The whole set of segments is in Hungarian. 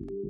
Ja.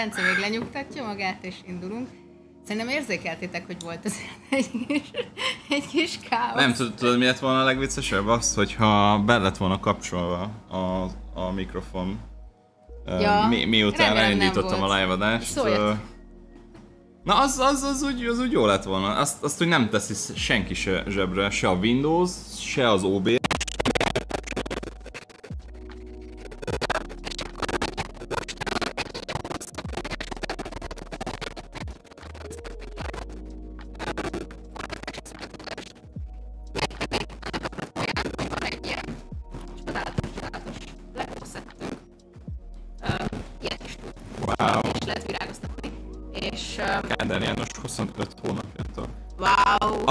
Bence még lenyugtatja magát, és indulunk. Szerintem érzékeltétek, hogy volt az egy kis, egy kis káosz. Nem tudod, tudod, mi lett volna a legviccesebb? Az, hogyha be lett volna kapcsolva a, a mikrofon. Ja, mi, miután elindítottam a live-adást. Na az, az, az, úgy, az úgy jó lett volna. Azt, azt úgy nem teszi senki se zsebre, se a Windows, se az OBS.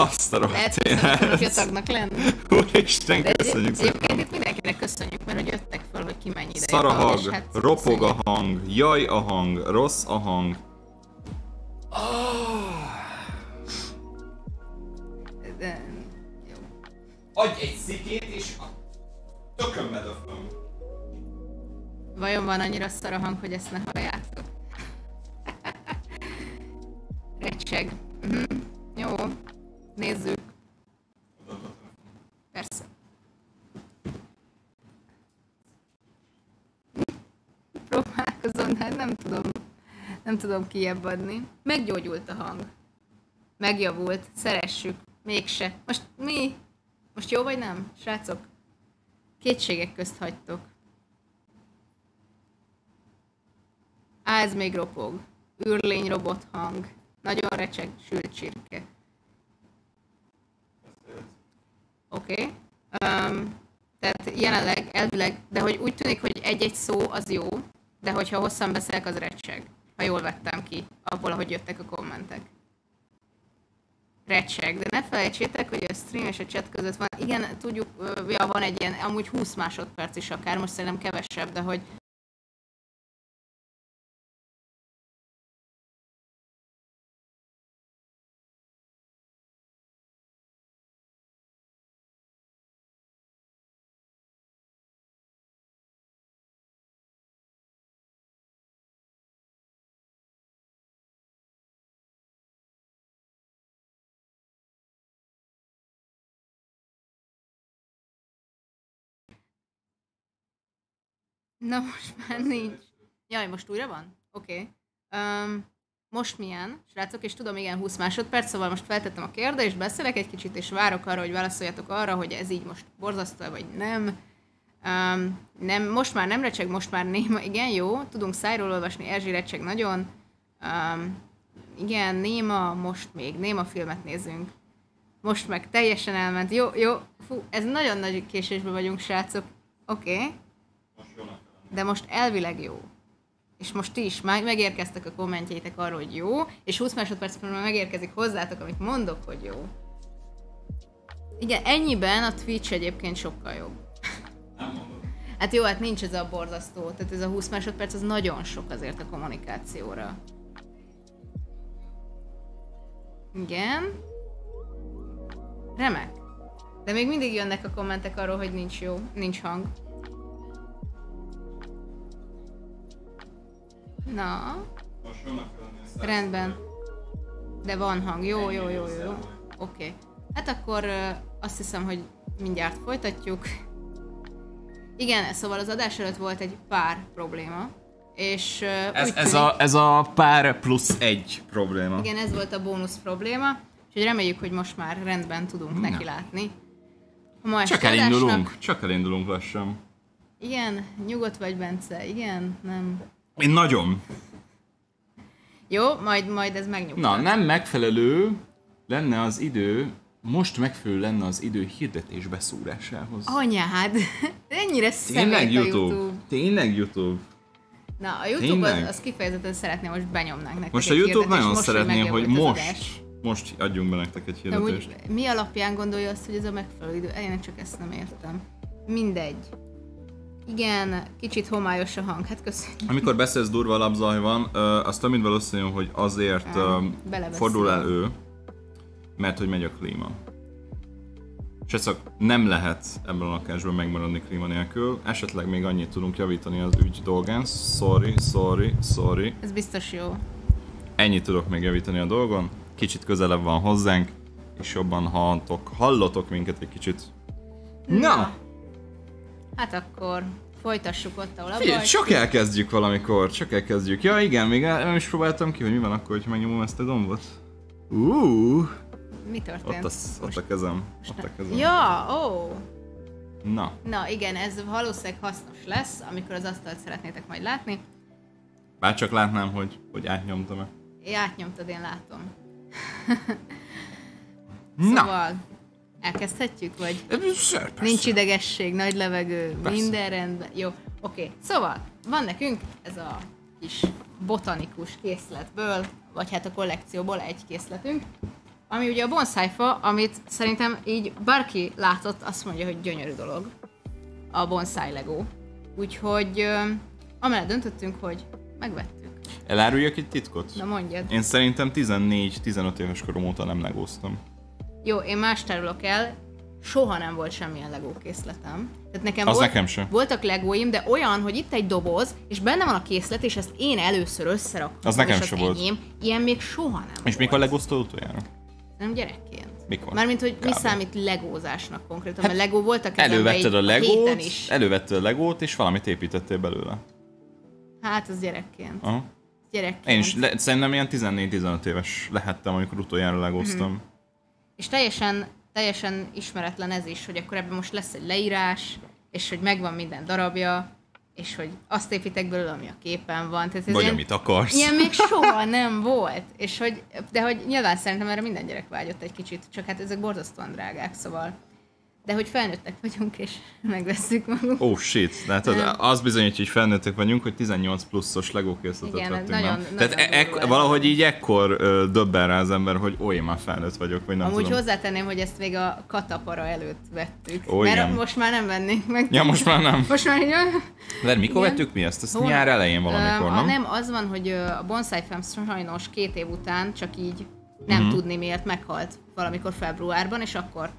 Azt a rohadt tagnak lenni. Úristen, De köszönjük egyébként szépen. itt mindenkinek köszönjük, mert hogy jöttek fel, hogy ki mennyi ideje Szar a van, és hang, hát ropog a hang, jaj a hang, rossz a hang. De, jó. Adj egy szikét és a tökömbe döföm. Vajon van annyira szar a hang, hogy ezt ne halljátok? Recseg. Mhm. Jó. Nézzük. Persze. Próbálkozom, hát nem tudom. Nem tudom kijebb adni. Meggyógyult a hang. Megjavult. Szeressük. Mégse. Most mi? Most jó vagy nem, srácok? Kétségek közt hagytok. Á, ez még ropog. Űrlény robot hang. Nagyon recseg, sült Oké. Okay. Um, tehát jelenleg elvileg, de hogy úgy tűnik, hogy egy-egy szó az jó, de hogyha hosszan beszélek, az recseg. Ha jól vettem ki, abból, ahogy jöttek a kommentek. Recseg, de ne felejtsétek, hogy a stream és a chat között van, igen, tudjuk, ja, van egy ilyen, amúgy 20 másodperc is akár, most szerintem kevesebb, de hogy Na most már nincs. Jaj, most újra van? Oké. Okay. Um, most milyen, srácok, és tudom, igen, 20 másodperc, szóval most feltettem a kérdést, beszélek egy kicsit, és várok arra, hogy válaszoljatok arra, hogy ez így most borzasztó, vagy nem. Um, nem, most már nem recseg, most már néma, igen, jó, tudunk szájról olvasni, Erzsi recseg nagyon. Um, igen, néma, most még, néma filmet nézünk. Most meg teljesen elment. Jó, jó, fú, ez nagyon nagy késésben vagyunk, srácok. Oké. Okay. De most elvileg jó. És most ti is megérkeztek a kommentjeitek arról, hogy jó, és 20 másodperc múlva megérkezik hozzátok, amit mondok, hogy jó. Igen, ennyiben a Twitch egyébként sokkal jobb. Hát jó, hát nincs ez a borzasztó, tehát ez a 20 másodperc az nagyon sok azért a kommunikációra. Igen. Remek. De még mindig jönnek a kommentek arról, hogy nincs jó, nincs hang. Na. Rendben. De van hang. Jó, jó, jó, jó. Oké. Okay. Hát akkor azt hiszem, hogy mindjárt folytatjuk. Igen, szóval az adás előtt volt egy pár probléma. És ez, ez, a, ez a pár plusz egy probléma. Igen, ez volt a bónusz probléma. Úgyhogy reméljük, hogy most már rendben tudunk neki látni. Ma csak elindulunk, adásnak... csak elindulunk lassan. Igen, nyugodt vagy, Bence, igen, nem. Én nagyon. Jó, majd, majd ez megnyugtat. Na, nem megfelelő lenne az idő, most megfelelő lenne az idő hirdetés beszúrásához. Anyád, ennyire Tényleg YouTube. YouTube. Tényleg YouTube. Na, a YouTube az, az kifejezetten szeretném, most benyomnánk nektek Most a YouTube nagyon most, szeretném, hogy most, most adjunk be nektek egy hirdetést. De úgy, mi alapján gondolja azt, hogy ez a megfelelő idő? Én csak ezt nem értem. Mindegy. Igen, kicsit homályos a hang, hát köszönjük. Amikor beszélsz durva alapzaj van, azt több mint valószínű, hogy azért um, fordul el ő, mert hogy megy a klíma. Srácok, nem lehet ebben a lakásban megmaradni klíma nélkül. Esetleg még annyit tudunk javítani az ügy dolgán. Sorry, sorry, sorry. Ez biztos jó. Ennyit tudok még javítani a dolgon. Kicsit közelebb van hozzánk, és jobban hallotok, hallotok minket egy kicsit. Na! Na. Hát akkor folytassuk ott, ahol a Figyelj, csak elkezdjük valamikor, csak elkezdjük. Ja igen, még nem is próbáltam ki, hogy mi van akkor, hogy megnyomom ezt a dombot. Uh, Mi történt? Ott a, ott a kezem. Ott a kezem. Ja, ó. Na. Na igen, ez valószínűleg hasznos lesz, amikor az asztalt szeretnétek majd látni. Bár csak látnám, hogy, hogy átnyomtam-e. É, átnyomtad, én látom. szóval, Elkezdhetjük, vagy? Persze, Nincs idegesség, nagy levegő, persze. minden rendben. Jó, oké. Okay. Szóval, van nekünk ez a kis botanikus készletből, vagy hát a kollekcióból egy készletünk, ami ugye a bonsai-fa, amit szerintem így bárki látott, azt mondja, hogy gyönyörű dolog. A bonsai Lego. Úgyhogy amellett döntöttünk, hogy megvettük. Eláruljak egy titkot? Na mondjad. Én szerintem 14-15 éves korom óta nem legóztam. Jó, én más tárolok el, soha nem volt semmilyen Lego készletem. Tehát nekem az volt, nekem sem. voltak legóim, de olyan, hogy itt egy doboz, és benne van a készlet, és ezt én először összeraktam. Az nekem sem volt. Enyém. Ilyen még soha nem És volt. mikor legóztál utoljára? Nem gyerekként. Mikor? Mármint, hogy Kb. mi számít legózásnak konkrétan, hát, mert Lego voltak elővetted a legót, is. elővetted a legót, és valamit építettél belőle. Hát, az gyerekként. Aha. Gyerekként. Én is le, szerintem ilyen 14-15 éves lehettem, amikor utoljára legóztam. Mm-hmm. És teljesen, teljesen ismeretlen ez is, hogy akkor ebben most lesz egy leírás, és hogy megvan minden darabja, és hogy azt építek belőle, ami a képen van. Tehát ez Vagy ilyen, amit akarsz. Ilyen még soha nem volt. És hogy, de hogy nyilván szerintem erre minden gyerek vágyott egy kicsit, csak hát ezek borzasztóan drágák, szóval de hogy felnőttek vagyunk, és megveszünk magunk. Oh shit, látod, az bizonyítja, hogy felnőttek vagyunk, hogy 18 pluszos Lego készletet Igen, vettünk nagyon, már. Tehát nagyon e- valahogy így ekkor ö, döbben rá az ember, hogy ó, én már felnőtt vagyok, vagy nem Amúgy tudom. hozzátenném, hogy ezt még a katapara előtt vettük. Ó, mert igen. most már nem vennénk meg. Ja, most már nem. Most már így... De mikor igen. vettük mi ezt? Ezt nyár elején valamikor, nem? Nem, az van, hogy a Bonsai Fem sajnos két év után csak így nem uh-huh. tudni miért meghalt valamikor februárban, és akkor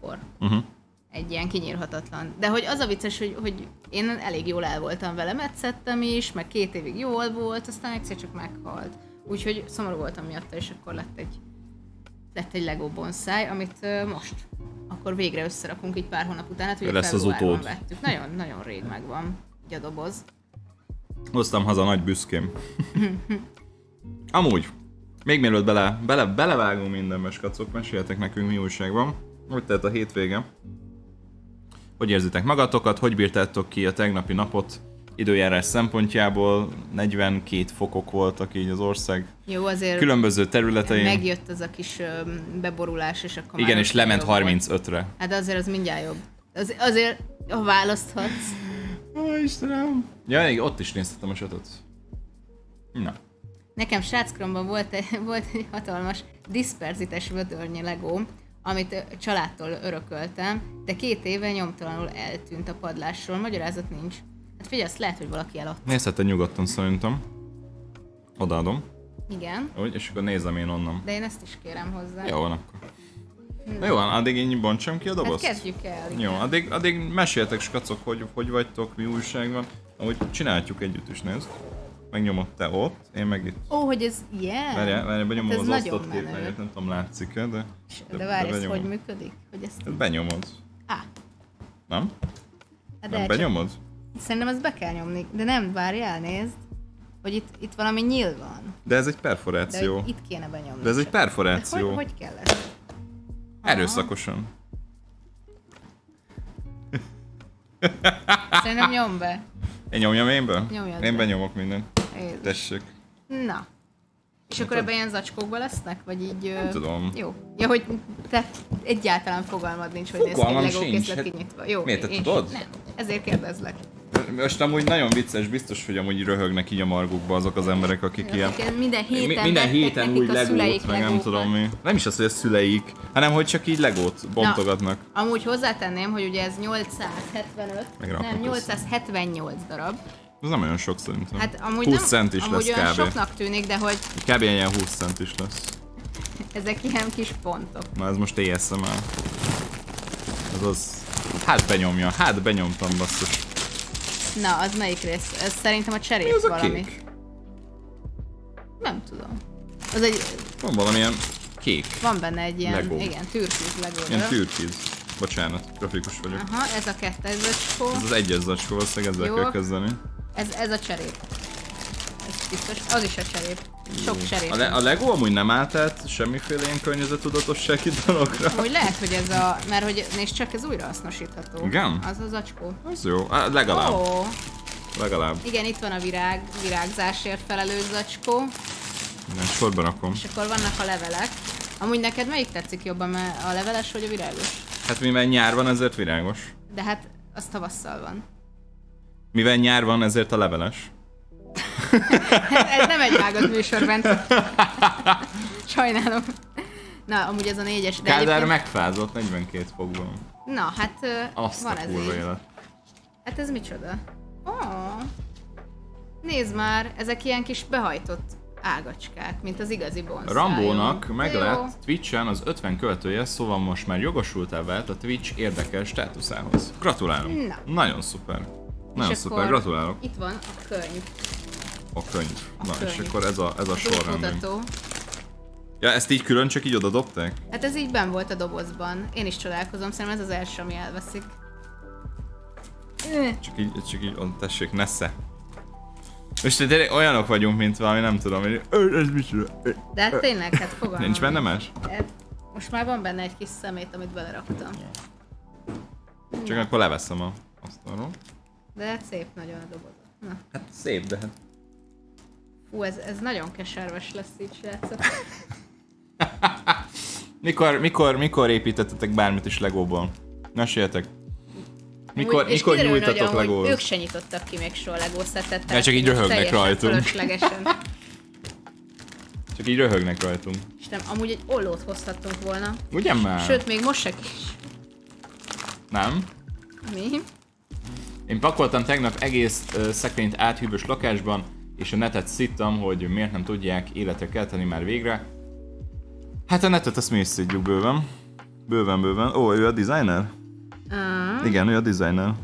akkor uh-huh egy ilyen kinyírhatatlan. De hogy az a vicces, hogy, hogy én elég jól el voltam vele, metszettem is, meg két évig jól volt, aztán egyszer csak meghalt. Úgyhogy szomorú voltam miatta, és akkor lett egy, lett egy Lego bonsai, amit uh, most akkor végre összerakunk így pár hónap után, hát ugye lesz az utód. vettük. Nagyon, nagyon rég megvan, egy a doboz. Hoztam haza nagy büszkém. Amúgy, még mielőtt bele, bele, belevágunk mindenbe, skacok, meséljetek nekünk mi újság van. Hogy tett a hétvége? Hogy érzitek magatokat? Hogy bírtátok ki a tegnapi napot? időjárás szempontjából 42 fokok voltak így az ország Jó, azért különböző területein. Megjött az a kis beborulás, és akkor Igen, és lement 35-re. Hát azért az mindjárt jobb. Az, azért, ha választhatsz. Ó, Istenem. Ja, még ott is néztem a satot. Na. Nekem sráckoromban volt egy, volt egy hatalmas diszperzites vödörnyi legóm, amit családtól örököltem, de két éve nyomtalanul eltűnt a padlásról. Magyarázat nincs. Hát figyelj, azt lehet, hogy valaki eladta. Nézheted nyugodtan szerintem. Odaadom. Igen. Úgy, és akkor nézem én onnan. De én ezt is kérem hozzá. Jó van akkor. Na. Jó van, addig én bontsam ki a dobozt? Hát kezdjük el. Igen. Jó, addig, addig meséltek skacok, hogy, hogy vagytok, mi újság van. Ahogy csináljuk együtt is, nézd megnyomod te ott, én meg itt. Ó, hogy ez ilyen? Várjál, várjál, benyomom hát az osztott képernyőt, nem tudom, látszik-e, de... De, de várj, ez hogy működik? Hogy ezt... Hát benyomod. Á. Nem? Hát nem benyomod? Csak... Szerintem ezt be kell nyomni, de nem, várjál, nézd. Hogy itt, itt valami nyíl van. De ez egy perforáció. De itt kéne benyomni. De ez egy perforáció. De hogy, hogy kell ez? Erőszakosan. Szerintem nyom be. Én nyomjam én be? Nyomjad Én be. benyomok mindent. Jézus. Tessék. Na. És akkor ebben ilyen zacskókban lesznek? Vagy így... Nem tudom. Jó. Ja, hogy te egyáltalán fogalmad nincs, hogy Fogalmam ki sincs. Lego Hát kinyitva. Jó, miért, te én tudod? Nem. Ezért kérdezlek. Most amúgy nagyon vicces, biztos, hogy amúgy röhögnek így a margukba azok az emberek, akik ilyen... Minden héten, Mi- minden héten új a legót, meg nem tudom mi. Nem is az, hogy a szüleik, hanem hogy csak így legót bontogatnak. Amúgy hozzátenném, hogy ugye ez 875, Megrakok nem, össze. 878 darab. Ez nem olyan sok szerintem. Hát amúgy 20 nem, cent is amúgy lesz olyan kb. soknak tűnik, de hogy Kb. ilyen 20 cent is lesz. ezek ilyen kis pontok. Na ez most ASMR. Ez az... Hát benyomja, hát benyomtam basszus. Na, az melyik rész? Ez szerintem a cserép Mi az a valami. kék? Nem tudom. Az egy, Van valamilyen kék. van benne egy ilyen, Lego. igen, türkiz legó. Ilyen türkiz. Bocsánat, grafikus vagyok. Aha, ez a kettes zacskó. Ez az egyes zacskó, valószínűleg ezzel Jó. kell kezdeni. Ez, ez a cserép. Ez biztos, az is a cserép. Sok cserép. A, le- a Lego amúgy nem állt át semmiféle ilyen környezetudatossági dologra. Úgy lehet, hogy ez a, mert hogy nézd csak, ez újrahasznosítható. Igen? Az a zacskó. Az jó, Á, legalább, Ó, legalább. igen, itt van a virág, virágzásért felelős zacskó, Igen, sorba rakom. és akkor vannak a levelek. Amúgy neked melyik tetszik jobban, a leveles vagy a virágos? Hát mivel nyár van, ezért virágos. De hát az tavasszal van. Mivel nyár van, ezért a leveles. Ez nem egy vágott műsor bent. Sajnálom. Na, amúgy ez a négyes. De Kádár egyébként- megfázott 42 fokban. Na, hát Azt van a ez kurva így. élet. Hát ez micsoda? Oh. Nézd már, ezek ilyen kis behajtott ágacskák, mint az igazi bonsai. Rambónak meg lett Twitch-en az 50 követője, szóval most már jogosultá vált a Twitch érdekes státuszához. Gratulálunk. Na. Nagyon szuper. Nagyon szuper, gratulálok. Itt van a könyv. A könyv. Na, könyv. és akkor ez a, ez a sorrendünk. Ja, ezt így külön csak így oda dobták? Hát ez így ben volt a dobozban. Én is csodálkozom, szerintem ez az első, ami elveszik. Csak így, csak így, on, tessék, nesze. És tényleg olyanok vagyunk, mint valami, nem tudom, hogy "Ö, ez micsoda. De hát tényleg, hát fogalmam. Nincs benne más? Hát Most már van benne egy kis szemét, amit beleraktam. Csak akkor leveszem a asztalról. De szép nagyon a dobozat. Na. Hát szép, de hát... Fú, ez, ez nagyon keserves lesz így, srácok. mikor, mikor, mikor építettetek bármit is Legóból? Meséljetek. Mikor, és mikor nyújtatok Legót? Ők se nyitottak ki még soha Legó szettet. Mert csak így röhögnek rajtunk. csak így röhögnek rajtunk. És nem, amúgy egy ollót hozhattunk volna. Ugye már? Sőt, még most se is. Nem? Mi? Én pakoltam tegnap egész uh, szekrényt áthűvös lakásban, és a netet szittam, hogy miért nem tudják életre kelteni már végre. Hát a netet azt mi is szidjuk bőven. Bőven, bőven. Ó, ő a designer? Uh. Igen, ő a designer.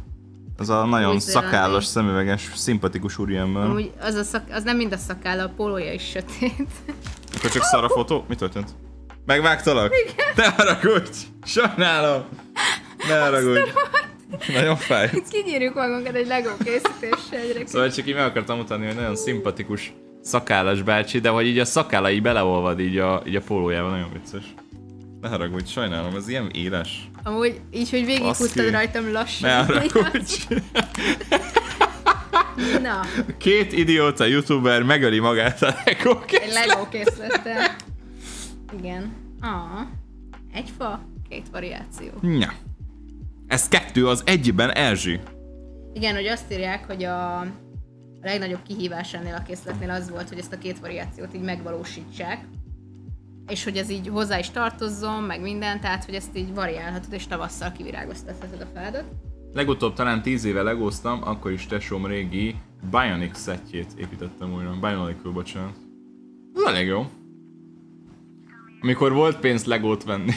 Az a nagyon Úgy szakállas, szemüveges, szimpatikus úriember. Amúgy az, a szak, az nem mind a szakáll, a pólója is sötét. Akkor csak szar a fotó? Mi történt? Megvágtalak? Igen. Ne haragudj! Sajnálom! Ne haragudj! Nagyon fáj. Kinyírjuk magunkat egy Lego készítéssel egyre. Szóval csak így meg akartam mutatni, hogy nagyon szimpatikus szakállas bácsi, de hogy így a szakála így beleolvad így a, így a pólójában, nagyon vicces. Ne haragudj, sajnálom, ez ilyen éles. Amúgy így, hogy végigfuttad rajtam lassan. Ne haragudj. Na. Két idióta youtuber megöli magát a Lego készlettel. Lego készlettel. Igen. Ah. Egy fa, két variáció. Ja. Ez kettő az egyben Erzsi. Igen, hogy azt írják, hogy a, a legnagyobb kihívás ennél a készletnél az volt, hogy ezt a két variációt így megvalósítsák, és hogy ez így hozzá is tartozzon, meg minden, tehát hogy ezt így variálhatod, és tavasszal kivirágoztathatod a fádat. Legutóbb talán 10 éve legóztam, akkor is tesóm régi Bionic szettjét építettem újra. Bionicle, bocsánat. Ez elég jó. Amikor volt pénz legót venni.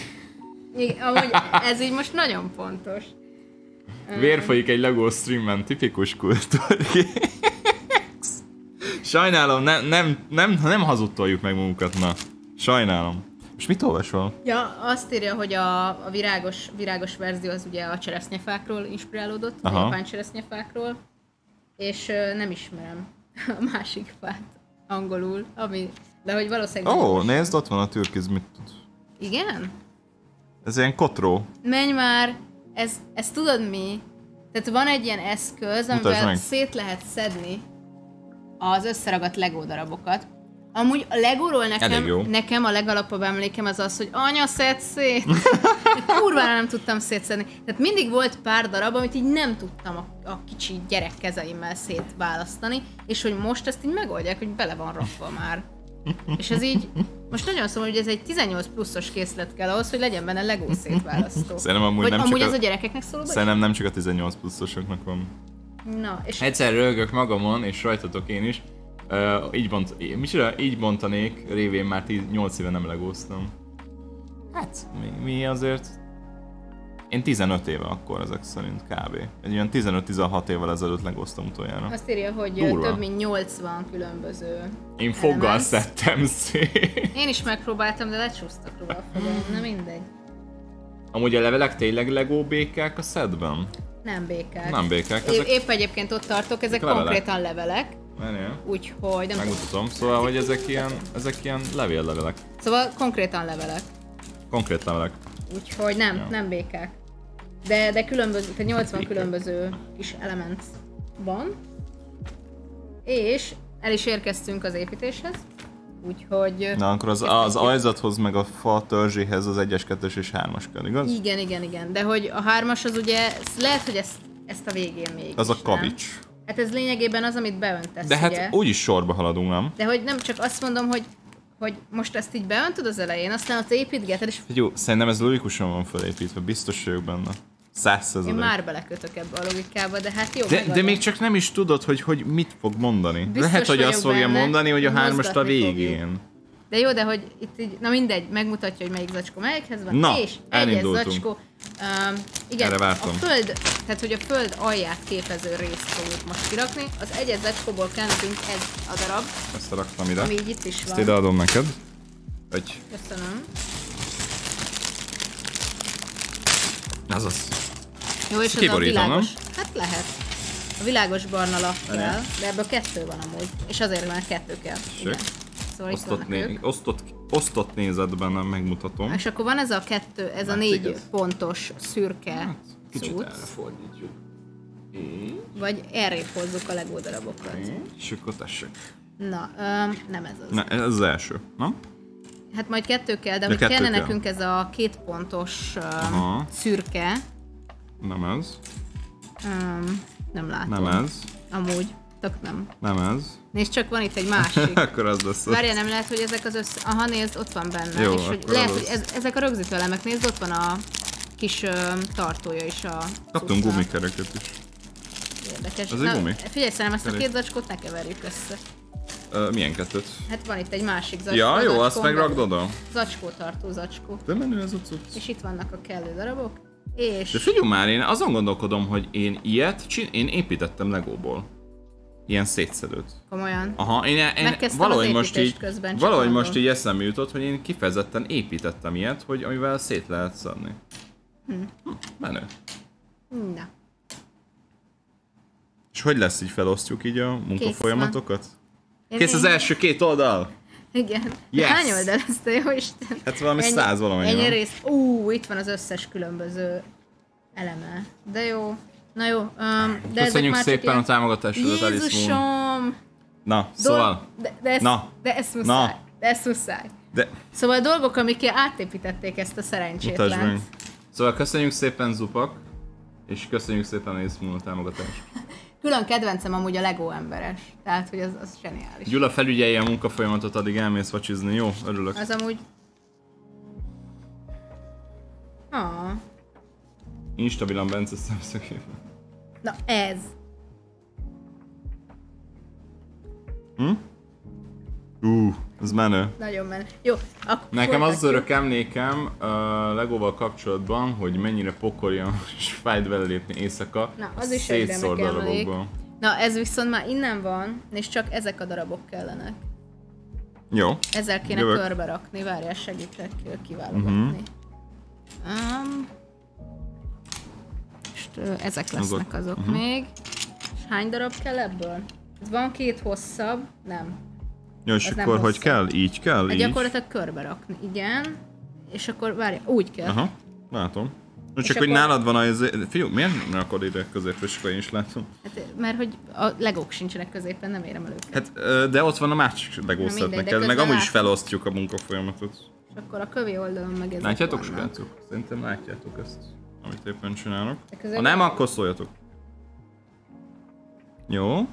Igen, amúgy ez így most nagyon fontos. Vér folyik egy Lego streamen, tipikus kultúr. Sajnálom, nem, nem, nem, nem hazudtoljuk meg magunkat, na. Sajnálom. És mit olvasol? Ja, azt írja, hogy a, a virágos, virágos verzió az ugye a cseresznyefákról inspirálódott, Aha. a japán cseresznyefákról, és nem ismerem a másik fát angolul, ami, de hogy valószínűleg... Ó, oh, nézd, ott van a türkiz, mit tud. Igen? Ez ilyen kotró. Menj már, ez, ez tudod mi? Tehát van egy ilyen eszköz, amivel szét lehet szedni az összeragadt Lego darabokat, Amúgy a Legóról nekem, nekem a legalapabb emlékem az az, hogy anya szed szét. Kurvára nem tudtam szétszedni. Tehát mindig volt pár darab, amit így nem tudtam a, a kicsi gyerek kezeimmel szétválasztani, és hogy most ezt így megoldják, hogy bele van rakva már. És ez így, most nagyon szomorú, hogy ez egy 18 pluszos készlet kell ahhoz, hogy legyen benne Lego szétválasztó. Szerintem amúgy Vagy nem amúgy csak ez a, a gyerekeknek szól? Szerintem nem csak a 18 pluszosoknak van. Na, és... Egyszer rögök magamon, és rajtatok én is, Uh, így, mond, micsoda, így mondtanék, révén már 10, 8 éve nem legóztam. Hát, mi, mi azért... Én 15 éve akkor ezek szerint kb. Egy olyan 15-16 évvel ezelőtt legóztam utoljára. Azt írja, hogy Durva. több mint 80 különböző Én foggal szedtem szét. Én is megpróbáltam, de lecsúsztak róla a fogam, na mindegy. Amúgy a levelek tényleg legó békák a szedben? Nem békák. Nem békák. Ezek... Épp egyébként ott tartok, ezek levelek. konkrétan levelek. Menjél. Úgyhogy nem Megmutatom, szóval, hogy ezek ilyen, ezek ilyen levéllevelek. Szóval konkrétan levelek. Konkrét levelek. Úgyhogy nem, ja. nem békák. De, de különböző, tehát 80 különböző kis element van. És el is érkeztünk az építéshez. Úgyhogy... Na, akkor az, az ajzathoz, meg a fa törzséhez az 1-es, 2 és 3-as kell, igaz? Igen, igen, igen. De hogy a 3-as az ugye, lehet, hogy ezt, ezt a végén még Az a kavics. Nem? Hát ez lényegében az, amit beöntesz, De hát ugye? úgyis sorba haladunk, nem? De hogy nem csak azt mondom, hogy hogy most ezt így beöntöd az elején, aztán ott építgeted, és... Jó, szerintem ez logikusan van felépítve, biztos vagyok benne. Százszerzalék. Én már belekötök ebbe a logikába, de hát jó. De, de még csak nem is tudod, hogy, hogy mit fog mondani. Biztos Lehet, hogy azt fogja benne, mondani, hogy a hármast a végén. Fogjuk. De jó, de hogy itt így, na mindegy, megmutatja, hogy melyik zacskó melyikhez van, na, és egyes zacskó. Um, igen, Erre vártam. a föld, tehát hogy a föld alját képező részt fogjuk most kirakni. Az egyes zacskóból kell nekünk ez a darab. Ezt raktam ide. Ami így itt is van. Ezt adom neked. Egy. Köszönöm. Ez az. Jó, és ez a világos. Nem? Hát lehet. A világos barna lap kell, de ebből kettő van amúgy. És azért már kettő kell. Igen szóval osztott, né- osztott, osztott nézetben megmutatom. És akkor van ez a kettő, ez hát a négy igaz. pontos szürke hát, Kicsit fordítjuk. Vagy errébb hozzuk a legó darabokat. És akkor tessék. Na, öm, nem ez az. Na, ez az első, nem? Hát majd kettő kell, de, de kettő kellene kell. nekünk ez a két pontos Aha. öm, szürke. Nem ez. Öm, nem látom. Nem ez. Amúgy, tök nem. Nem ez. Nézd, csak van itt egy másik. akkor az lesz. az. Várjál, nem lehet, hogy ezek az össze... Aha, nézd, ott van benne. Jó, és hogy lehet, az hogy ez, ezek a rögzítő elemek, nézd, ott van a kis ö, tartója is a Kaptunk gumikereket is. Érdekes. Ez egy gumi? Figyelj, szerintem ezt a két zacskót ne keverjük össze. Ö, milyen kettőt? Hát van itt egy másik zacskó. Ja, jó, azt zacskón meg belül. rakd oda. Zacskó tartó zacskó. De menő ez a cucc. És itt vannak a kellő darabok. És... De figyelj már, én azon gondolkodom, hogy én ilyet, csin- én építettem Legóból. Ilyen szétszedőt. Komolyan. Aha, én, én Megkezdtem valahogy most így, közben, valahogy mondom. most így eszembe jutott, hogy én kifejezetten építettem ilyet, hogy amivel szét lehet szedni. Hm. Menő. Na. És hogy lesz így felosztjuk így a munkafolyamatokat? Kész az első két oldal? Igen. Yes. Hány oldal ezt a jó Isten? Hát valami száz valamennyi Ennyi van. rész. Ú, itt van az összes különböző eleme. De jó. Na jó. Um, de Köszönjük már szépen a ilyen- támogatásodat, Alice Moon. Jézusom! Na, szóval, De, de, ezt, Na. de ezt muszáj. Na. De ezt muszáj. de Szóval dolgok, amik átépítették ezt a szerencsétlent. Szóval köszönjük szépen Zupak, és köszönjük szépen Alice Moon a támogatást. Külön kedvencem amúgy a Lego emberes. Tehát, hogy az, az zseniális. Gyula felügyelje a munkafolyamatot, addig elmész vacsizni, jó? Örülök. Az amúgy... Ah. Instabilan Bence szemszögében. Na ez. Ú, ez menő. Nagyon men. Jó, akkor Nekem az az örök emlékem uh, Legóval kapcsolatban, hogy mennyire pokolja és fájt vele lépni éjszaka. Na, a az is egy remek emlék. Na, ez viszont már innen van, és csak ezek a darabok kellenek. Jó. Ezzel kéne Jövök. körbe rakni, várjál, segítek kiválogatni. Um, most ö, ezek lesznek azok, azok még. És hány darab kell ebből? Ez van két hosszabb, nem. Jó, és nem akkor hogy hosszú. kell? Így kell? Hát Így? gyakorlatilag körbe rakni, igen. És akkor várj, úgy kell. Aha, látom. No, csak hogy akkor- nálad van az... Fiú, miért ne rakod ide középre, és akkor én is látom? Hát, mert hogy a legók sincsenek középen, nem érem el őket. Hát, de ott van a másik de neked, meg amúgy is felosztjuk a munkafolyamatot. És akkor a kövi oldalon meg ezek Látjátok, srácok? Szerintem látjátok ezt, amit éppen csinálok. Ha nem, akkor szóljatok. Jó.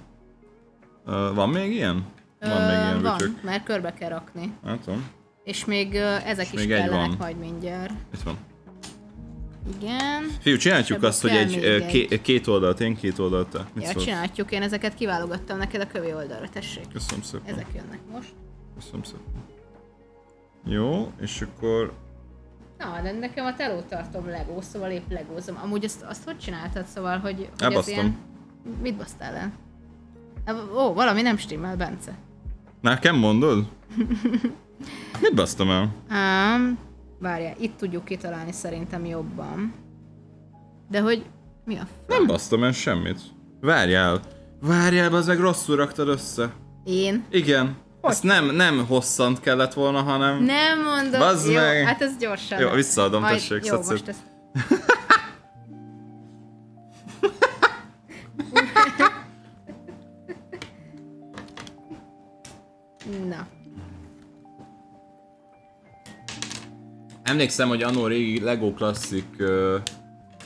Ö, van még ilyen? Van még ilyen van, bütyök. mert körbe kell rakni. Látom. És még ezek is még egy kellenek van. majd mindjárt. Itt van. Igen. Fiú, csináljuk azt, hogy kell egy, még ö, egy. ké, két oldalt én, két oldalt te. Mit Ja, szólsz? csinálhatjuk, én ezeket kiválogattam neked a kövi oldalra, tessék. Köszönöm szépen. Ezek jönnek most. Köszönöm szépen. Jó, és akkor... Na, de nekem a telót tartom legó, szóval épp legózom. Amúgy azt, azt hogy csináltad, szóval, hogy, hogy ez Elbasztam. ilyen... Mit basztál el? Ó, valami nem stimmel, Bence. Nekem mondod? Mit basztam el? Um, várjál, itt tudjuk kitalálni szerintem jobban. De hogy... Mi a f... Nem basztam el semmit. Várjál. Várjál, az meg rosszul raktad össze. Én? Igen. Ezt nem, nem hosszant kellett volna, hanem... Nem mondod. Bazd jó, meg. hát ez gyorsan. Jó, visszaadom, Majd- tessék, Jó, most ezt... Emlékszem, hogy annó régi Lego klasszik,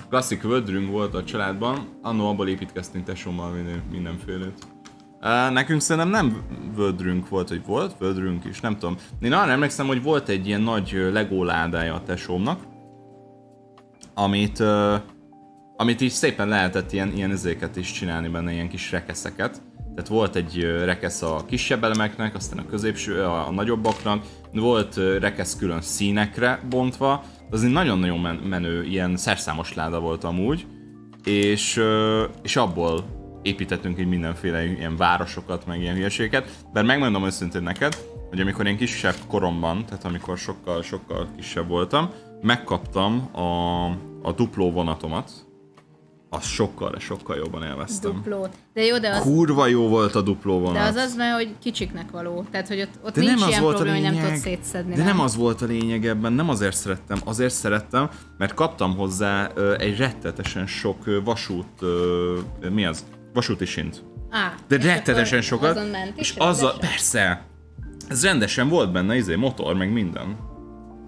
klasszik vödrünk volt a családban, annó abból építkeztünk tesómmal minden, mindenfélét. Nekünk szerintem nem vödrünk volt, hogy volt vödrünk is, nem tudom. Én arra emlékszem, hogy volt egy ilyen nagy Lego ládája a tesómnak, amit, amit így szépen lehetett ilyen, ilyen ezéket is csinálni benne, ilyen kis rekeszeket. Tehát volt egy rekesz a kisebb elemeknek, aztán a középső, a, a nagyobbaknak, volt rekesz külön színekre bontva, az egy nagyon-nagyon men- menő, ilyen szerszámos láda volt amúgy, és, és abból építettünk így mindenféle ilyen városokat, meg ilyen hülyeségeket, bár megmondom őszintén neked, hogy amikor én kisebb koromban, tehát amikor sokkal-sokkal kisebb voltam, megkaptam a, a dupló vonatomat, az sokkal, sokkal jobban élveztem. Duplót. De jó, de az... Kurva jó volt a dupló vonat. De az az, mert hogy kicsiknek való. Tehát, hogy ott, ott de nincs nem ilyen volt probléma, hogy nem tudsz szétszedni. De nem? nem az volt a lényeg ebben, nem azért szerettem. Azért szerettem, mert kaptam hozzá ö, egy rettetesen sok ö, vasút, ö, mi az? Vasúti sint. Á, de rettetesen sokat. Azon ment és azzal, persze, ez rendesen volt benne, izé, motor, meg minden.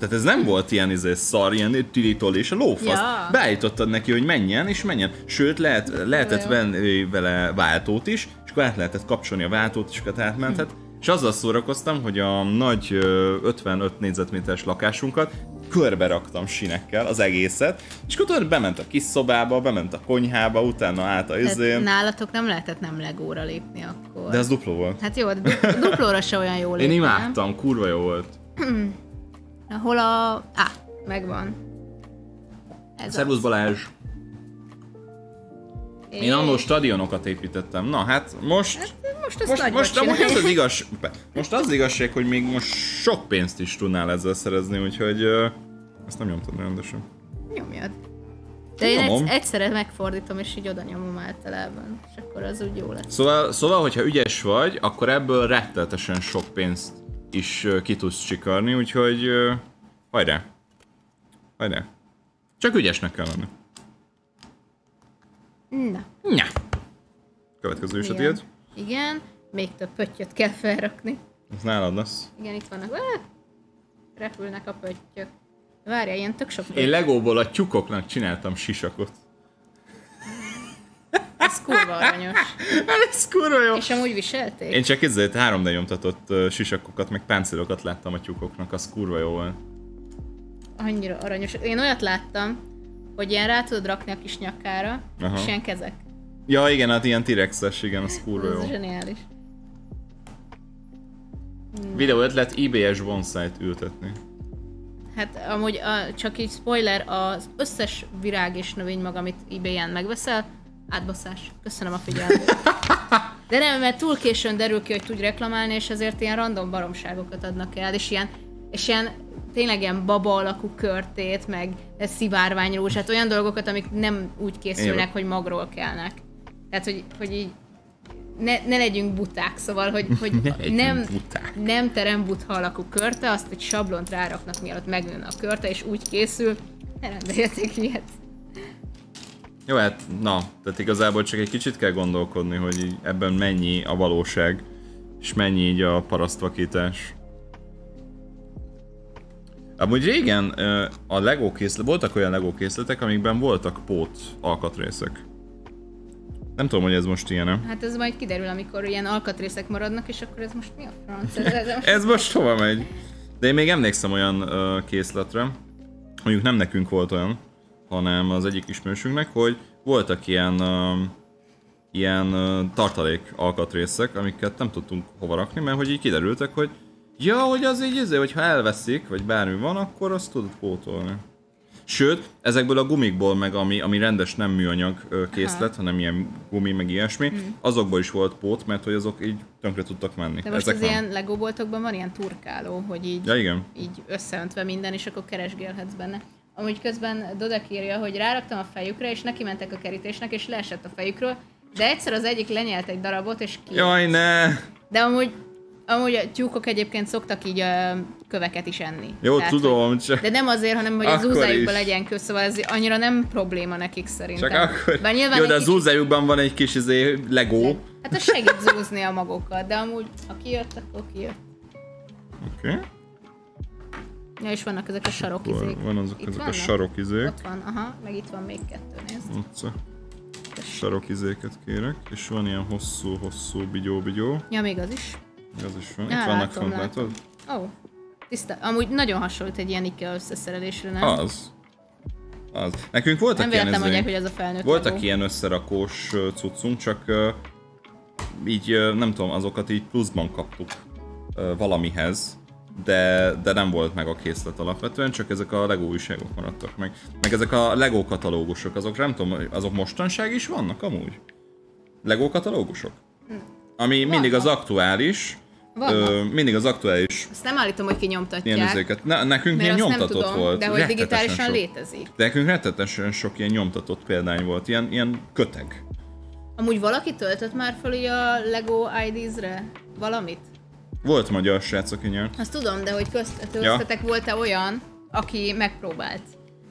Tehát ez nem volt ilyen izé, szar, ilyen tilitol, és a lófasz. Ja. Beállítottad neki, hogy menjen, és menjen. Sőt, lehet, lehetett venni vele váltót is, és akkor át lehetett kapcsolni a váltót, és akkor átmenthet. Hm. És azzal szórakoztam, hogy a nagy 55 négyzetméteres lakásunkat körbe raktam sinekkel az egészet, és akkor bement a kis szobába, bement a konyhába, utána át a izén. Nálatok nem lehetett nem legóra lépni akkor. De ez dupló volt. Hát jó, de duplóra se olyan jó lépni. Én imádtam, nem? kurva jó volt. Hol a... Á, megvan. Ez Szervusz az. Balázs! Én annól stadionokat építettem. Na hát most... Hát, most most, most amúgy az az igaz, most az igazság, hogy még most sok pénzt is tudnál ezzel szerezni, úgyhogy ezt nem nyomtad rendesen. Nyomjad. De én egy, egyszerre megfordítom, és így oda nyomom általában, és akkor az úgy jó lesz. Szóval, szóval hogyha ügyes vagy, akkor ebből rettetesen sok pénzt is ki tudsz csikarni, úgyhogy hajrá. Hajrá. Csak ügyesnek kell lenni. Na. Na. Következő is a tiéd. Igen, még több pöttyöt kell felrakni. Ez nálad lesz. Igen, itt vannak. Ah, repülnek a pöttyök. Várja, ilyen tök sok Én legóból a tyúkoknak csináltam sisakot. Ez kurva aranyos. Ez kurva jó. És amúgy viselték? Én csak ezért 3 d nyomtatott sisakokat, meg páncélokat láttam a tyúkoknak, az kurva jó volt. Annyira aranyos. Én olyat láttam, hogy ilyen rá tudod rakni a kis nyakára, Aha. és ilyen kezek. Ja igen, hát ilyen T-rexes, igen, az kurva jó. Ez zseniális. Videó ötlet IBS bonsai ültetni. Hát amúgy a, csak így spoiler, az összes virág és növény mag, amit eBay-en megveszel, Átbaszás. Köszönöm a figyelmet. De nem, mert túl későn derül ki, hogy tudj reklamálni, és ezért ilyen random baromságokat adnak el, és ilyen, és ilyen tényleg ilyen baba alakú körtét, meg szivárványrózsát, olyan dolgokat, amik nem úgy készülnek, Én. hogy magról kelnek. Tehát, hogy, hogy így ne, ne legyünk buták, szóval, hogy, hogy nem, buták. nem terembutha alakú körte, azt egy sablont ráraknak, mielőtt megnőne a körte, és úgy készül, ne rendeljetek ilyet. Jó, hát na, tehát igazából csak egy kicsit kell gondolkodni, hogy ebben mennyi a valóság, és mennyi így a parasztvakítás. Amúgy régen a Lego készlet, voltak olyan Lego készletek, amikben voltak pót alkatrészek. Nem tudom, hogy ez most ilyen -e. Hát ez majd kiderül, amikor ilyen alkatrészek maradnak, és akkor ez most mi a franc? Ez, ez, most... ez most hova megy? De én még emlékszem olyan uh, készletre, mondjuk nem nekünk volt olyan, hanem az egyik ismerősünknek, hogy voltak ilyen, uh, ilyen uh, tartalék alkatrészek, amiket nem tudtunk hova rakni, mert hogy így kiderültek, hogy ja, hogy az így ezért, hogyha elveszik, vagy bármi van, akkor azt tudod pótolni. Sőt, ezekből a gumikból, meg ami, ami rendes nem műanyag készlet, Aha. hanem ilyen gumi, meg ilyesmi, mm. azokból is volt pót, mert hogy azok így tönkre tudtak menni. De most Ezek az nem. ilyen Lego boltokban van ilyen turkáló, hogy így, ja, igen. így összeöntve minden, és akkor keresgélhetsz benne. Amúgy közben Dodek írja, hogy ráraktam a fejükre, és neki mentek a kerítésnek, és leesett a fejükről, de egyszer az egyik lenyelt egy darabot, és ki. Jaj, ne! De amúgy Amúgy a tyúkok egyébként szoktak így a köveket is enni. Jó, Tehát, tudom, hogy, csak... De nem azért, hanem hogy az úzájukban legyen kő, szóval ez annyira nem probléma nekik szerintem. Csak akkor... Bár nyilván Jó, de az úzájukban van egy kis izé, legó. Hát az segít zúzni a magokat, de amúgy, ha kijött, akkor kijött. Oké. Okay. Ja, és vannak ezek a sarokizék. Van azok itt ezek vannak? a sarokizék. Ott van, aha, meg itt van még kettő, nézd. Ott sarokizéket kérek, és van ilyen hosszú-hosszú bigyó-bigyó. Ja, még az is. Az is van. Itt vannak fent, látod? Ó, oh, tiszta. Amúgy nagyon hasonlít egy ilyen IKEA összeszerelésre, nem? Az. Az. Nekünk voltak nem ilyen, mondják, hogy ez a felnőtt Voltak legó. ilyen összerakós cuccunk, csak uh, így uh, nem tudom, azokat így pluszban kaptuk uh, valamihez, de, de nem volt meg a készlet alapvetően, csak ezek a LEGO újságok maradtak meg. Meg ezek a LEGO katalógusok, azok nem tudom, azok mostanság is vannak amúgy? LEGO katalógusok? Hm. Ami mindig az aktuális, Ö, mindig az aktuális... Azt nem állítom, hogy kinyomtatják. Ilyen üzéket. Ne, nekünk ilyen nyomtatott tudom, volt. De hogy digitálisan sok. létezik. De nekünk rettetesen sok ilyen nyomtatott példány volt, ilyen, ilyen köteg. Amúgy valaki töltött már fel a Lego IDs-re valamit? Volt magyar srác, aki nyert. Azt tudom, de hogy közt, köztetek ja. volt-e olyan, aki megpróbált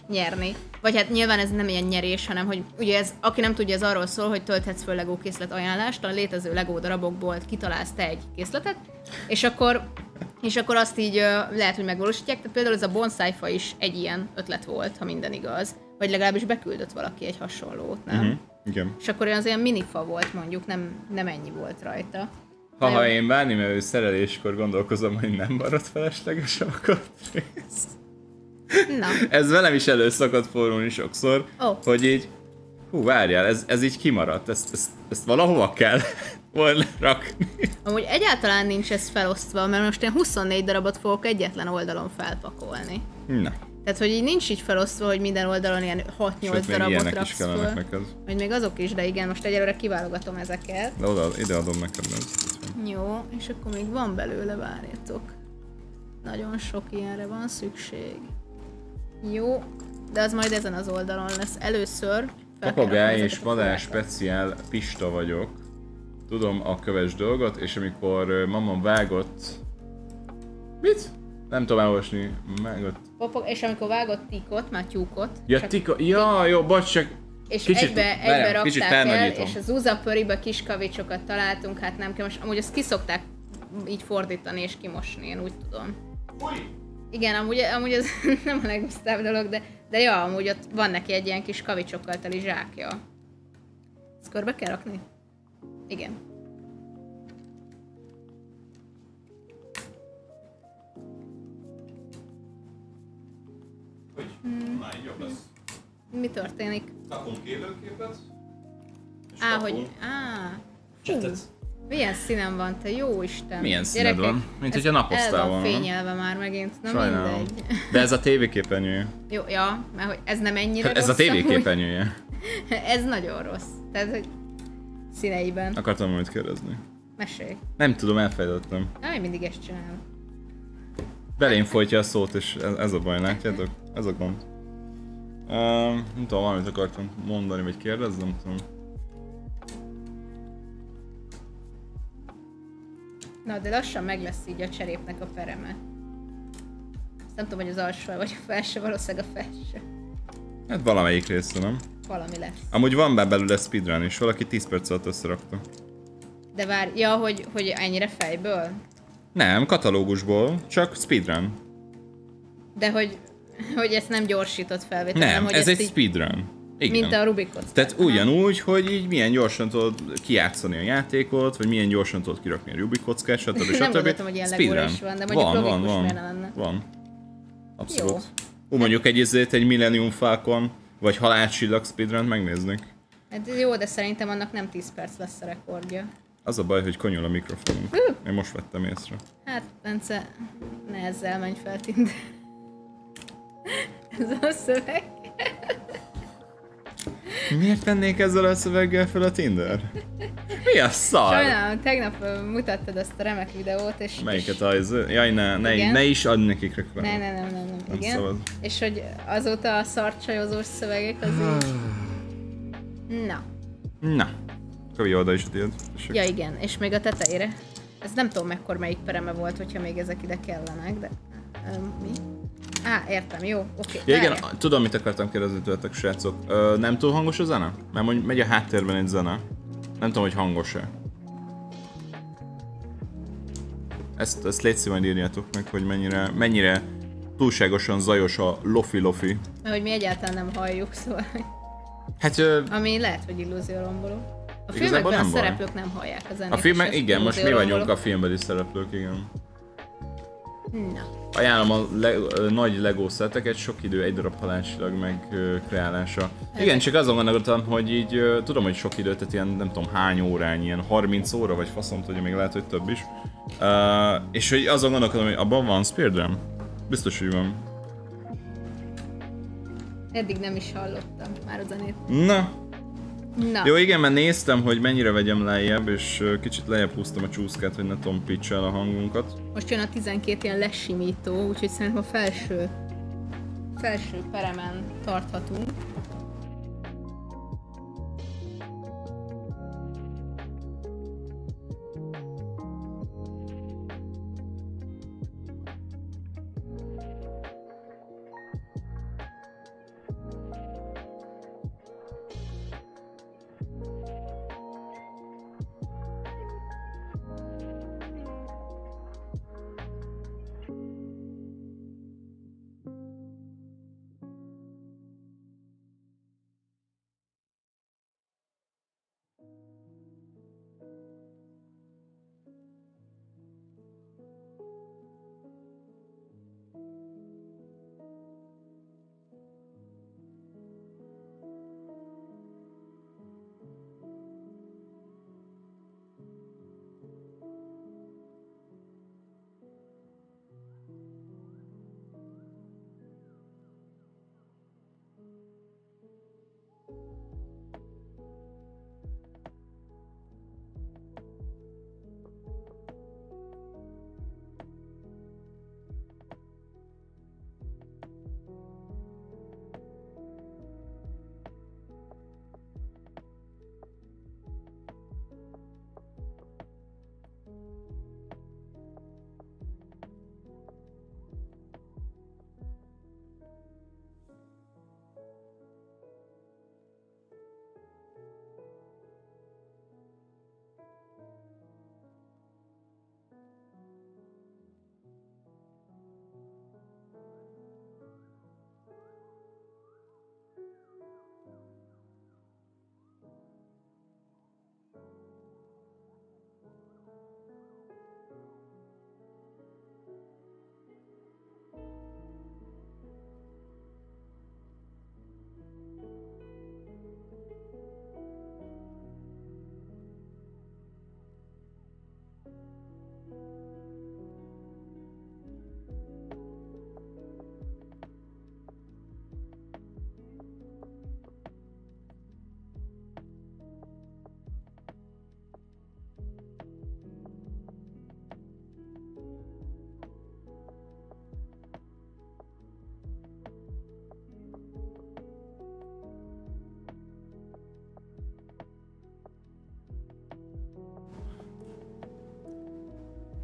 nyerni? Vagy hát nyilván ez nem ilyen nyerés, hanem hogy ugye ez, aki nem tudja, ez arról szól, hogy tölthetsz föl Lego készlet ajánlást, a létező Lego darabokból kitalálsz te egy készletet, és akkor és akkor azt így lehet, hogy megvalósítják. Tehát például ez a bonsai fa is egy ilyen ötlet volt, ha minden igaz. Vagy legalábbis beküldött valaki egy hasonlót, nem? Uh-huh. Igen. És akkor az ilyen minifa volt mondjuk, nem, nem ennyi volt rajta. Ha, ha én bánni, mert szereléskor gondolkozom, hogy nem maradt felesleges, akkor rész. Na. Ez velem is elő szokott fordulni sokszor, oh. hogy így, hú, várjál, ez, ez így kimaradt, ezt, ezt, ezt valahova kell volna rakni. Amúgy egyáltalán nincs ez felosztva, mert most én 24 darabot fogok egyetlen oldalon felpakolni. Na. Tehát, hogy így nincs így felosztva, hogy minden oldalon ilyen 6-8 darabot raksz is föl. Neked. Vagy még azok is, de igen, most egyelőre kiválogatom ezeket. De oda, ide adom neked. Ez. Jó, és akkor még van belőle, várjatok. Nagyon sok ilyenre van szükség. Jó, de az majd ezen az oldalon lesz. Először Papagáj és vadás speciál Pista vagyok. Tudom a köves dolgot, és amikor mamam vágott... Mit? Nem tudom elolvasni. Vágott. Papag... És amikor vágott tikot, már tyúkot. Ja, tika... Ja, jó, bocs, csak és kicsit, egybe, egybe várján, rakták kicsit el, és az uzapöribe kis kavicsokat találtunk, hát nem kell most, amúgy azt kiszokták így fordítani és kimosni, én úgy tudom. Igen, amúgy, amúgy ez nem a legbusztább dolog, de, de ja, amúgy ott van neki egy ilyen kis kavicsokkal teli zsákja. Ezt körbe kell rakni? Igen. Hmm. Na, jobb lesz. Mi történik? Kapunk élőképet. Á, hogy... Á. Milyen színem van, te jó Isten. Milyen színed Gyerekek, van? Mint hogyha napoztál volna. fényelve már megint. Na Sajnálom. mindegy. De ez a tévéképernyője. Jó, ja, mert hogy ez nem ennyire Ez rossz, a tévéképernyője. ez nagyon rossz. Tehát, hogy színeiben. Akartam valamit kérdezni. Mesélj. Nem tudom, elfejtettem. Na, én mindig ezt csinálom. Belém folytja a szót, és ez, a baj, látjátok? Ez a gond. Uh, nem tudom, valamit akartam mondani, vagy kérdezni, nem tudom. Na, de lassan meg lesz így a cserépnek a pereme. Azt nem tudom, hogy az alsó vagy a felső, valószínűleg a felső. Hát valamelyik része, nem? Valami lesz. Amúgy van be belőle speedrun is, valaki 10 perc alatt összerakta. De vár, ja, hogy, hogy ennyire fejből? Nem, katalógusból, csak speedrun. De hogy hogy ezt nem gyorsított felvétel, nem, nem hogy ez egy így, speedrun. Igen. Mint a Rubikot. Tehát ugyanúgy, hogy így milyen gyorsan tudod kijátszani a játékot, vagy milyen gyorsan tudod kirakni a Rubik kockát, stb. stb. Nem gondoltam, hogy ilyen is van, de mondjuk van, van, van, lenne. Van. Abszolút. Jó. Ú, mondjuk egy izét, egy Millennium Falcon, vagy halálcsillag speedrun megnéznék. Hát jó, de szerintem annak nem 10 perc lesz a rekordja. Az a baj, hogy konyol a mikrofonunk. Én most vettem észre. Hát, Bence, ne ezzel menj fel Tinder. Ez a szöveg. Miért vennék ezzel a szöveggel fel a Tinder? Mi a szar? Sajnálom, tegnap mutattad azt a remek videót, és... Melyiket az? Jaj, ne, ne, ne is adj nekik reklámot. Ne, ne, nem, nem, nem, nem igen. Szabad. És hogy azóta a szarcsajozós szövegek az így... Na. Na. Akkor oda is tiéd. Ja igen, és még a tetejére. Ez nem tudom mekkor melyik pereme volt, hogyha még ezek ide kellenek, de... Um, mi? Á, értem, jó, oké. Ja, igen, tudom, mit akartam kérdezni tőletek, srácok. Ö, nem túl hangos a zene? Mert mondjuk megy a háttérben egy zene. Nem tudom, hogy hangos-e. Ezt, ezt légy majd írjátok meg, hogy mennyire, mennyire túlságosan zajos a lofi-lofi. Mert hogy mi egyáltalán nem halljuk, szóval... Hát... Ö... Ami lehet, hogy illúzióromboló. A filmekben nem a szereplők nem hallják a zenét. A filmek, igen, most mi vagyunk a filmbeli szereplők, igen. Na. Ajánlom a le, nagy Lego szeteket, sok idő, egy darab halásság meg kreálása. Ezek. Igen, csak azon gondoltam, hogy így tudom, hogy sok időt, tehát ilyen nem tudom hány órányi, ilyen 30 óra, vagy faszom tudja, még lehet, hogy több is. Uh, és hogy azon gondolkodom, hogy abban van Spear Biztos, hogy van. Eddig nem is hallottam már a zenét. Na, Na. Jó, igen, mert néztem, hogy mennyire vegyem lejjebb, és kicsit lejjebb húztam a csúszkát, hogy ne tompítsa el a hangunkat. Most jön a 12 ilyen lesimító, úgyhogy szerintem a felső, felső peremen tarthatunk.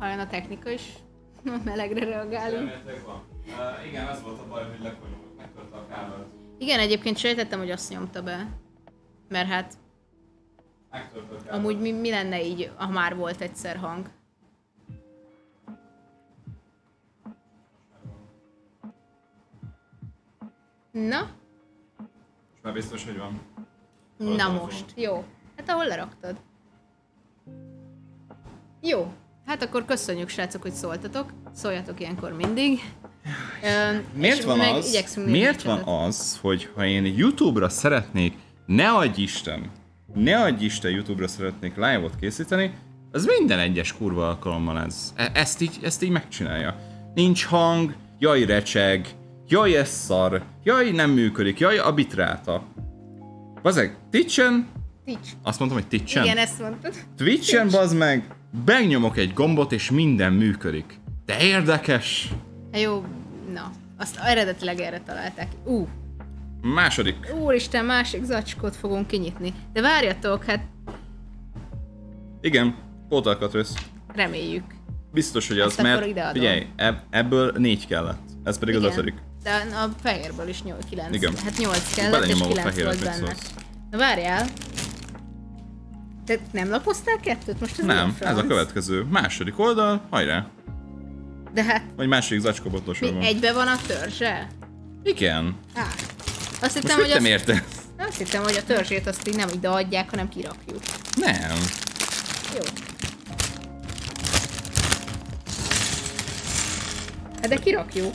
Olyan a technika is melegre reagálunk. Uh, igen, az volt a baj, hogy lekonyult, a kábelt. Igen, egyébként sejtettem, hogy azt nyomta be. Mert hát... Amúgy mi, mi lenne így, ha már volt egyszer hang? Na? És már biztos, hogy van. Na most, jó. Hát ahol leraktad. Hát akkor köszönjük srácok, hogy szóltatok. Szóljatok ilyenkor mindig. miért van az, miért van az, hogy ha én Youtube-ra szeretnék, ne adj Isten, ne adj Isten Youtube-ra szeretnék live-ot készíteni, az minden egyes kurva alkalommal ez. E- ezt így, ezt így megcsinálja. Nincs hang, jaj recseg, jaj ez szar, jaj nem működik, jaj a bitráta. Bazeg, Twitchen? Twitch. Azt mondtam, hogy Twitchen? Igen, ezt mondtad. Twitchen, bazd meg, Megnyomok egy gombot, és minden működik. De érdekes. Hát jó, na. Azt eredetileg erre találták. Ú. Uh. Második. Úristen, másik zacskót fogunk kinyitni. De várjatok, hát... Igen, pótalkatrész. Reméljük. Biztos, hogy az, Ezt mert figyelj, ebből négy kellett. Ez pedig Igen. az ötödik. De a fehérből is 8, 9. Igen. Hát 8 kellett, és 9 volt benne. Na várjál, te nem lapoztál kettőt? Most ez Nem, ez a következő. Második oldal, hajrá. De hát... Vagy második zacskóbotlos van. Egybe van a törzse? Igen. Á. Azt hittem, hogy nem érte. Azt hittem, hogy a törzsét azt így nem ide adják, hanem kirakjuk. Nem. Jó. Hát de kirakjuk.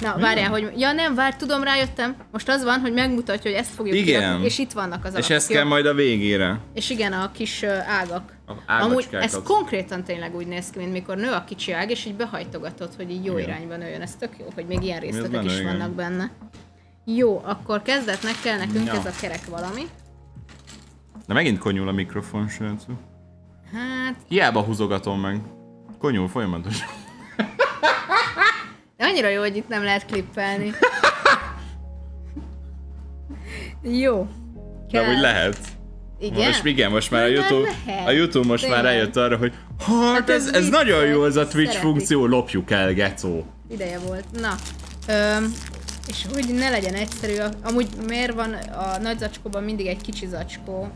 Na, Mi várjál, hogy... Ja nem, vár, tudom, rájöttem. Most az van, hogy megmutatja, hogy ezt fogjuk Igen. Kirakni, és itt vannak az És ezt kell majd a végére. És igen, a kis ágak. A Amúgy ez az... konkrétan tényleg úgy néz ki, mint mikor nő a kicsi ág, és így behajtogatod, hogy így jó igen. irányba nőjön. Ez tök jó, hogy még ilyen részletek is igen. vannak benne. Jó, akkor kezdetnek kell nekünk ja. ez a kerek valami. De megint konyul a mikrofon, srácok. Hát... Hiába húzogatom meg. Konyul folyamatosan. Annyira jó, hogy itt nem lehet klippelni. jó. Kell... De úgy lehet. Igen? Most igen, most már a YouTube, a YouTube most Tényleg. már rájött arra, hogy hát, hát ez, ez nagyon jó ez a Twitch szeretik. funkció, lopjuk el, gecó. Ideje volt. Na, öm, és hogy ne legyen egyszerű, amúgy miért van a nagy zacskóban mindig egy kicsi zacskó?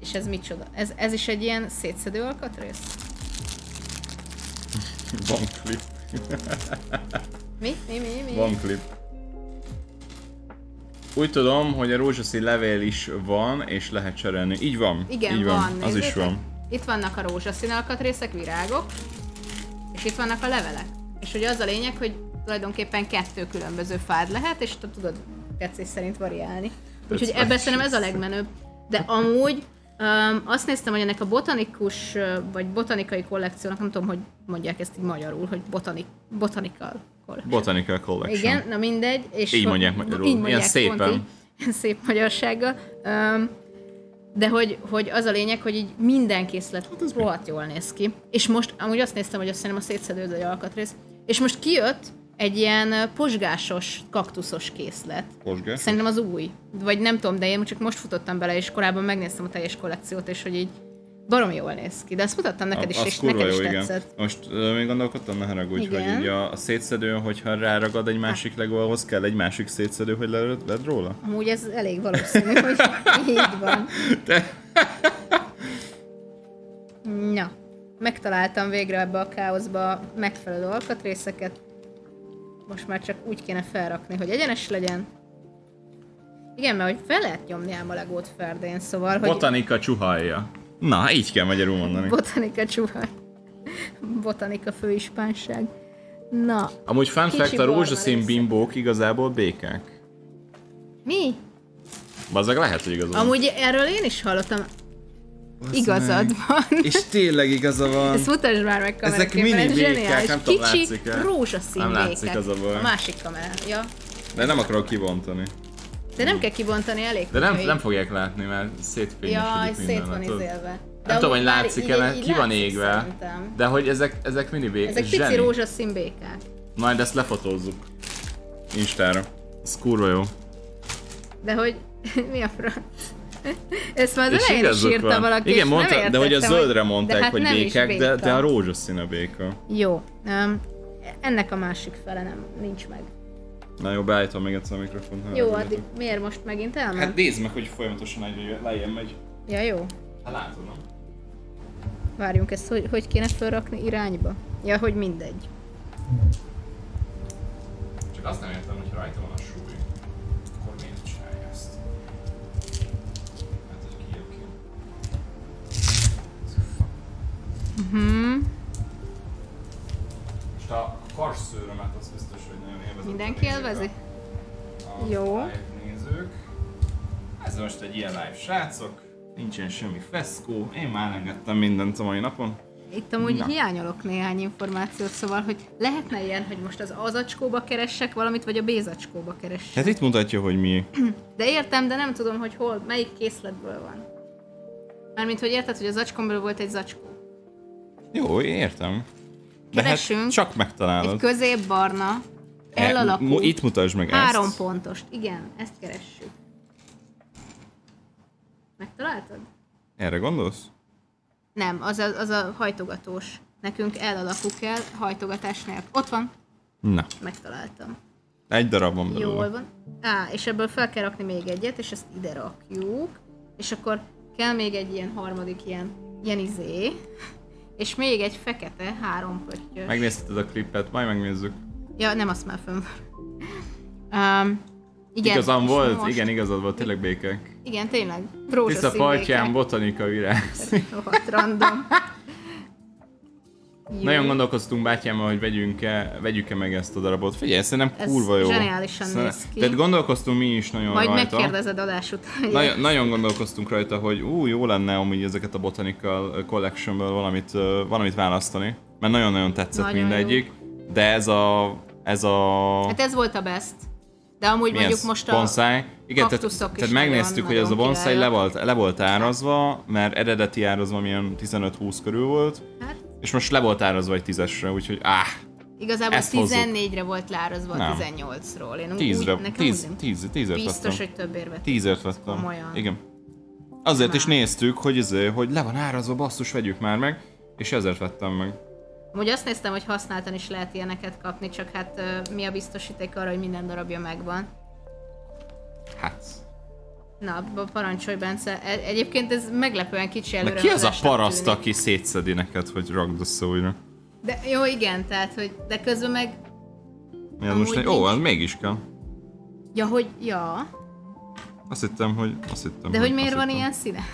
És ez micsoda? Ez, ez is egy ilyen szétszedő alkatrész? Van klip. mi? Mi? Mi? Mi? Van klip. Úgy tudom, hogy a rózsaszín levél is van, és lehet cserélni. Így van. Igen, így van. van. Az is van. Itt vannak a rózsaszín alkatrészek, virágok, és itt vannak a levelek. És hogy az a lényeg, hogy tulajdonképpen kettő különböző fád lehet, és tudod tetszés szerint variálni. Úgyhogy ebben szerintem ez a legmenőbb. De amúgy Um, azt néztem, hogy ennek a botanikus, vagy botanikai kollekciónak, nem tudom, hogy mondják ezt így magyarul, hogy botanik, botanical collection. Botanical collection. Igen, na mindegy. És így mondják magyarul, így mondják, ilyen szépen. Így, szép magyarsággal. Um, de hogy, hogy az a lényeg, hogy így minden készlet hát rohadt jól néz ki. És most, amúgy azt néztem, hogy azt szerintem a szétszedődő alkatrész, és most kijött egy ilyen posgásos, kaktuszos készlet. Posgás? Szerintem az új. Vagy nem tudom, de én csak most futottam bele, és korábban megnéztem a teljes kollekciót, és hogy így barom jól néz ki. De ezt mutattam neked is, a, és neked jó, is igen. tetszett. Most uh, még gondolkodtam, ne haragudj, igen. hogy így a, a szétszedő, hogyha ráragad egy másik ahhoz kell egy másik szétszedő, hogy leved róla? Amúgy ez elég valószínű, hogy így van. De... Na, megtaláltam végre ebbe a káoszba megfelelő alkatrészeket, most már csak úgy kéne felrakni, hogy egyenes legyen. Igen, mert hogy fel lehet nyomni ám a legót ferdén, szóval, hogy... Botanika csuhalja. Na, így kell magyarul mondani. Botanika csuhaj. Botanika főispánság. Na. Amúgy fun fact, a rózsaszín bimbók igazából békák. Mi? Bazzag lehet, hogy igazad. Amúgy erről én is hallottam. Basz igazad meg. van. És tényleg igaza van. Ezt mutasd már meg Ezek mini békák, nem tudom, Kicsi, látszik -e? rózsaszín Nem látszik az a baj. A másik kamera, ja. De nem akarok kibontani. De nem kell kibontani, elég. De nem, nem fogják látni, mert szétfényesödik Jaj, szét van izélve. Nem tudom, hogy látszik-e, ki van égve. Szerintem. De hogy ezek, ezek mini békák. Ezek pici rózsaszín békák. Majd ezt lefotózzuk. Instára. Ez kurva jó. De hogy mi a franc? Ezt már az elején is írta valaki, Igen, mondta, de hogy a zöldre mondták, de hát hogy békák, béka. de, de a rózsaszín a béka. Jó. Um, ennek a másik fele nem, nincs meg. Na jó, beállítom még egyszer a mikrofont. Jó, addig miért most megint elment? Hát nézd meg, hogy folyamatosan egy lejjebb megy. Ja, jó. Hát látod, nem? Várjunk, ezt hogy, hogy kéne felrakni irányba? Ja, hogy mindegy. Csak azt nem értem, hogy rajta van Mhm. Most a karszőrömet az biztos, hogy nagyon élvezett. Mindenki élvezi? Jó. nézők. Ez most egy ilyen live, srácok nincsen semmi feszkó, én már engedtem mindent a mai napon. Itt amúgy Na. hiányolok néhány információt, szóval, hogy lehetne ilyen, hogy most az azacskóba keressek valamit, vagy a bézacskóba keressek. Hát itt mutatja, hogy mi. De értem, de nem tudom, hogy hol, melyik készletből van. Mármint, hogy érted, hogy az zacskómból volt egy zacskó. Jó, értem. De Keresünk hát csak megtalálod. Egy középbarna, elalakú. E, itt mutasd meg három ezt. pontost. Igen, ezt keressük. Megtaláltad? Erre gondolsz? Nem, az a, az a hajtogatós. Nekünk elalakú kell, hajtogatás nélkül. Ott van. Na. Megtaláltam. Egy darab van belőle. Jól van. Á, és ebből fel kell rakni még egyet, és ezt ide rakjuk. És akkor kell még egy ilyen harmadik ilyen, ilyen izé. És még egy fekete, három pöttyös. Megnézted a klipet, majd megnézzük. Ja, nem azt már fönn um, igen, Igazam volt, most... igen, igazad volt, tényleg békek. Igen, tényleg. Tiszta partján botanika virág. random. Nagyon gondolkoztunk bátyámmal, hogy vegyünk-e, vegyük-e meg ezt a darabot. Figyelj, szerintem Ez kurva jó. zseniálisan szerintem, néz ki. Tehát gondolkoztunk mi is nagyon Majd rajta. Majd megkérdezed adás után. Nagyon, nagyon gondolkoztunk rajta, hogy ú, jó lenne amúgy ezeket a Botanical Collectionből valamit, valamit választani. Mert nagyon-nagyon tetszett nagyon mindegyik. Jó. De ez a ez a... Hát ez volt a best. De amúgy Mi mondjuk ez? most a bonsai. Igen, tehát, tehát megnéztük, hogy ez a bonsai le volt, le volt árazva, mert eredeti árazva milyen 15-20 körül volt, Hát és most le volt árazva egy 10-esre, úgyhogy áh, igazából Ezt hozzuk. 14-re volt lárazva a Nem. 18-ról. Én 10-re, úgy, nekem 10, úgy nem 10, 10 Biztos, vettem. hogy többért vettem. 10 vettem. Komolyan. Igen. Azért is Már. néztük, hogy, izé, hogy le van árazva, basszus, vegyük már meg, és ezért vettem meg. Amúgy azt néztem, hogy használtan is lehet ilyeneket kapni, csak hát mi a biztosíték arra, hogy minden darabja megvan. Hát. Na, parancsolj, Bence. E- egyébként ez meglepően kicsi De előre ki az a paraszt, tűnik. aki szétszedi neked, hogy ragd össze újra? De jó, igen, tehát, hogy de közben meg... Amúgy most egy... Ó, az mégis kell. Ja, hogy... Ja. Azt hittem, hogy... Azt hittem, De hogy miért azt van hittem. ilyen színe?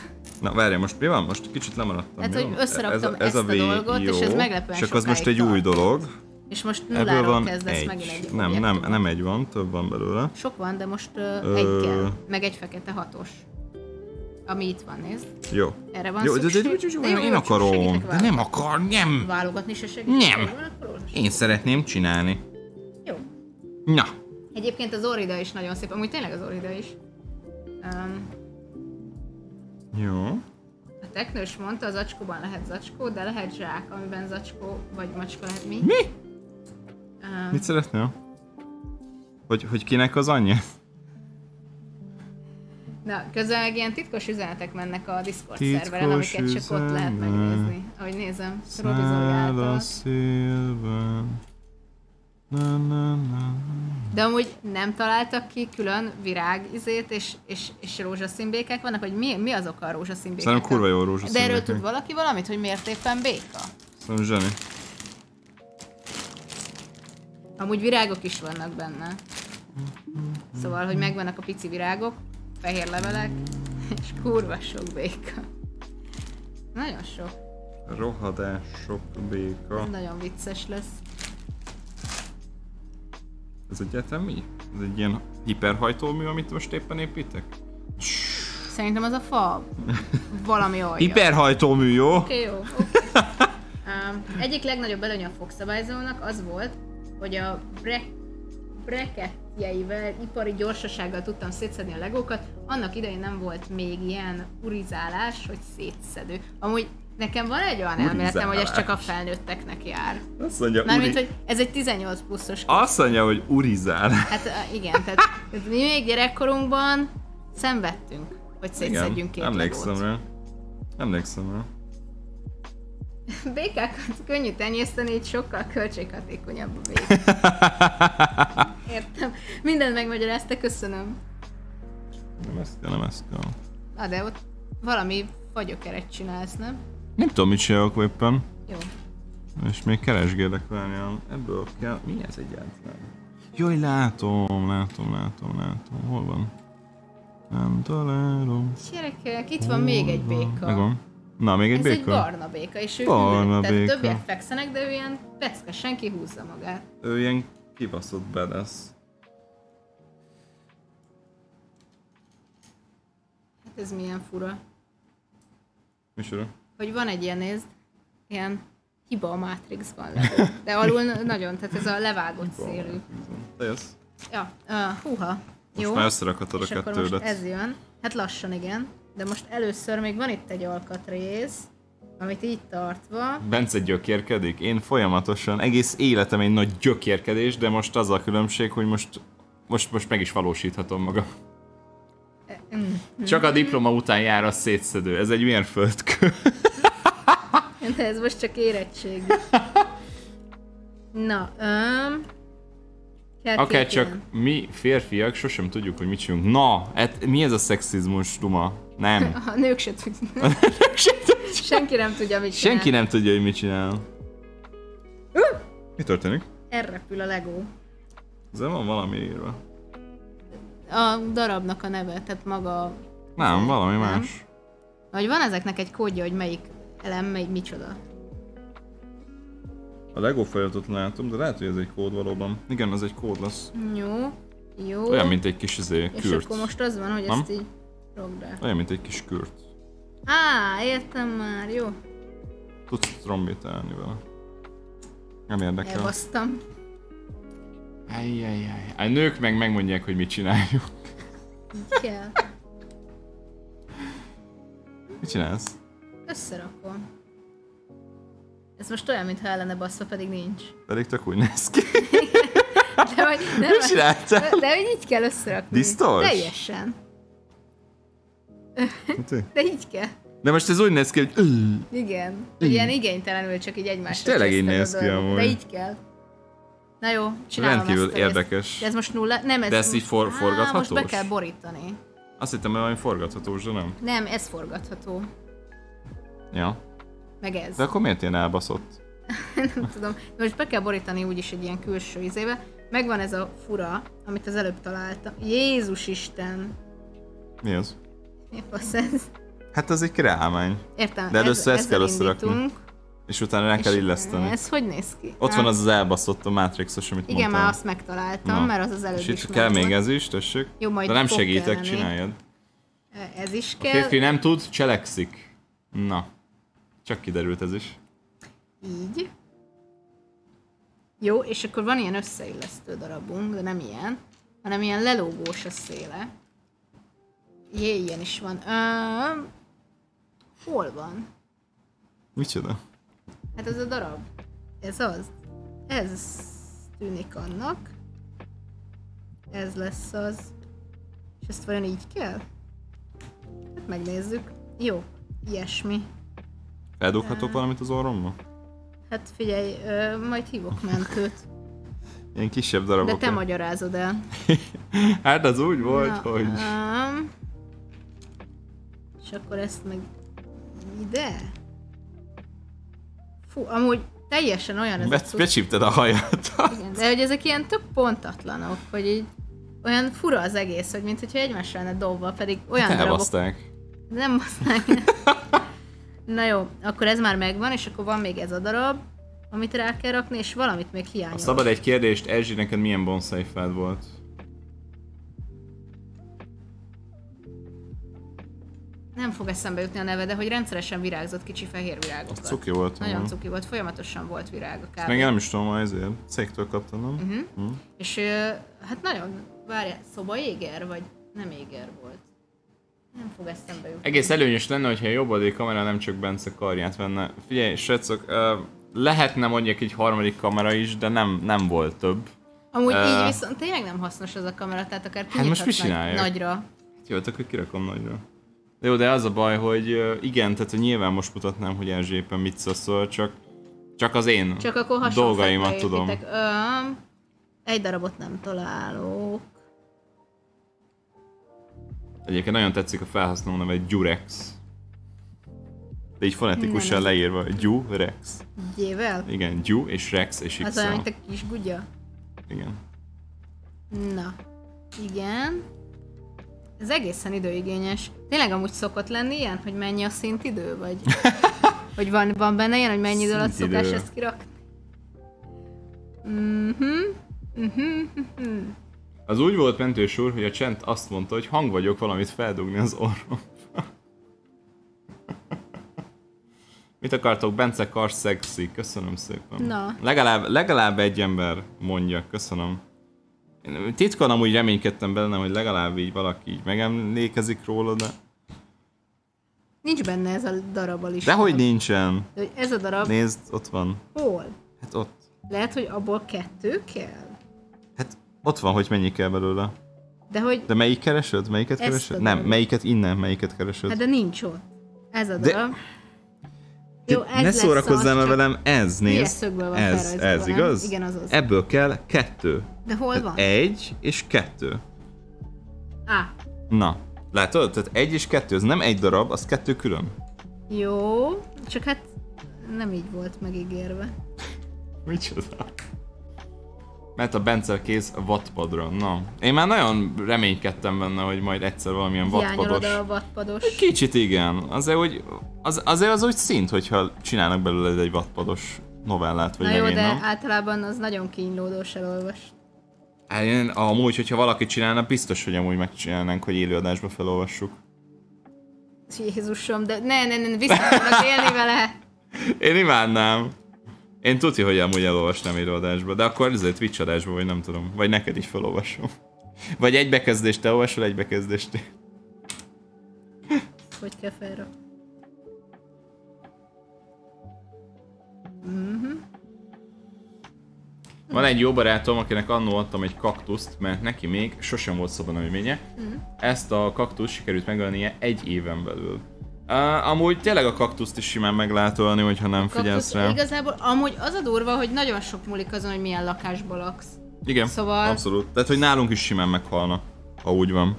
Na várjál, most mi van? Most kicsit lemaradtam. Hát, hogy van? összeraktam ez a, ez ezt a V, dolgot, és jó. ez meglepően Csak az most egy új dolog. És most Ebből nulláról van kezdesz egy. megint egy nem, nem, nem egy van, több van belőle. Sok van, de most ö, Ö. egy kell. Meg egy fekete hatos. Ami itt van, nézd. Jó. Erre van jó, de, de, de, de, De jó, én akarom. segítek De nem akar, nem. Válogatni se segít? Nem. Van akkor olvasd. Én szeretném csinálni. Jó. Na. Egyébként az orrida is nagyon szép. Amúgy tényleg az orrida is. Um, Jó. a teknős mondta, az zacskóban lehet zacskó, de lehet zsák, amiben zacskó vagy macska lehet mi. Mi? Um, Mit szeretnél? Hogy, hogy kinek az anyja? Na, közben meg ilyen titkos üzenetek mennek a Discord Titkos szerveren, amiket csak ott lehet megnézni. Ahogy nézem, Robi Zoli Száll a által. szélben. Na, na, na. De amúgy nem találtak ki külön virág izét és, és, és rózsaszínbékek vannak, hogy mi, mi az oka a rózsaszínbékek? Szerintem kurva jó De erről rózsaszínbékek. tud valaki valamit, hogy miért éppen béka? Szerintem zseni. Amúgy virágok is vannak benne. Szóval, hogy megvannak a pici virágok, fehér levelek, és kurva sok béka. Nagyon sok. Rohadás, sok béka. Ez nagyon vicces lesz. Ez egyáltalán mi? Ez egy ilyen hiperhajtómű, amit most éppen építek? Szerintem az a fa valami olyan. Hiperhajtómű, jó? Oké, jó. oké. Um, egyik legnagyobb előnye a fogszabályzónak az volt, hogy a bre- breketjeivel, ipari gyorsasággal tudtam szétszedni a legókat. Annak idején nem volt még ilyen urizálás, hogy szétszedő. Amúgy nekem van egy olyan elméletem, hogy ez csak a felnőtteknek jár. Azt mondja, Mármint, uri... hogy ez egy 18 pluszos Azt mondja, hogy urizál. Hát igen, tehát mi még gyerekkorunkban szenvedtünk, hogy szétszedjünk két emlékszem legót. rá. Emlékszem rá. Békákat könnyű tenyészteni, így sokkal költséghatékonyabb a bék. Értem. Mindent megmagyarázta, köszönöm. Nem ezt kell, nem ezt kell. Na de ott valami fagyokeret csinálsz, nem? Nem tudom, mit csinálok éppen. Jó. És még keresgélek várjál. Ebből kell... Mi ez egyáltalán? Jaj, látom, látom, látom, látom. Hol van? Nem találom. Gyerekek, itt van még egy béka. Megvan. Na, még egy Ez béka? egy barna béka, és ő Barna ül, tehát béka. többiek fekszenek, de ő ilyen peckesen kihúzza magát. Ő ilyen kibaszott bedesz. Hát ez milyen fura. Micsoda? hogy van egy ilyen nézd, ilyen hiba a Matrixban levő. De alul nagyon, tehát ez a levágott szélű. Jössz? Ja, uh, húha. Most Jó. már összerakhatod a kettődet. ez jön. Hát lassan igen. De most először még van itt egy alkatrész, amit így tartva. Bence gyökérkedik? Én folyamatosan, egész életem egy nagy gyökérkedés, de most az a különbség, hogy most, most, most meg is valósíthatom magam. Mm. Csak a diploma után jár a szétszedő. Ez egy mérföldkő. De ez most csak érettség. Na, öm... Akár két csak mi férfiak sosem tudjuk, hogy mit csinálunk. Na, et, mi ez a szexizmus, Duma? Nem. A nők se tudják. Senki nem tudja, mit Senki csinál. nem tudja, hogy mit csinál. Mi történik? Elrepül a Lego. Ezzel van valami írva. A darabnak a neve, tehát maga... Nem, valami Nem? más. Vagy van ezeknek egy kódja, hogy melyik elem, melyik micsoda. A Lego feliratot látom, de lehet, hogy ez egy kód valóban. Igen, az egy kód lesz. Jó, jó. Olyan, mint egy kis izé, És kürt. akkor most az van, hogy Nem? ezt így rogd rá. Olyan, mint egy kis kürt. Á, értem már, jó. Tudsz trombitálni vele. Nem érdekel. Elbasztam. Ajjajjaj. A nők meg megmondják, hogy mit csináljuk. Így kell. Mit csinálsz? Összerakom. Ez most olyan, mintha ellene baszva, pedig nincs. Pedig tök úgy néz ki. De, hogy, de, Mit csináltál? de, de hogy így kell összerakni. Biztos? Teljesen. De így kell. De most ez úgy néz ki, hogy... Igen. Ilyen igénytelenül csak így egymásra tényleg így néz ki amúgy. De így kell. Na jó, csinálom Rendkívül ezt érdekes. De ez most nulla? Nem, ez De ez így for- Á, most forgathatós? be kell borítani. Azt hittem, hogy valami forgathatós, de nem. Nem, ez forgatható. Ja. Meg ez. De akkor miért ilyen elbaszott? nem tudom. De most be kell borítani úgyis egy ilyen külső izébe. Megvan ez a fura, amit az előbb találtam. Jézus Isten! Mi az? Mi a fasz ez? Hát az egy kreálmány. Értem, De először ezt ezzel kell összerakni. És utána rá kell illeszteni. Ez hogy néz ki? Ott Hát, van az az elbaszott a Matrixos, amit Igen, mondtam. már azt megtaláltam, mert az az előbb És is itt kell még ez is, tessék. Jó, majd De nem segítek, kelleni. csináljad. Ez is A kell. férfi nem tud, cselekszik. Na. Csak kiderült ez is. Így. Jó, és akkor van ilyen összeillesztő darabunk, de nem ilyen, hanem ilyen lelógós a széle. Jé, ilyen is van. Ö, hol van? Micsoda? Hát ez a darab. Ez az. Ez tűnik annak. Ez lesz az. És ezt vajon így kell? Hát megnézzük. Jó, ilyesmi. Feldughatok valamit az orromba? Hát figyelj, ö, majd hívok mentőt. Ilyen kisebb De darabok. te magyarázod el. Hát az úgy volt, Na, hogy... Um, és akkor ezt meg ide? Fú, amúgy teljesen olyan ez a Be, cucc. becsípted a hajat. Igen, de hogy ezek ilyen tök pontatlanok, hogy így olyan fura az egész, hogy mint hogyha egymásra lenne dobva, pedig olyan darabok... Elbaszták. Nem baszták. Na jó, akkor ez már megvan, és akkor van még ez a darab, amit rá kell rakni, és valamit még hiányol. Szabad egy kérdést, Erzsi, neked milyen bonsai fád volt? Nem fog eszembe jutni a neve, de hogy rendszeresen virágzott kicsi fehér virágokat. Cuki volt. Nagyon aha. cuki volt, folyamatosan volt virág a kb. Meg nem is tudom, ezért. Széktől kaptam, nem? Mhm. Uh-huh. És hát nagyon, várjál, szoba éger, vagy nem éger volt? Nem fog eszembe jutni. Egész előnyös lenne, hogyha a jobb oldali kamera nem csak Bence karját venne. Figyelj, srácok, ö, lehetne mondjuk egy harmadik kamera is, de nem, nem volt több. Amúgy Ö, így viszont tényleg nem hasznos az a kamera, tehát akár Hát most nagy- csináljak? nagyra. Jó, akkor kirakom nagyra. De jó, de az a baj, hogy igen, tehát hogy nyilván most mutatnám, hogy Erzsi éppen mit szól, csak, csak az én Csak akkor dolgaimat tudom. Ö, egy darabot nem találok. Egyébként nagyon tetszik a felhasználó neve, Durex. De így fonetikusan Nem, leírva, Durex. Gyével? Igen, Du és Rex és Az x olyan, mint a kis gugya. Igen. Na, igen. Ez egészen időigényes. Tényleg amúgy szokott lenni ilyen, hogy mennyi a szintidő, vagy... hogy van, van benne ilyen, hogy mennyi idő alatt szokás ezt kirakni? Mhm. Mhm. mhm. Az úgy volt mentős úr, hogy a csend azt mondta, hogy hang vagyok valamit feldugni az orrom. Mit akartok? Bence Kars szexi. Köszönöm szépen. Na. Legalább, legalább egy ember mondja. Köszönöm. Én titkon amúgy reménykedtem benne, hogy legalább így valaki így megemlékezik róla, de... Nincs benne ez a darab a listán. Dehogy nincsen. De hogy Ez a darab Nézd, ott van. hol? Hát ott. Lehet, hogy abból kettő kell? Hát ott van, hogy mennyi kell belőle. De hogy... De melyik keresed? Melyiket keresed? Nem, melyiket innen, melyiket keresed? Hát de nincs ott. Ez a De- darab. Te Jó, ez ne szórakozzál már velem, ez, nézd. van Ez, ez, igaz? Igen, az az. Ebből kell kettő. De hol van? Egy és kettő. Á, Na, látod? Tehát egy és kettő, ez nem egy darab, az kettő külön. jó, csak hát nem így volt megígérve. Micsoda? Mert a Bence kész a wattpadra. Na, én már nagyon reménykedtem benne, hogy majd egyszer valamilyen wattpados. a wattpados. Kicsit igen. Azért, hogy az, azért az úgy szint, hogyha csinálnak belőle egy wattpados novellát, vagy Na jó, de nem? általában az nagyon kínlódós elolvas. Hát én amúgy, hogyha valaki csinálna, biztos, hogy amúgy megcsinálnánk, hogy élőadásba felolvassuk. Jézusom, de ne, ne, ne, vissza élni vele. Én imádnám. Én tudja, hogy amúgy elolvasnám adásba, de akkor ezért Twitch adásba, vagy nem tudom. Vagy neked is felolvasom. Vagy egy bekezdést te olvasol, egy bekezdést Hogy kell felrakni? Mm-hmm. Van egy jó barátom, akinek annó adtam egy kaktuszt, mert neki még sosem volt szobanövénye. Mm. Ezt a kaktuszt sikerült megölnie egy éven belül. Uh, amúgy tényleg a kaktuszt is simán meg lehet ölni, hogyha nem kaktusz, figyelsz rá. Igazából amúgy az a durva, hogy nagyon sok múlik azon, hogy milyen lakásban laksz. Igen, szóval... abszolút. Tehát, hogy nálunk is simán meghalna, ha úgy van.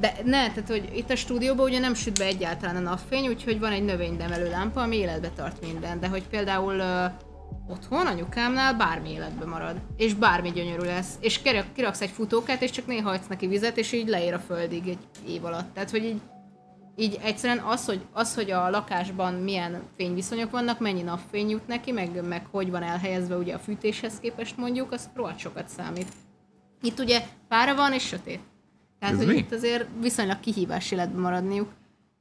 De ne, tehát hogy itt a stúdióban ugye nem süt be egyáltalán a napfény, úgyhogy van egy növénydemelő lámpa, ami életbe tart minden, de hogy például uh, otthon anyukámnál bármi életbe marad, és bármi gyönyörű lesz, és kiraksz egy futókát, és csak néha hagysz neki vizet, és így leér a földig egy év alatt. Tehát, hogy így így egyszerűen az, hogy, az, hogy a lakásban milyen fényviszonyok vannak, mennyi napfény jut neki, meg, meg hogy van elhelyezve ugye a fűtéshez képest mondjuk, az rohadt sokat számít. Itt ugye pára van és sötét. Tehát, Ez hogy mi? itt azért viszonylag kihívás életben maradniuk.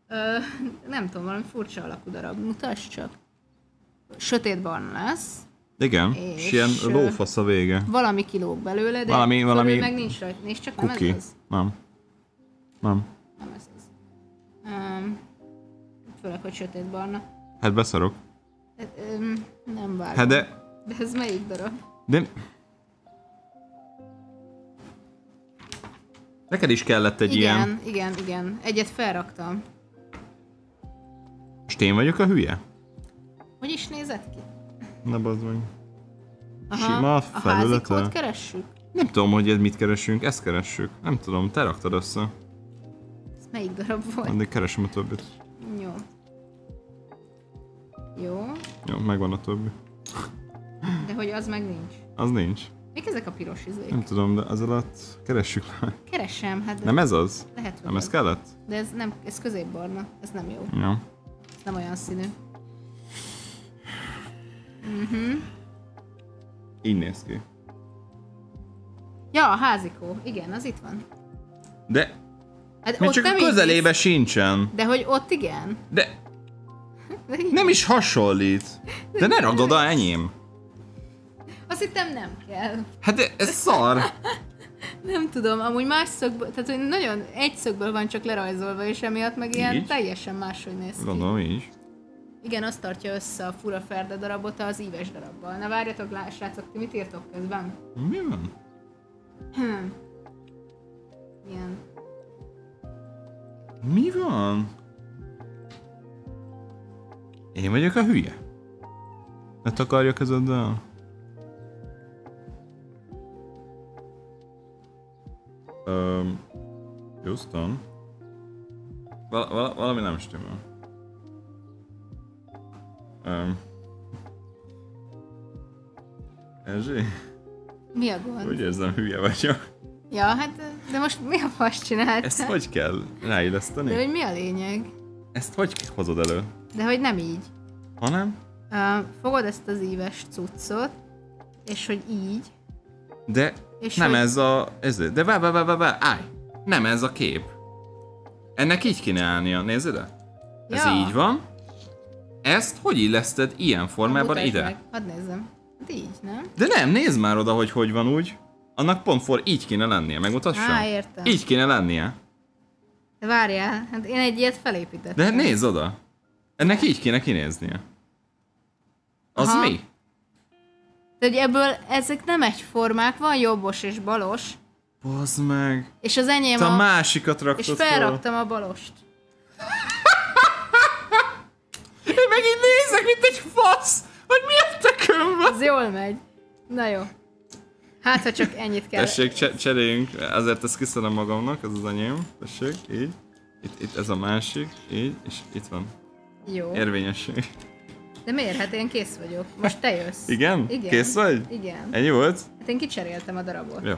Ö, nem tudom, valami furcsa alakú darab. Mutass csak. Sötét barna lesz. Igen, és, és ilyen lófasz a vége. Valami kilóg belőle, de valami, valami meg nincs rajta. Nézd csak, nem ez az. Nem. Nem. Um, főleg, hogy sötét barna. Hát beszarok. Hát, um, nem vágom. Hát de... De ez melyik darab? De... Neked is kellett egy igen, ilyen... Igen, igen, igen. Egyet felraktam. És én vagyok a hülye? Hogy is nézett ki? Na bazd meg. Aha, Sima felülete. A keressük? Nem tudom, hogy ez mit keresünk, ezt keressük. Nem tudom, te raktad össze. Melyik darab volt? Addig keresem a többit. Jó. Jó. Jó, megvan a többi. De hogy az meg nincs. Az nincs. Mik ezek a piros izék? Nem tudom, de az alatt keressük már. Keresem, hát... Nem ez az? Lehet, Nem ez kellett? De ez nem, ez középbarna, ez nem jó. Jó. Ez nem olyan színű. Mhm. Így néz ki. Ja, a házikó. Igen, az itt van. De Hát Mert csak a közelébe is. sincsen. De hogy ott igen? De... De nem is hasonlít. De ne ragd oda enyém. Azt hittem nem kell. Hát de ez szar. nem tudom, amúgy más szögből, tehát hogy nagyon egy szögből van csak lerajzolva, és emiatt meg ilyen így? teljesen máshogy néz ki. Gondolom így. Igen, azt tartja össze a fura ferde darabot az íves darabbal. Na várjatok, srácok, ti mit írtok közben? Mi van? Hm. Ilyen mi van? Én vagyok a hülye? Ne takarja kezeddel? Um, Houston? Val- val- valami nem stimmel. Um, Erzsé? Mi a gond? Úgy érzem, hülye vagyok. Ja, hát de most mi a fasz csinált? Ezt hogy kell ráilleszteni? De hogy mi a lényeg? Ezt hogy hozod elő? De hogy nem így. Hanem? Uh, fogod ezt az íves cuccot, és hogy így. De és nem hogy... ez a... Ez, de vá, vá, vá, vá, vá, állj! Nem ez a kép. Ennek így kéne állnia, nézd ide. Ja. Ez így van. Ezt hogy illeszted ilyen formában ide? Meg. Hadd nézzem. Hát így, nem? De nem, nézd már oda, hogy hogy van úgy. Annak pont for így kéne lennie, megmutassam? Á, értem. Így kéne lennie. De várjál, hát én egy ilyet felépítettem. De nézd oda. Ennek így kéne kinéznie. Az Aha. mi? De hogy ebből ezek nem egyformák, van jobbos és balos. Bazd meg. És az enyém Te a... a másikat raktad És felraktam fel. a balost. Én megint nézek, mint egy fasz, hogy miért te van. Ez jól megy. Na jó. Hát, ha csak ennyit kell. Tessék, cs- cseréljünk, azért ezt kiszedem magamnak, ez az enyém. Tessék, így. Itt, itt ez a másik, így, és itt van. Jó. Érvényesség. De miért? Hát én kész vagyok. Most te jössz. Igen? Igen. Kész vagy? Igen. Ennyi volt? Hát én kicseréltem a darabot. Jó.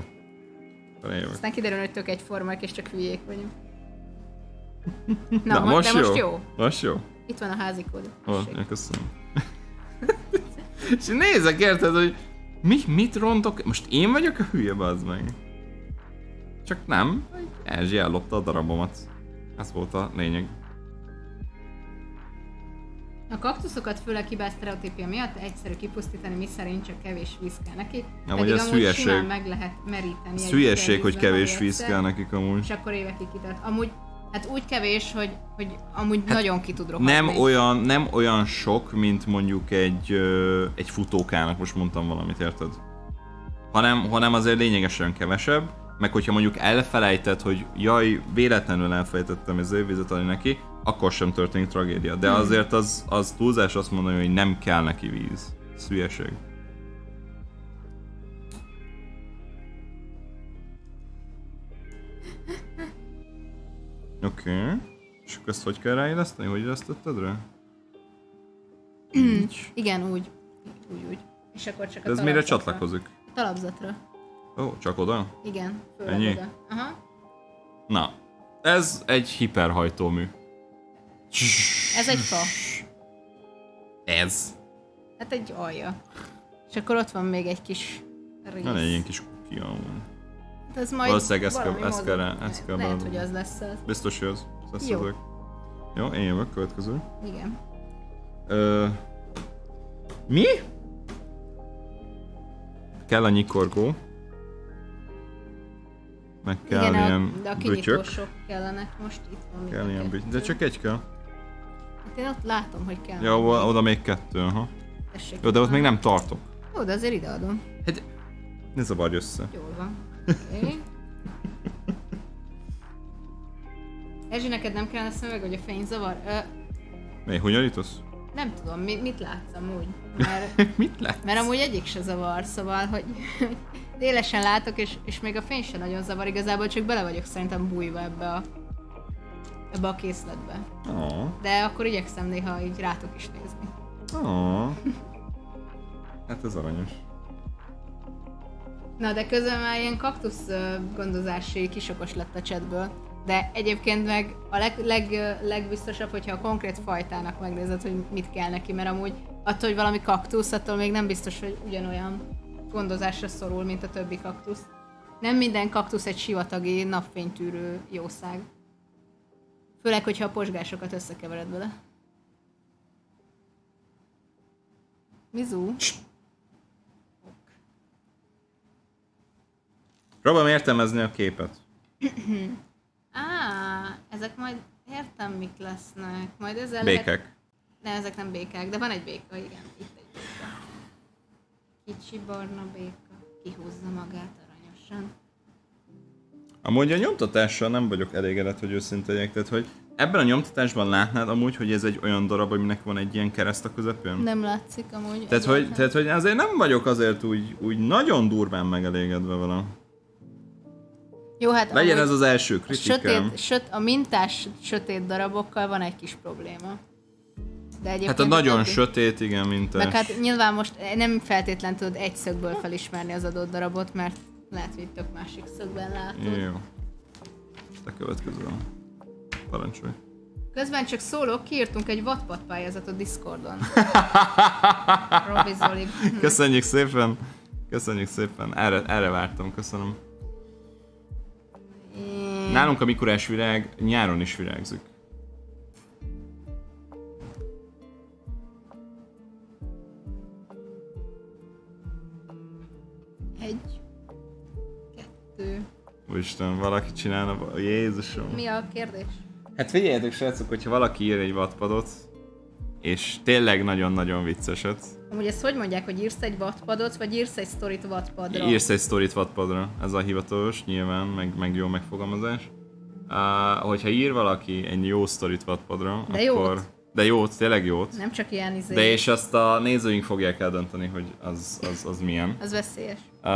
Aztán kiderül, hogy tök egyformák, és csak hülyék vagyunk. Na, Na most, jó. most jó. Most jó. Itt van a házikód. Oh, köszönöm. és nézek, érted, hogy mi, mit rontok? Most én vagyok a hülye, bazd meg. Csak nem. Erzsi ellopta a darabomat. Ez volt a lényeg. A kaktuszokat főleg hibás sztereotípia miatt egyszerű kipusztítani, mi szerint csak kevés víz kell neki. Ja, pedig ez hülyeség. meg lehet meríteni. Ez hülyeség, hogy kevés víz kell nekik amúgy. És akkor évekig kitart. Amúgy Hát úgy kevés, hogy, hogy amúgy hát nagyon ki tud rohadni. Nem olyan, nem olyan sok, mint mondjuk egy, egy futókának, most mondtam valamit, érted? Hanem, hanem azért lényegesen kevesebb, meg hogyha mondjuk elfelejtett, hogy jaj, véletlenül elfelejtettem az évvizet adni neki, akkor sem történik tragédia. De hmm. azért az, az túlzás azt mondani, hogy nem kell neki víz. Ez hülyeség. Oké. Okay. És akkor ezt hogy kell ráéleszteni? Hogy élesztetted rá? Így. Igen, úgy. Úgy, úgy. És akkor csak De ez mire csatlakozik? A talapzatra. Ó, csak oda? Igen, Ennyi? oda. Aha. Na, ez egy hiperhajtómű. Ez egy fa. Ez. Hát egy alja. És akkor ott van még egy kis rész. Van egy ilyen kis kukia van. Ez majd Valószínűleg ezt kell, ezt kell, ezt kell Lehet, hogy az lesz az. Biztos, hogy az. az Jó. Jó, én jövök, következő. Igen. Ö, mi? Kell a nyikorgó. Meg kell Igen, ilyen a, de a kinyitósok kellenek most itt van. Kell ilyen bütyök. De csak egy kell. Hát én ott látom, hogy kell. Ja, oda, még kettő, ha. Jó, de ott még nem tartok. Jó, de azért ideadom. Hát, ne zavarj össze. Jól van. Okay. Ezsi, neked nem kellene szemüveg, hogy a fény zavar? Ö... Mi, hunyorítasz? Nem tudom, mi, mit látsz amúgy? Mert, mit látsz? Mert amúgy egyik se zavar, szóval, hogy délesen látok, és, és még a fény se nagyon zavar, igazából csak bele vagyok szerintem bújva ebbe a, ebbe a készletbe. Oh. De akkor igyekszem néha így rátok is nézni. Oh. hát ez aranyos. Na, de közben már ilyen kaktusz gondozási kisokos lett a chatből. De egyébként meg a leg, leg, legbiztosabb, hogyha a konkrét fajtának megnézed, hogy mit kell neki, mert amúgy attól, hogy valami kaktusz, attól még nem biztos, hogy ugyanolyan gondozásra szorul, mint a többi kaktusz. Nem minden kaktusz egy sivatagi, napfénytűrő jószág. Főleg, hogyha a posgásokat összekevered vele. Mizu? Próbálom értelmezni a képet. Á, ezek majd értem mik lesznek. Majd ezzel Békek. Lehet... Ne, ezek nem békák, de van egy béka, igen. Itt egy béka. Kicsi barna béka. Kihúzza magát aranyosan. Amúgy a nyomtatással nem vagyok elégedett, hogy őszinte legyek, tehát hogy ebben a nyomtatásban látnád amúgy, hogy ez egy olyan darab, aminek van egy ilyen kereszt a közepén? Nem látszik amúgy. Tehát, hogy, tehát hogy azért nem vagyok azért úgy, úgy nagyon durván megelégedve vele. Jó, hát Legyen ez az első kritikám. Sötét, söt, a mintás sötét darabokkal van egy kis probléma. De hát a nagyon többi... sötét, igen, mintás. Meg hát nyilván most nem feltétlen tudod egy szögből felismerni az adott darabot, mert lehet, hogy tök másik szögben látod. Jó. A következő. Parancsolj. Közben csak szólok, kiírtunk egy Wattpad pályázatot Discordon. Robi Zoli. Köszönjük szépen! Köszönjük szépen! Erre, erre vártam, köszönöm. Nálunk a mikurás virág nyáron is virágzik. Egy, kettő. Úristen, valaki csinálna... Jézusom. Mi a kérdés? Hát figyeljetek srácok, hogyha valaki ír egy vatpadot, és tényleg nagyon-nagyon vicceset. Amúgy ezt hogy mondják, hogy írsz egy vatpadot, vagy írsz egy sztorit vatpadra? Írsz egy sztorit vatpadra, ez a hivatalos, nyilván, meg, meg jó megfogalmazás. Uh, hogyha ír valaki egy jó sztorit vatpadra, de akkor... Jót. De jót, tényleg jót. Nem csak ilyen izé. De és azt a nézőink fogják eldönteni, hogy az, az, az milyen. Az veszélyes. Uh,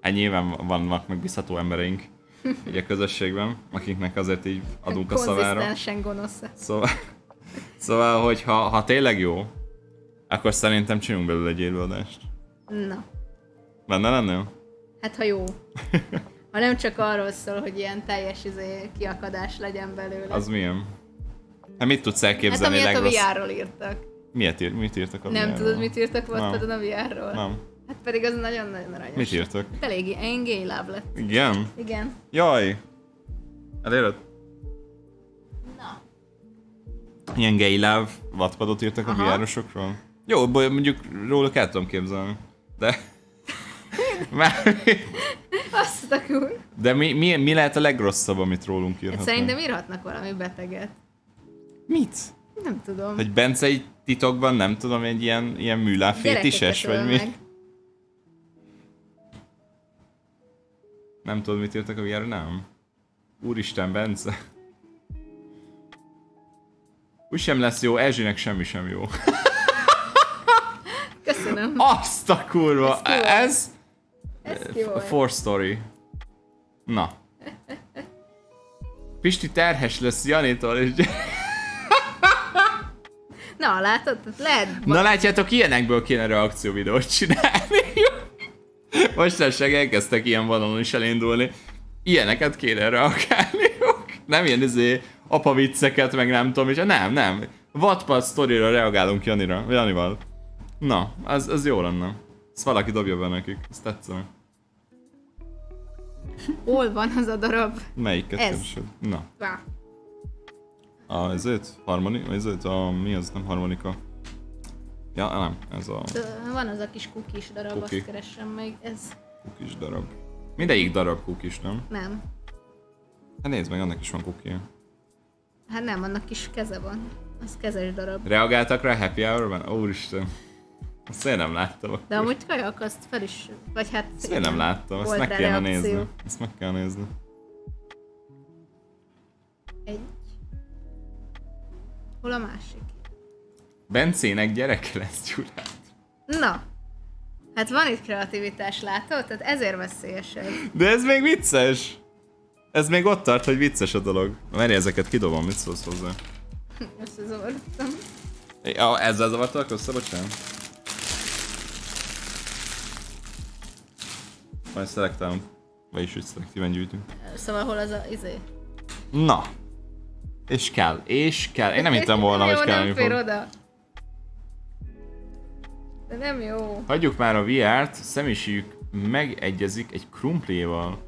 hát nyilván vannak megbízható embereink így a közösségben, akiknek azért így adunk a szavára. gonosz. Szóval, szóval hogy ha, ha tényleg jó, akkor szerintem csinálunk belőle egy élőadást. Na. Benne lennél? Hát ha jó. Ha nem csak arról szól, hogy ilyen teljes izé, kiakadás legyen belőle. Az milyen? Hát mit tudsz elképzelni hát amilyet legrossz... a VR-ról írtak. Miért ír, mit írtak a Nem tudod, mit írtak Wattpadon a VR-ról? Nem. Hát pedig az nagyon-nagyon aranyos. Mit írtak? Hát elég én gay láb lett. Igen? Igen. Jaj! Elérted? Na. Ilyen gay love vatpadot írtak Aha. a VR-osokról? Jó, mondjuk róluk el tudom képzelni. De... Már... Azt a kur. De mi, mi, mi lehet a legrosszabb, amit rólunk írhatnak? Szerintem írhatnak valami beteget. Mit? Nem tudom. Hogy Bence egy titokban, nem tudom, egy ilyen, ilyen műláfétises, vagy mi? Meg. Nem tudod, mit írtak a VR? Nem. Úristen, Bence. Úgy sem lesz jó, Erzsinek semmi sem jó. Köszönöm. Azt a kurva! Ez... Ez, ez four story. Na. Pisti terhes lesz Janitól, és... Na, látod? Lehet... Na látjátok, ilyenekből kéne reakcióvideót csinálni. Mostanság elkezdtek ilyen vonalon is elindulni. Ilyeneket kéne reagálni. Nem ilyen izé apa vicceket, meg nem tudom, és nem, nem. Wattpad sztorira reagálunk Janira, Janival. Na, az, az jó lenne. Ezt valaki dobja be nekik, ezt tetszene. Hol van az a darab? Melyiket Ez. keresed? Na. Vá. A, ezért? Harmoni? Ezért? A, mi az? Nem harmonika. Ja, nem, ez a... Van az a kis kukis darab, Cookie. azt keresem meg, ez... Kukis darab. Mindegyik darab kukis, nem? Nem. Hát nézd meg, annak is van kukie. Hát nem, annak kis keze van. Az kezes darab. Reagáltak rá Happy Hour-ban? Úristen. Azt én nem láttam. Akkor. De amúgy kajak, azt fel is, vagy hát... Ezt én nem láttam, ezt meg kellene nézni. Ezt meg kell nézni. Egy. Hol a másik? Bencének gyereke lesz Gyurát. Na, hát van itt kreativitás, látod? Tehát ezért veszélyes ez. De ez még vicces. Ez még ott tart, hogy vicces a dolog. Merj ezeket kidobom, mit szólsz hozzá? Összezavartam. Ja, ezzel zavartalak össze, bocsánat? Majd szelektálunk. Vagyis úgy szelektíven gyűjtünk. Szóval hol az a izé? Na. És kell, és kell. Én nem hittem volna, hogy kell. Nem fér oda. De nem jó. Hagyjuk már a VR-t, személyiségük megegyezik egy krumplival.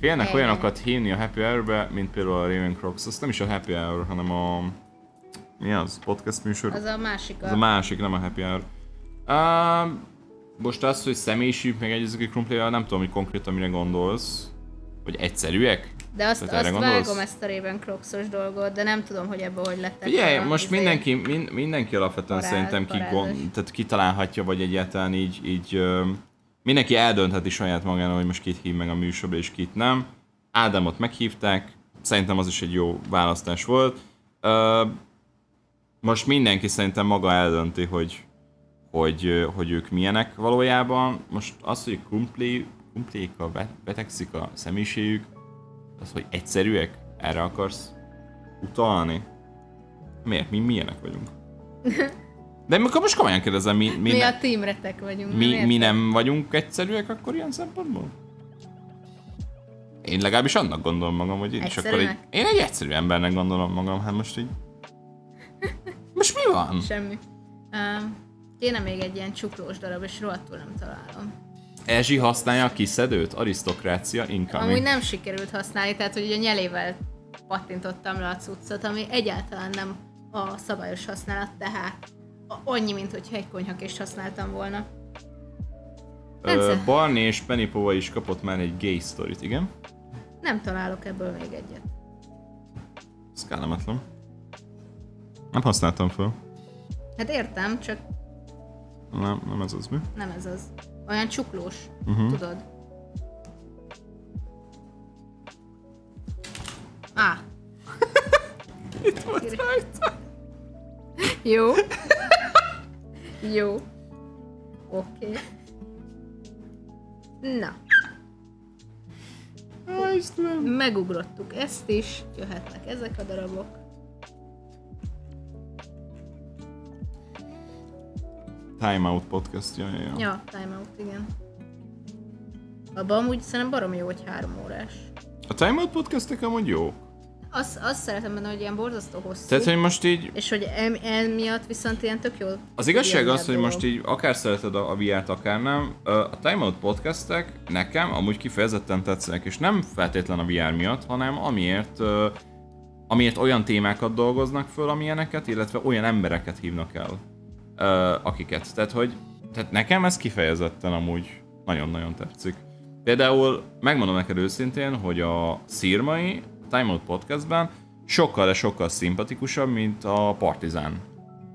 Félnek Igen. olyanokat hívni a Happy Hour-be, mint például a Raven Crocs. Az nem is a Happy Hour, hanem a... Mi az? Podcast műsor? Az a másik. Az a másik, nem a Happy Hour. Uh, most az, hogy személyiségük megegyezik egy krumplival, nem tudom, hogy konkrétan mire gondolsz. Hogy egyszerűek? De azt, azt vágom ezt a Raven Crocs-os dolgot, de nem tudom, hogy ebből hogy lettek. Ugye, most izé mindenki, mind, mindenki alapvetően parál, szerintem ki, gond, tehát kitalálhatja, vagy egyáltalán így, így uh, mindenki eldöntheti saját magának, hogy most kit hív meg a műsorba, és kit nem. Ádámot meghívták, szerintem az is egy jó választás volt. Uh, most mindenki szerintem maga eldönti, hogy, hogy, hogy ők milyenek valójában. Most az, hogy krumpli, a betegszik a személyiségük, az, hogy egyszerűek, erre akarsz utalni? Miért? Mi milyenek vagyunk? De akkor most komolyan kérdezem, mi... Mi, mi ne, a teamretek vagyunk. Mi, nem mi nem vagyunk egyszerűek akkor ilyen szempontból? Én legalábbis annak gondolom magam, hogy én is akkor egy... Én egy egyszerű embernek gondolom magam, hát most így... Most mi van? Semmi. Um, kéne még egy ilyen csuklós darab, és rohadtul nem találom. Ezsi használja a kiszedőt? Arisztokrácia incoming. Amúgy nem sikerült használni, tehát hogy ugye nyelével pattintottam le a cuccot, ami egyáltalán nem a szabályos használat, tehát annyi, mint hogyha egy konyhakést használtam volna. Ö, Barney és Pennypova is kapott már egy gay sztorit, igen? Nem találok ebből még egyet. Ez kellemetlen. Nem használtam fel. Hát értem, csak... Nem, nem ez az mi? Nem ez az. Olyan csuklós, uh-huh. tudod. Á. Itt volt rajta. Jó. Jó. Oké. Okay. Na. Megugrottuk ezt is, jöhetnek ezek a darabok. Time Out podcast, ja, ja, ja. Ja, Time Out, igen. Abban amúgy szerintem barom jó, hogy három órás. A Time Out podcastek amúgy jó. Azt, azt szeretem benne, hogy ilyen borzasztó hosszú. Tehát, hogy most így... És hogy emiatt viszont ilyen tök jó. Az igazság az, hogy most így akár szereted a, a VR-t, akár nem, a Time Out podcastek nekem amúgy kifejezetten tetszenek, és nem feltétlen a VR miatt, hanem amiért amiért olyan témákat dolgoznak föl, amilyeneket, illetve olyan embereket hívnak el, akiket. Tehát, hogy tehát nekem ez kifejezetten amúgy nagyon-nagyon tetszik. Például megmondom neked őszintén, hogy a Szirmai Time Out Podcastben sokkal, de sokkal szimpatikusabb, mint a Partizán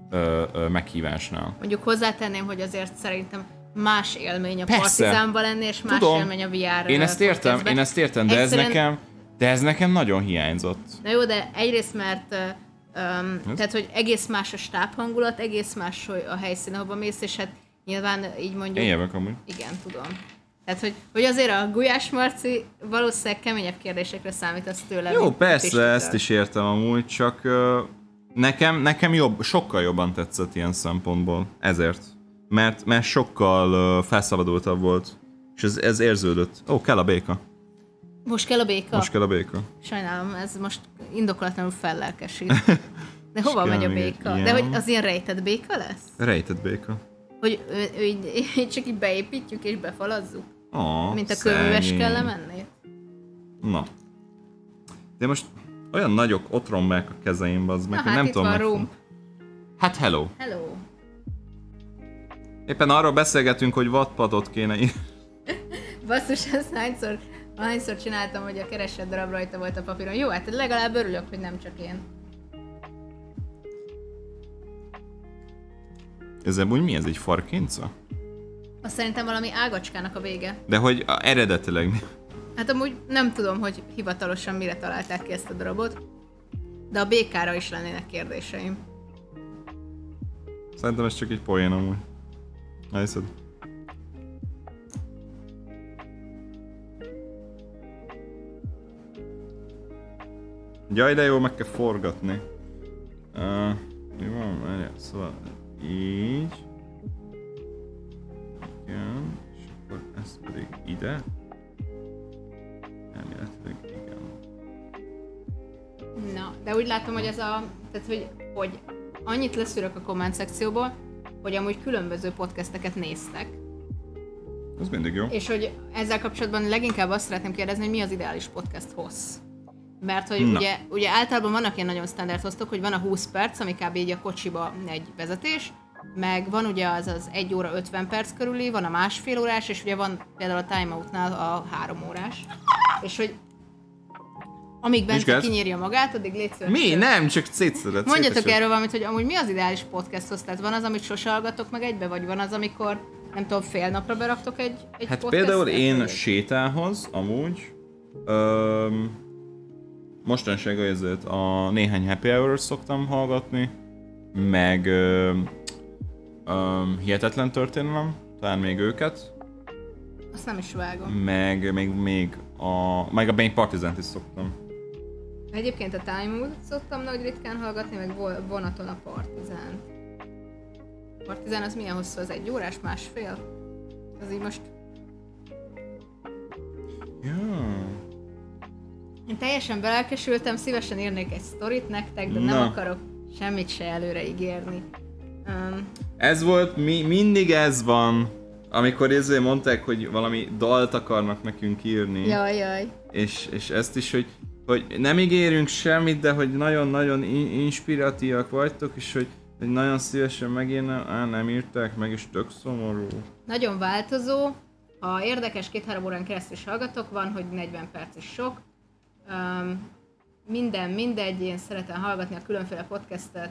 ö, ö, meghívásnál. Mondjuk hozzátenném, hogy azért szerintem más élmény a Persze. Partizánban lenni, és más Tudom. élmény a VR Én ezt értem, podcastben. én ezt értem, de Egyszerűen... ez nekem, de ez nekem nagyon hiányzott. Na jó, de egyrészt mert um, tehát, hogy egész más a stábhangulat, egész más a helyszín, ahova mész, és hát nyilván így mondjuk... Én jövök amúgy. Igen, tudom. Tehát, hogy, hogy azért a Gulyás Marci valószínűleg keményebb kérdésekre számít az tőle. Jó, persze, ezt is értem amúgy, csak uh, nekem, nekem jobb, sokkal jobban tetszett ilyen szempontból. Ezért. Mert, mert sokkal uh, felszabadultabb volt. És ez, ez érződött. Ó, kell a béka. Most kell a béka? Most kell a béka. Sajnálom, ez most indokolatlanul fellelkesít. De hova megy a béka? Ilyen. De hogy az ilyen rejtett béka lesz? Rejtett béka. Hogy ő, ő, ő, csak így beépítjük és befalazzuk? Oh, Mint a kövüves kell lemenni? Na. De most olyan nagyok ott rombák a kezeim, az meg, hát nem itt tudom. Van. Hát hello. Hello. Éppen arról beszélgetünk, hogy wattpadot kéne írni. Basszus, ezt hányszor, hányszor csináltam, hogy a keresett darab rajta volt a papíron. Jó, hát legalább örülök, hogy nem csak én. Ez úgy mi ez, egy farkinca? Azt szerintem valami ágacskának a vége. De hogy a, eredetileg mi? Hát amúgy nem tudom, hogy hivatalosan mire találták ki ezt a darabot, de a békára is lennének kérdéseim. Szerintem ez csak egy poén amúgy. Elhiszed? Jaj, de jó, meg kell forgatni. Uh, mi van? Várjál, szóval így. Igen, és akkor ez pedig ide. Elméletileg igen. Na, de úgy látom, hogy ez a... Tehát, hogy, hogy annyit leszűrök a komment szekcióból, hogy amúgy különböző podcasteket néztek. Ez mindig jó. És hogy ezzel kapcsolatban leginkább azt szeretném kérdezni, hogy mi az ideális podcast hossz. Mert hogy ugye, ugye általában vannak ilyen nagyon standard hoztok, hogy van a 20 perc, ami kb. így a kocsiba egy vezetés, meg van ugye az az 1 óra 50 perc körüli, van a másfél órás, és ugye van például a timeoutnál a 3 órás. És hogy amíg Bence kinyírja magát, addig légy Mi? Nem, csak szétszedett. Mondjatok erről valamit, hogy amúgy mi az ideális podcasthoz? Tehát van az, amit sose hallgatok meg egybe, vagy van az, amikor nem tudom, fél napra beraktok egy, egy Hát például én sétához amúgy öm, mostanság ezért a néhány happy hour szoktam hallgatni, meg öm, Um, hihetetlen történelem, talán még őket. Azt nem is vágom. Meg még, még a, meg a Bane Partizant is szoktam. Egyébként a Time Mood szoktam nagy ritkán hallgatni, meg vonaton a Partizán. Partizán az milyen hosszú? Az egy órás, másfél? Az így most... Ja. Én teljesen belelkesültem, szívesen írnék egy sztorit nektek, de Na. nem akarok semmit se előre ígérni. Um, ez volt, mi, mindig ez van, amikor ezért mondták, hogy valami dalt akarnak nekünk írni. Jaj, jaj. És, és ezt is, hogy, hogy nem ígérünk semmit, de hogy nagyon-nagyon in- inspiratívak vagytok, és hogy, hogy nagyon szívesen megírna, á, nem írták meg, és tök szomorú. Nagyon változó. Ha érdekes, két-három órán keresztül hallgatok, van, hogy 40 perc is sok. Um, minden, mindegy, én szeretem hallgatni a különféle podcastet,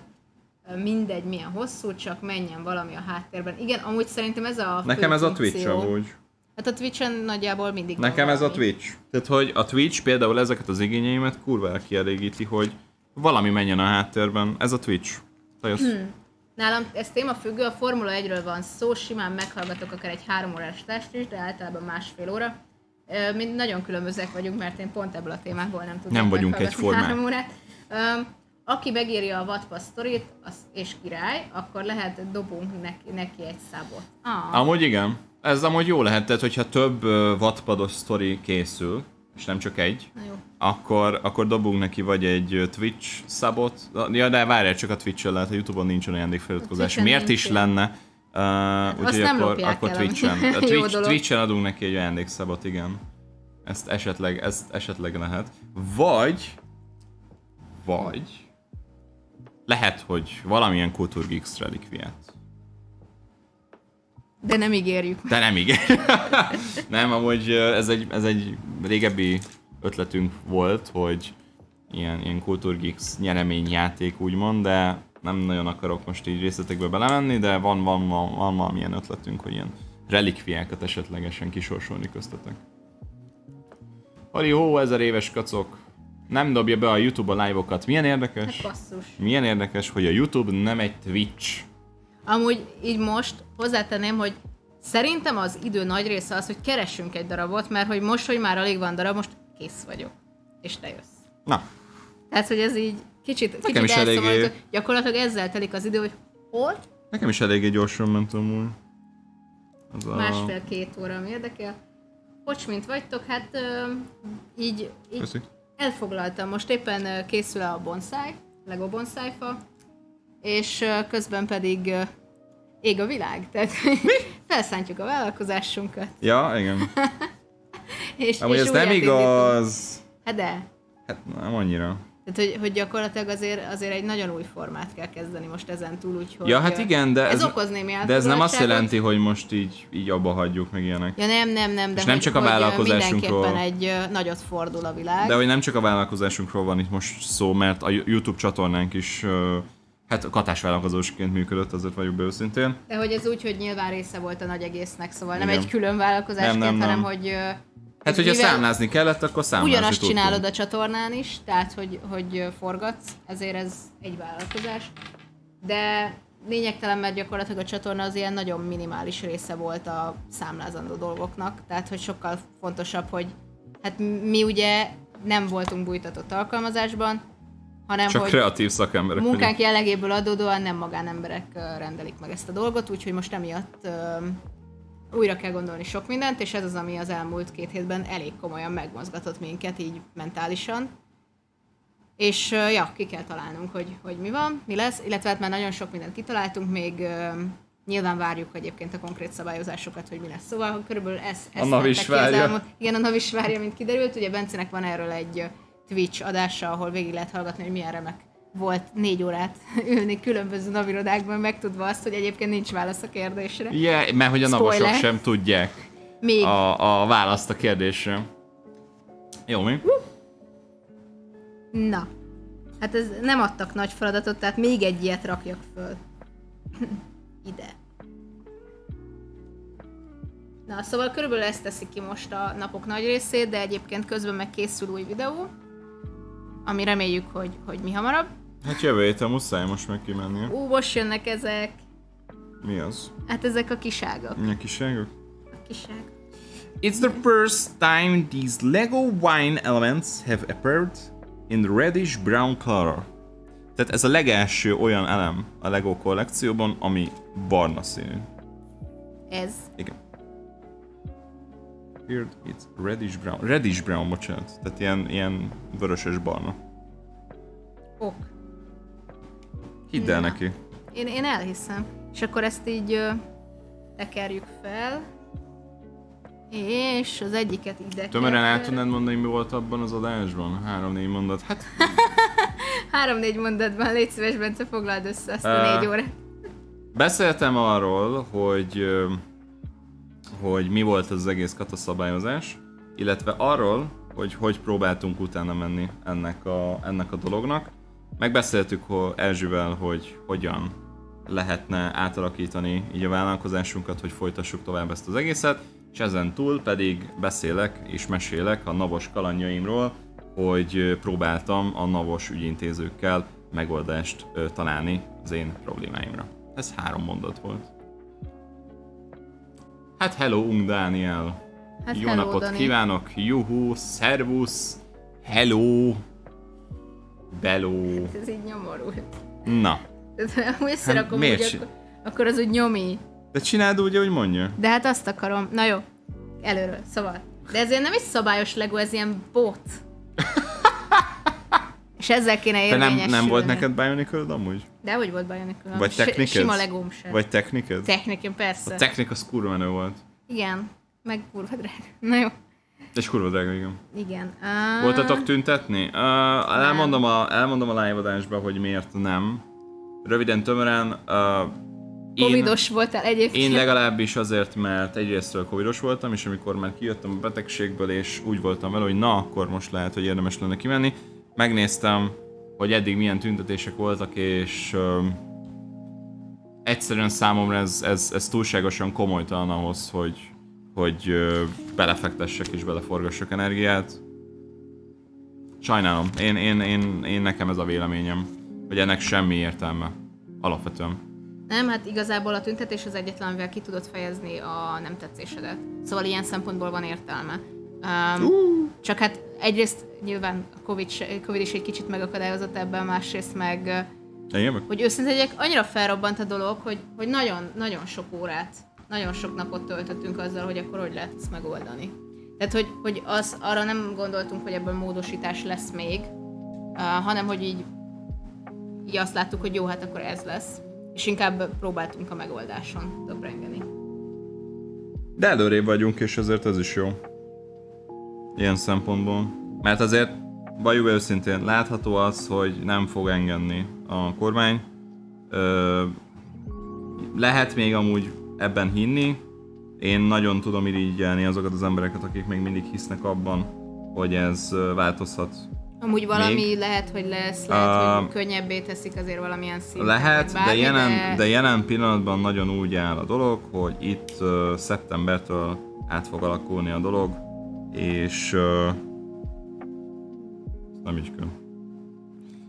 mindegy milyen hosszú, csak menjen valami a háttérben. Igen, amúgy szerintem ez a Nekem ez a Twitch amúgy. Hát a Twitch-en nagyjából mindig Nekem ez a Twitch. Tehát, hogy a Twitch például ezeket az igényeimet kurva kielégíti, hogy valami menjen a háttérben. Ez a Twitch. Hmm. Nálam ez témafüggő, a Formula 1-ről van szó, simán meghallgatok akár egy három órás test is, de általában másfél óra. Mi nagyon különbözőek vagyunk, mert én pont ebből a témából nem tudom Nem vagyunk egy formák. három órát aki megírja a Wattpad sztorit, az, és király, akkor lehet dobunk neki, neki egy szabot. Ah. Amúgy igen. Ez amúgy jó lehet, tehát hogyha több Wattpados sztori készül, és nem csak egy, akkor, akkor dobunk neki vagy egy Twitch szabot. Ja, de várjál, csak a Twitch-en lehet, a Youtube-on nincs olyan feliratkozás. Miért is lenne? Uh, úgyhogy akkor, akkor Twitch-en. A Twitch, Twitch-en adunk neki egy ajándékszabot, igen. Ezt esetleg, ezt esetleg lehet. Vagy vagy lehet, hogy valamilyen Kultúrgix relikviát. De nem ígérjük. De nem ígérjük. nem, amúgy ez egy, ez egy régebbi ötletünk volt, hogy ilyen, ilyen Kultúrgix nyereményjáték úgymond, de nem nagyon akarok most így részletekbe belemenni, de van, van, van, van valamilyen ötletünk, hogy ilyen relikviákat esetlegesen kisorsolni köztetek. Ali, hó, ezer éves kacok, nem dobja be a YouTube a live-okat. Milyen érdekes? Hát basszus. Milyen érdekes, hogy a YouTube nem egy Twitch. Amúgy így most hozzátenném, hogy szerintem az idő nagy része az, hogy keressünk egy darabot, mert hogy most, hogy már alig van darab, most kész vagyok. És te jössz. Na. Tehát, hogy ez így kicsit, Nekem kicsit is eléggé... gyakorlatilag ezzel telik az idő, hogy hol? Nekem is eléggé gyorsan ment amúgy. Az a... Másfél-két óra, ami érdekel. Bocs, mint vagytok, hát ö, így, így elfoglaltam. Most éppen készül a bonsai, Lego bonsai fa, és közben pedig ég a világ. Tehát felszántjuk a vállalkozásunkat. Ja, igen. és, Amúgy és ez nem igaz. Hát de. Hát nem annyira. Tehát, hogy, hogy gyakorlatilag azért, azért egy nagyon új formát kell kezdeni most ezen túl, úgyhogy... Ja, hát igen, de ez, ez okoz némi De ez nem azt jelenti, hogy most így, így abba hagyjuk meg ilyenek. Ja nem, nem, nem, de És nem hogy, csak a vállalkozásunkról... egy nagyot fordul a világ. De hogy nem csak a vállalkozásunkról van itt most szó, mert a YouTube csatornánk is Hát katásvállalkozósként működött, azért vagyok be őszintén. De hogy ez úgy, hogy nyilván része volt a nagy egésznek, szóval Igen. nem egy külön vállalkozásként, nem, nem, nem. hanem hogy Hát, hogyha számlázni kellett, akkor számlázni Ugyanazt tudtunk. csinálod a csatornán is, tehát, hogy, hogy forgatsz, ezért ez egy vállalkozás. De lényegtelen, mert gyakorlatilag a csatorna az ilyen nagyon minimális része volt a számlázandó dolgoknak, tehát, hogy sokkal fontosabb, hogy hát mi ugye nem voltunk bújtatott alkalmazásban, hanem Csak hogy kreatív szakemberek. Munkánk vagyunk. jellegéből adódóan nem magánemberek rendelik meg ezt a dolgot, úgyhogy most emiatt újra kell gondolni sok mindent, és ez az, ami az elmúlt két hétben elég komolyan megmozgatott minket, így mentálisan. És ja, ki kell találnunk, hogy, hogy mi van, mi lesz, illetve hát már nagyon sok mindent kitaláltunk, még nyilván várjuk egyébként a konkrét szabályozásokat, hogy mi lesz. Szóval körülbelül ez, ez a NAV is várja. Elmúlt, igen, a NAV is várja, mint kiderült. Ugye Bencenek van erről egy Twitch adása, ahol végig lehet hallgatni, hogy milyen remek volt négy órát ülni különböző navirodákban, megtudva azt, hogy egyébként nincs válasz a kérdésre. Igen, yeah, mert hogy a navosok sem tudják Még. A, a választ a kérdésre. Jó, mi? Na. Hát ez nem adtak nagy feladatot, tehát még egy ilyet rakjak föl. Ide. Na, szóval körülbelül ezt teszik ki most a napok nagy részét, de egyébként közben meg készül új videó, ami reméljük, hogy, hogy mi hamarabb. Hát jövő héten muszáj most meg kimenni. Ú, most jönnek ezek. Mi az? Hát ezek a kiságok. Mi a kiságok? A kiság. It's the first time these Lego wine elements have appeared in reddish brown color. Tehát ez a legelső olyan elem a Lego kollekcióban, ami barna színű. Ez? Igen. Here it's reddish brown. Reddish brown, bocsánat. Tehát ilyen, ilyen vöröses barna. Ok. Hidd el neki. Én, én elhiszem. És akkor ezt így ö, tekerjük fel. És az egyiket ide Tömören el tudnád mondani, mi volt abban az adásban? Három-négy mondat. Hát... Három-négy mondatban, légy szíves, Bence, foglald össze azt a négy órát. Beszéltem arról, hogy hogy mi volt az egész kataszabályozás, illetve arról, hogy hogy próbáltunk utána menni ennek a, ennek a dolognak. Megbeszéltük hogy Erzsivel, hogy hogyan lehetne átalakítani így a vállalkozásunkat, hogy folytassuk tovább ezt az egészet, és ezen túl pedig beszélek és mesélek a navos kalandjaimról, hogy próbáltam a navos ügyintézőkkel megoldást találni az én problémáimra. Ez három mondat volt. Hát hello, Ung Dániel. Hát Jó hello, napot Dani. kívánok, juhu, szervusz, hello, beló. Hát ez így nyomorult. Na. Ha összerakom hát úgy, akkor, akkor az úgy nyomi. De csináld úgy, ahogy mondja. De hát azt akarom. Na jó, előről, szóval. De ez ilyen nem is szabályos Lego, ez ilyen bot. És ezzel kéne érvényesülni. nem, nem volt neked bionicle amúgy? De hogy volt bionicle Vagy techniked? Sima legóm sem. Vagy techniked? Technikum, persze. A technik az kurva menő volt. Igen, meg kurva drága. Na jó. És kurva drága, igen. Igen. Uh... Voltatok tüntetni? Uh, elmondom, a, elmondom a live hogy miért nem. Röviden, tömören, uh, Covidos voltál egyébként? Én legalábbis azért, mert egyrésztől covidos voltam, és amikor már kijöttem a betegségből, és úgy voltam vele, hogy na, akkor most lehet, hogy érdemes lenne kimenni, megnéztem, hogy eddig milyen tüntetések voltak, és uh, egyszerűen számomra ez, ez, ez túlságosan komolytalan ahhoz, hogy, hogy belefektessek és beleforgassak energiát. Sajnálom, én, én, én, én nekem ez a véleményem, hogy ennek semmi értelme. Alapvetően. Nem, hát igazából a tüntetés az egyetlen, amivel ki tudod fejezni a nem tetszésedet. Szóval ilyen szempontból van értelme. Um, uh. Csak hát egyrészt nyilván a COVID, COVID is egy kicsit megakadályozott ebben, másrészt meg, Igen. hogy őszintén legyek, annyira felrobbant a dolog, hogy, hogy nagyon, nagyon sok órát, nagyon sok napot töltöttünk azzal, hogy akkor hogy lehet ezt megoldani. Tehát, hogy, hogy az, arra nem gondoltunk, hogy ebből módosítás lesz még, uh, hanem, hogy így, így azt láttuk, hogy jó, hát akkor ez lesz és inkább próbáltunk a megoldáson töprengeni. De előrébb vagyunk, és ezért ez is jó. Ilyen szempontból. Mert azért, valljuk őszintén, látható az, hogy nem fog engedni a kormány. Ö, lehet még amúgy ebben hinni. Én nagyon tudom irigyelni azokat az embereket, akik még mindig hisznek abban, hogy ez változhat Amúgy valami még. lehet, hogy lesz, lehet, uh, hogy könnyebbé teszik azért valamilyen szinten. Lehet, bármi, de, jelen, de... de jelen pillanatban nagyon úgy áll a dolog, hogy itt uh, szeptembertől át fog alakulni a dolog, és uh, nem így kell.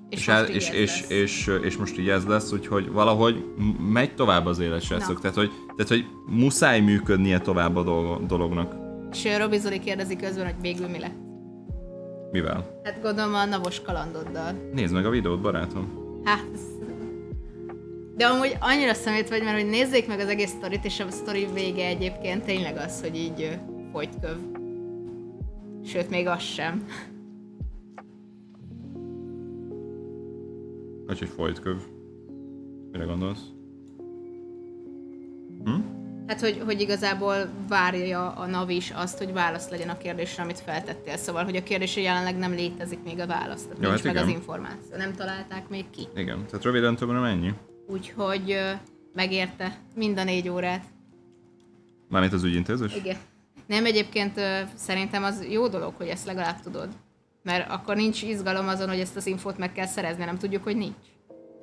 És, és, el, és, és, és, és, most így ez lesz, úgyhogy valahogy megy tovább az élet, srácok. Tehát hogy, tehát, hogy muszáj működnie tovább a dolognak. És Robi Zoli kérdezi közben, hogy végül mi lett. Mivel? Hát gondolom a navos kalandoddal. Nézd meg a videót, barátom. Hát, de amúgy annyira szemét vagy, mert hogy nézzék meg az egész sztorit, és a sztori vége egyébként tényleg az, hogy így folyt köv. Sőt, még az sem. Hogy, hogy folyt köv. Mire gondolsz? Hm? Hát, hogy, hogy igazából várja a NAV is azt, hogy válasz legyen a kérdésre, amit feltettél. Szóval, hogy a kérdésre jelenleg nem létezik még a válasz. Tehát Jó, nincs hát meg igen. az információ. Nem találták még ki. Igen, tehát röviden többre mennyi? Úgyhogy ö, megérte mind a négy órát. Mármint az ügyintézés? Igen. Nem, egyébként ö, szerintem az jó dolog, hogy ezt legalább tudod. Mert akkor nincs izgalom azon, hogy ezt az infót meg kell szerezni, nem tudjuk, hogy nincs.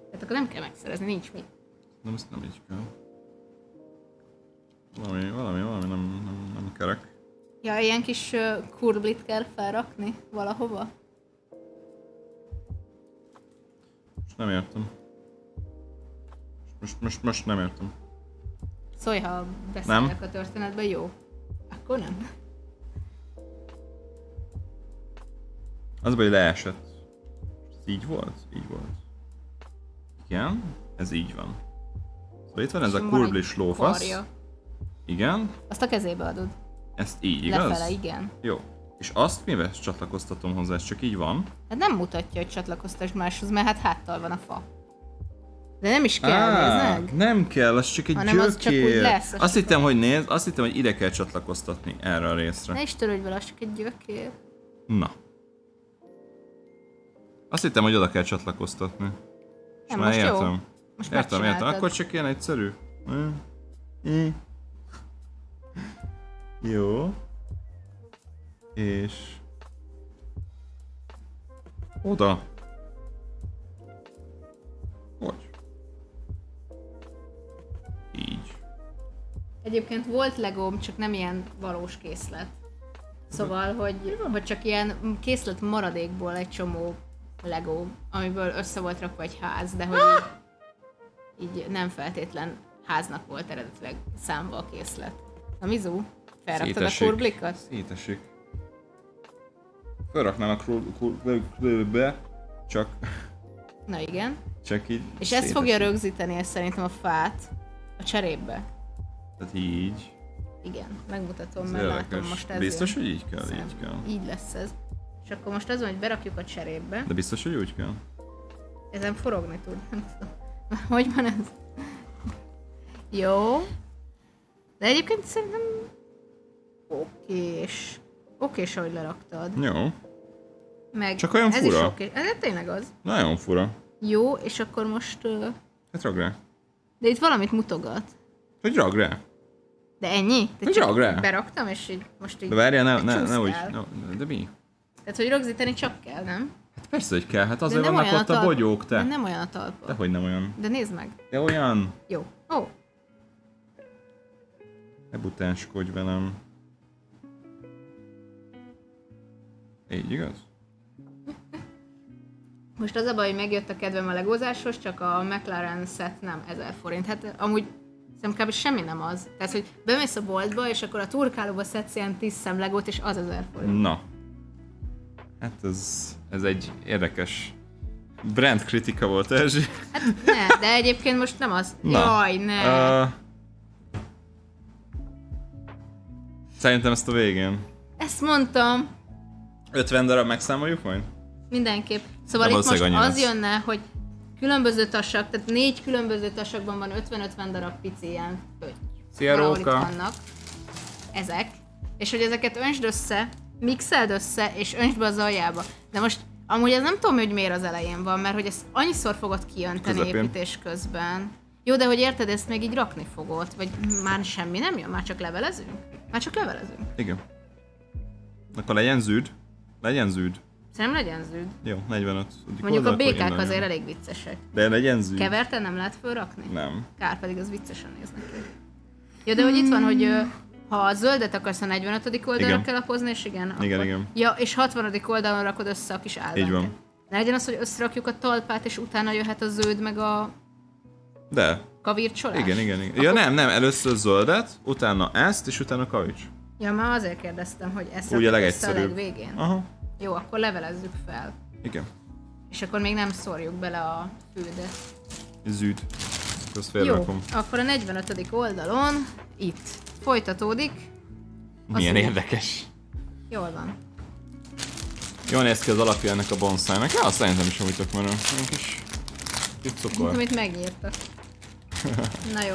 Tehát akkor nem kell megszerezni, nincs mit. Nem, ezt nem így kell. Valami, valami, valami nem, nem, nem kerek. Ja, ilyen kis uh, kurblit kell felrakni valahova? Most nem értem. Most, most, most nem értem. Szólj, ha beszélnek a történetben, jó. Akkor nem. Az baj, leesett. Ez így volt? Így volt. Igen, ez így van. Szóval itt van ez a kurblis lófasz. Igen. Azt a kezébe adod. Ezt így, igaz? Lefele, igen. Jó. És azt mivel csatlakoztatom hozzá? Ez csak így van? Hát nem mutatja, hogy csatlakoztas máshoz, mert hát háttal van a fa. De nem is kell, Á, nézd Nem kell, az csak egy Hanem gyökér. az csak úgy lesz. Az azt hittem, hogy nézd, azt hittem, hogy ide kell csatlakoztatni erre a részre. Ne is törődj vele, az csak egy gyökér. Na. Azt hittem, hogy oda kell csatlakoztatni. Nem, most, most értem. Jó. Most értem, értem. Akkor csak ilyen egyszerű. Mm. Mm. Jó. És... Oda. Hogy? Így. Egyébként volt legóm, csak nem ilyen valós készlet. Szóval, hogy, hogy csak ilyen készlet maradékból egy csomó Lego, amiből össze volt rakva egy ház, de hogy így, így nem feltétlen háznak volt eredetileg számba a készlet. A Mizu? Felraktad a kurblikat? Szétesik. Felraknám a kurblibe, csak... Na igen. Csak így És ezt fogja rögzíteni ezt szerintem a fát a cserébe. Tehát így. Igen, megmutatom, ez mert látom most ez Biztos, hogy így kell, így kell. Így lesz ez. És akkor most az van, hogy berakjuk a cserébe. De biztos, hogy úgy kell? Ezen forogni tud, nem tudom. Hogy van ez? Jó. De egyébként szerintem okés. Oké, és ahogy leraktad. Jó. Meg Csak olyan ez fura. Is oké. Ez tényleg az. Nagyon fura. Jó, és akkor most... ö, Hát rag rá. De itt valamit mutogat. Hogy rag rá. De ennyi? De Hogy rag rá. Beraktam, és így most így... De várjál, ne, ne, ne úgy. Ne, de mi? Tehát, hogy rögzíteni csak kell, nem? Hát persze, hogy kell. Hát De azért nem vannak olyan ott a talp- bogyók, De te. nem olyan a talpa. Dehogy nem olyan. De nézd meg. De olyan. Jó. Ó, Ne butánskodj velem. Így igaz? most az a baj, hogy megjött a kedvem a legózáshoz, csak a McLaren set nem 1000 forint. Hát amúgy szerintem kb. semmi nem az. Tehát, hogy bemész a boltba, és akkor a turkálóba szedsz ilyen 10 szem legót, és az 1000 forint. Na. Hát ez, ez egy érdekes brand kritika volt, Erzsi. Ne, de egyébként most nem az. Na. Jaj, ne. Uh, szerintem ezt a végén. Ezt mondtam. 50 darab megszámoljuk majd? Mindenképp. Szóval De itt most az lesz. jönne, hogy különböző tasak, tehát négy különböző tasakban van 50-50 darab pici ilyen pötty. Szia, Róka! vannak. Ezek. És hogy ezeket önsd össze, mixeld össze, és önsd be az aljába. De most amúgy ez nem tudom, hogy miért az elején van, mert hogy ezt annyiszor fogod kijönteni Közepén. építés közben. Jó, de hogy érted, ezt még így rakni fogod? Vagy már semmi nem jön? Már csak levelezünk? Már csak levelezünk. Igen. Akkor legyen zűd. Legyen zűd. Szerintem legyen zűd. Jó, 45. Mondjuk a békák azért elég viccesek. De legyen zűd. Keverten nem lehet fölrakni? Nem. Kár pedig az viccesen néz neki. Jó, de hogy itt van, hogy ha a zöldet akarsz a 45. oldalra Igen. kell lapozni, és igen, akkor... Igen, igen. Ja, és 60. oldalon rakod össze a kis állványt. Így van. Ne legyen az, hogy összerakjuk a talpát, és utána jöhet a zöld, meg a De. kavírcsolás? Igen, igen, igen. Ja nem, nem, először zöldet, utána ezt, és utána kavics. Ja, már azért kérdeztem, hogy ezt a rakjuk össze a legegyszerűbb. legvégén. Aha. Jó, akkor levelezzük fel. Igen. És akkor még nem szórjuk bele a füldet. Zűd. Ezt Jó, akkor a 45. oldalon itt folytatódik. Milyen zűd. érdekes. Jól van. Jól néz ki az alapja ennek a bonszájnak. Ja, azt szerintem is amúgy tök menő. Ilyen kis... Kis cukor. Amit megnyírtak. Na jó.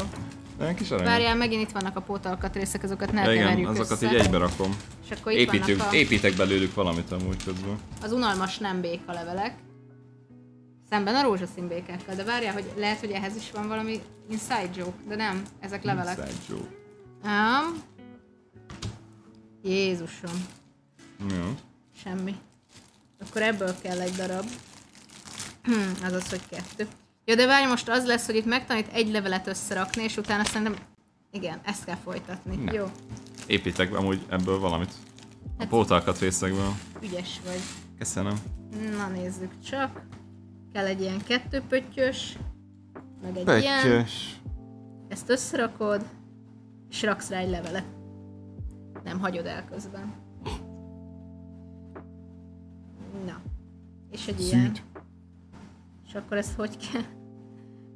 Ilyen kis arany. Várjál, megint itt vannak a pótalkatrészek, azokat ne Ja, igen, azokat össze. így egybe rakom. És akkor itt vannak a, építek belőlük valamit amúgy közben. az unalmas nem béka levelek. Szemben a rózsaszín békákkal. De várjál, hogy lehet, hogy ehhez is van valami inside joke. De nem, ezek levelek. Inside joke. Nem. Jézusom. Jó. Semmi. Akkor ebből kell egy darab. Hm, azaz, hogy kettő. Jó, de várj, most az lesz, hogy itt megtanít egy levelet összerakni, és utána szerintem... Igen, ezt kell folytatni. Ne. Jó, Építek amúgy ebből valamit. A Hát- pótalkat részekből. ügyes vagy. Köszönöm. Na nézzük csak. Kell egy ilyen kettőpöttyös, meg egy ilyen. Pöttyös. Ezt összerakod, és raksz rá egy levelet. Nem hagyod el közben. Na. És egy ilyen. Zűd. És akkor ezt hogy kell?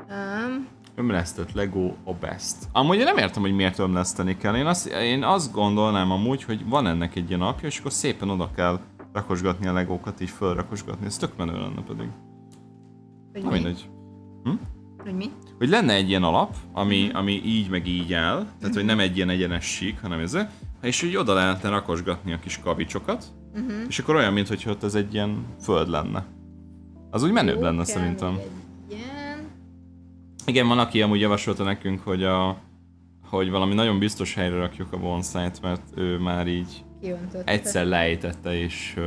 Um, Ömlesztett Lego a best. Amúgy én nem értem, hogy miért ömleszteni kell. Én azt, én azt gondolnám amúgy, hogy van ennek egy ilyen apja, és akkor szépen oda kell rakosgatni a legókat, így fölrakosgatni. Ez tök menő lenne pedig. hogy Na mi? mindegy. Hogy mi? Hogy lenne egy ilyen alap, ami, ami így meg így áll, tehát hogy nem egy ilyen egyenes sík, hanem ez, és hogy oda lehetne rakosgatni a kis kavicsokat, uh-huh. és akkor olyan, mintha ott ez egy ilyen föld lenne. Az úgy menőbb lenne szerintem. ilyen. Igen, van, aki amúgy javasolta nekünk, hogy a hogy valami nagyon biztos helyre rakjuk a bonszájt, mert ő már így Kiöntötte. egyszer lejtette, és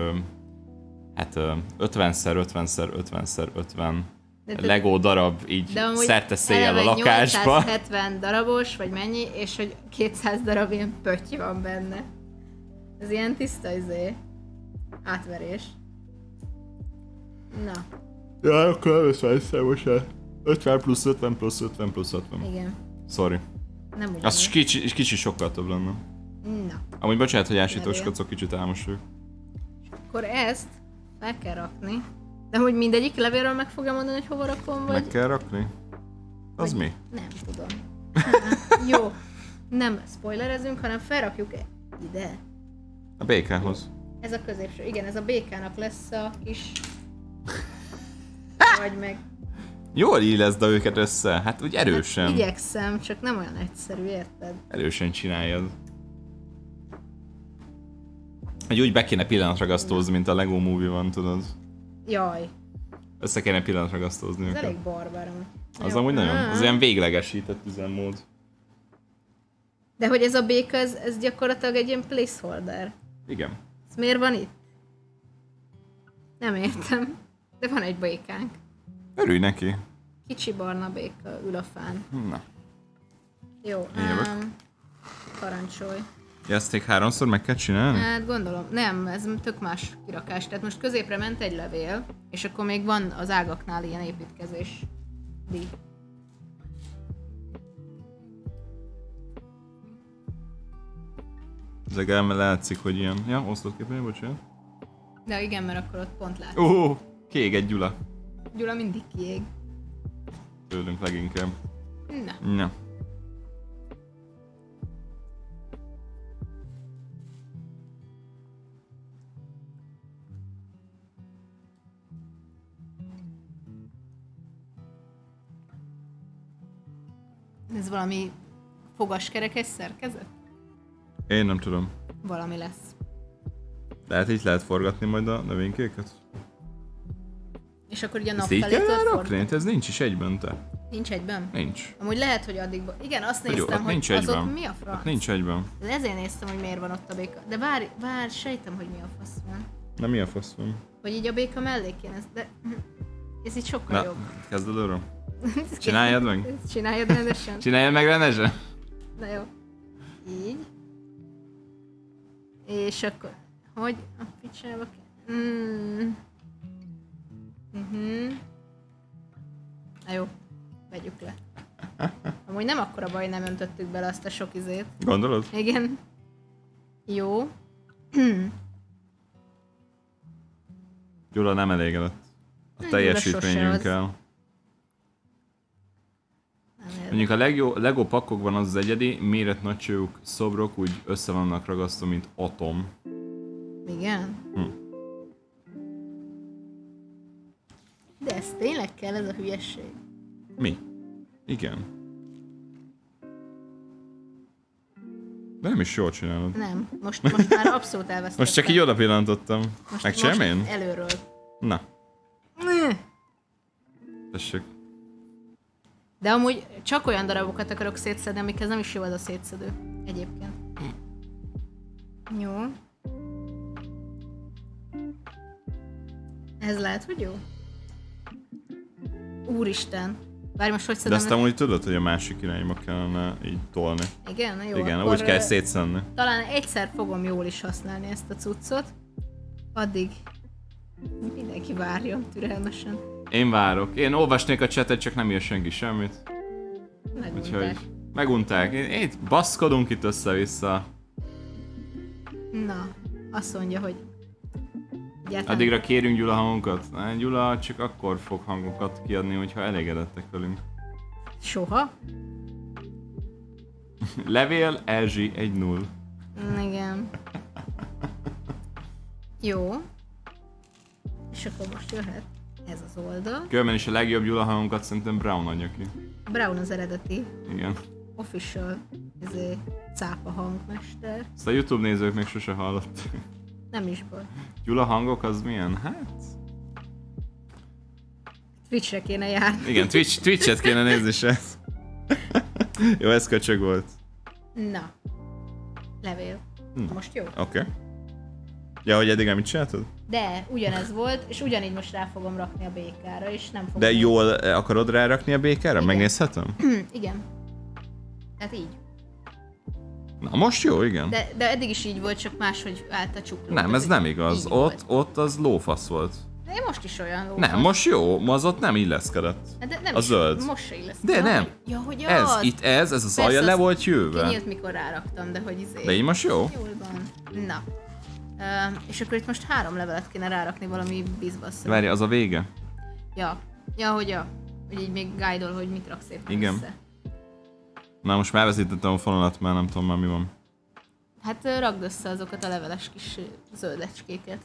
hát ö, 50x 50x 50x 50 De Lego darab így szerte széjjel a lakásba. 870 darabos, vagy mennyi, és hogy 200 darab ilyen pötty van benne. Ez ilyen tiszta izé. Átverés. Na, Ja, akkor először össze most el. 50 plusz 50 plusz 50 plusz 50. igen. Sorry. Nem ugyanaz. Az kicsi, kicsi sokkal több lenne. Na, Amúgy bocsánat, hogy ásítóskodszok, kicsit álmos vagyok. akkor ezt fel kell rakni. De hogy mindegyik levélről meg fogja mondani, hogy hova rakom, vagy... Meg kell rakni? Az mi? Nem tudom. Jó. Nem spoilerezünk, hanem felrakjuk ide. A békához. Ez a középső. Igen, ez a békának lesz a kis... Vagy meg... Jól illeszd őket össze, hát úgy erősen. Hát, igyekszem, csak nem olyan egyszerű, érted? Erősen csináljad. Hogy úgy be kéne pillanatragasztózni, mint a Lego Movie van, tudod? Jaj. Össze kéne pillanatragasztózni. Ez elég barbár amúgy. Az amúgy nagyon, az olyan véglegesített üzemmód. De hogy ez a béka, ez, ez gyakorlatilag egy ilyen placeholder. Igen. Ez miért van itt? Nem értem. De van egy békánk. Örülj neki. Kicsi barna béka ül a fán. Na. Jó, Jövök. um, parancsolj. Ja, Ezt még háromszor meg kell csinálni? Hát gondolom, nem, ez tök más kirakás. Tehát most középre ment egy levél, és akkor még van az ágaknál ilyen építkezés. Di. Ez legalább látszik, hogy ilyen... Ja, osztott képen, bocsánat. De igen, mert akkor ott pont lát. Ó, kiég egy Gyula. Gyula mindig kiég. Tőlünk leginkább. Na, Na. Ez valami fogaskerekes szerkezet? Én nem tudom. Valami lesz. Lehet így lehet forgatni majd a növénykéket? És akkor ugye a nap Ezt így felé kell rakni? Ez nincs is egyben, te. Nincs egyben? Nincs. Amúgy lehet, hogy addig... Igen, azt Hogy jó, néztem, ott hogy nincs az egyben. ott mi a franc. Ott nincs egyben. Ezért néztem, hogy miért van ott a béka. De várj, várj, sejtem, hogy mi a fasz van. Na mi a fasz van? Hogy így a béka mellékén ez, de... Ez így sokkal Na, jobb. kezd előről. Csináljad meg? Csináljad rendesen? Csináljad meg rendesen? Na jó. Így. És akkor... Hogy a picsába kell... Mm. Mhm. Na jó. Vegyük le. Amúgy nem akkora baj, nem öntöttük bele azt a sok izét. Gondolod? Igen. Jó. Gyula nem elégedett. A teljesítményünkkel. Nem érdekel. Mondjuk a Lego, Lego pakkokban az az egyedi, méret nagyságúk szobrok úgy össze vannak ragasztva, mint atom. Igen? Hm. De ez tényleg kell, ez a hülyesség? Mi? Igen. De nem is jól csinálod. Nem. Most, most már abszolút elvesztettem. Most csak így oda pillantottam. Most, Meg sem én? most előről. Na. Tessék. De amúgy csak olyan darabokat akarok szétszedni, amikhez nem is jó ez a szétszedő. Egyébként. Jó. Ez lehet, hogy jó? Úristen. Várj, most hogy De azt amúgy tudod, hogy a másik irányba kellene így tolni. Igen, jó. Igen, úgy kell szétszenni. Talán egyszer fogom jól is használni ezt a cuccot. Addig mindenki várjon türelmesen. Én várok. Én olvasnék a chatet, csak nem ír senki semmit. Megunták. Úgyhogy megunták. Én, itt baszkodunk itt össze-vissza. Na, azt mondja, hogy egyáltalán Addigra kérünk Gyula hangunkat. Gyula csak akkor fog hangokat kiadni, hogyha elégedettek velünk. soha. Levél Erzsi 1-0. Igen. Jó. És akkor most jöhet ez az oldal. Különben is a legjobb Gyula hangunkat szerintem Brown adja ki. Brown az eredeti Igen. official ezé, cápa hangmester. Ezt a Youtube nézők még sose hallották. Nem is baj. Gyula hangok az milyen? Hát... Twitchre kéne járni. Igen, Twitch, Twitch-et kéne nézni se. Jó, ez köcsög volt. Na. Levél. Na. Most jó? Oké. Okay. Ja, hogy eddig mit csináltad? De ugyanez volt, és ugyanígy most rá fogom rakni a békára, és nem fogom... De jól eh, akarod rárakni a békára? Igen. Megnézhetem? Igen. Tehát így. Na most jó, igen. De, de eddig is így volt, csak máshogy állt a csukló. Nem, ez nem igaz. Ott, volt. ott az lófasz volt. De most is olyan ló. Nem, most jó, ma az ott nem illeszkedett. De nem a is, zöld. Most se illesz. De ja, nem. Ja, hogy az. Ez, itt ez, ez az Persze, alja le volt jöve. Kinyílt, mikor ráraktam, de hogy izé. De így most jó? Jól van. Na. Uh, és akkor itt most három levelet kéne rárakni valami bizbasszra. Várj, az a vége? Ja. Ja, hogy ja. Hogy így még guide hogy mit raksz szépen Igen. össze. Na most már veszítettem a fonalat, mert nem tudom már mi van. Hát rakd össze azokat a leveles kis zöldecskéket.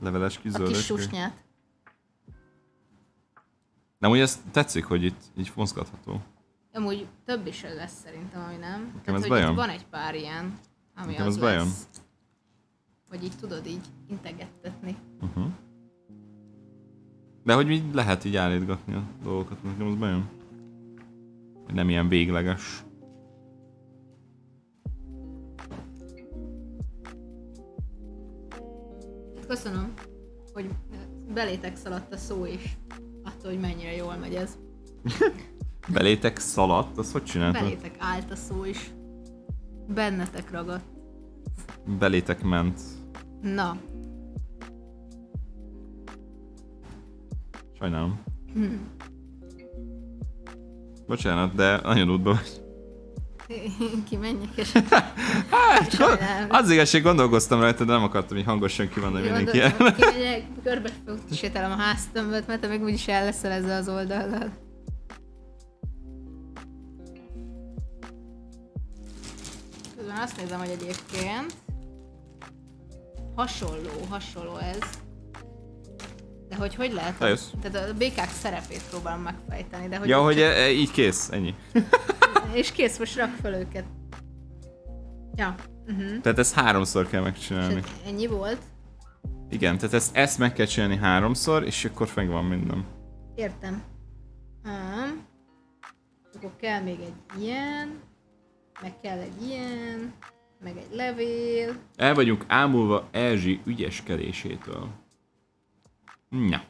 Leveles kis A zöldek. kis susnyát. Nem, úgy ez tetszik, hogy itt így mozgatható. Amúgy több is lesz szerintem, ami nem. ez hogy bejön. itt van egy pár ilyen, ami Nekem az ez bejön. lesz. Hogy így tudod így integettetni. Uh-huh. De hogy így lehet így állítgatni a dolgokat, nekem az bejön. Nem ilyen végleges. Köszönöm, hogy belétek szaladt a szó is. Attól, hogy mennyire jól megy ez. belétek szaladt? Azt hogy csináltad? Belétek állt a szó is. Bennetek ragadt. Belétek ment. Na. Sajnálom. Hmm. Bocsánat, de nagyon útba vagy. Kimenjek és... hát, az igazság gondolkoztam rajta, de nem akartam így hangosan kimondani mindenki. Kimegyek, körbe sétálom a háztömböt, mert te meg úgyis el leszel ezzel az oldallal. Közben azt nézem, hogy egyébként hasonló, hasonló ez. De hogy hogy lehet? Eljössz. Tehát a békák szerepét próbálom megfejteni. De hogy ja, hogy e, így kész, ennyi. és kész, most rak fel őket. Ja. Uh-huh. Tehát ezt háromszor kell megcsinálni. És ennyi volt? Igen, tehát ezt, ezt meg kell csinálni háromszor, és akkor megvan minden. Értem. Um, akkor kell még egy ilyen, meg kell egy ilyen, meg egy levél. El vagyunk ámulva Erzsi ügyeskedésétől. Ja.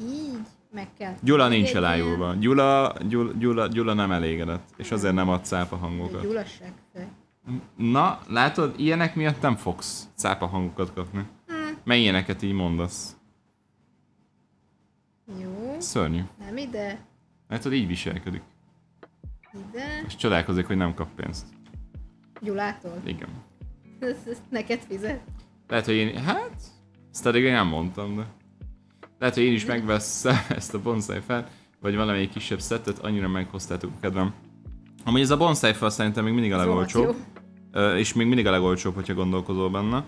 Így, meg kell. Gyula nincs elájulva. Gyula, Gyula, Gyula, Gyula nem elégedett, és azért nem ad cápa hangokat. Gyula Na, látod, ilyenek miatt nem fogsz cápa hangokat kapni. Hmm. Mert ilyeneket így mondasz. Jó. Szörnyű. Nem ide. Látod, így viselkedik. Ide. És csodálkozik, hogy nem kap pénzt. Gyulától? Igen. Neked fizet? Lehet, hogy én... Hát... Ezt eddig nem mondtam, de... Lehet, hogy én is megveszem ezt a bonsai fel, vagy valamelyik kisebb szettet, annyira meghoztátok a kedvem. Amúgy ez a bonsai fel szerintem még mindig a legolcsóbb. És még mindig a legolcsóbb, hogyha gondolkozol benne.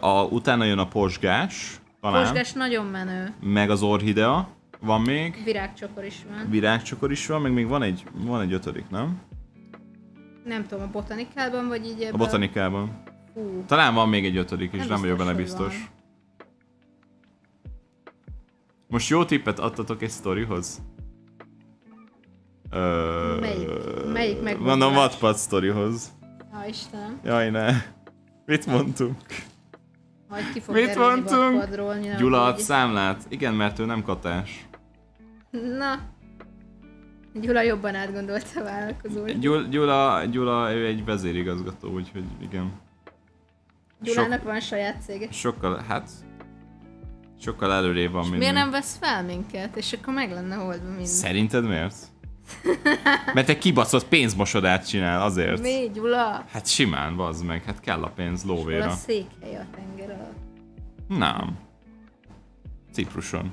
A, utána jön a posgás, talán. Posgás nagyon menő. Meg az orhidea, van még. Virágcsokor is van. Virágcsokor is van, meg még van egy, van egy ötödik, nem? Nem tudom, a botanikában, vagy így ebben? A botanikában. Hú. Talán van még egy ötödik is, nem, nem vagyok benne biztos. Van. Most jó tippet adtatok egy sztorihoz? Ö... Melyik? Melyik meg? Mondom Wattpad sztorihoz. Ja, Istenem. Jaj, ne. Mit mondtunk? Hogy ki fog Mit mondtunk? Gyula ad számlát. Igen, mert ő nem katás. Na. Gyula jobban átgondolta a vállalkozót. Gyula, Gyula, Gyula, ő egy vezérigazgató, úgyhogy igen. Gyulának Sok, van saját cége. Sokkal, hát Sokkal előrébb van minden. Miért nem vesz fel minket? És akkor meg lenne oldva minden. Szerinted miért? Mert te kibaszott pénzmosodát csinál azért. Mi, Gyula? Hát simán, bazd meg, hát kell a pénz lóvéra. a székhely a tenger alatt. Nem. Cipruson.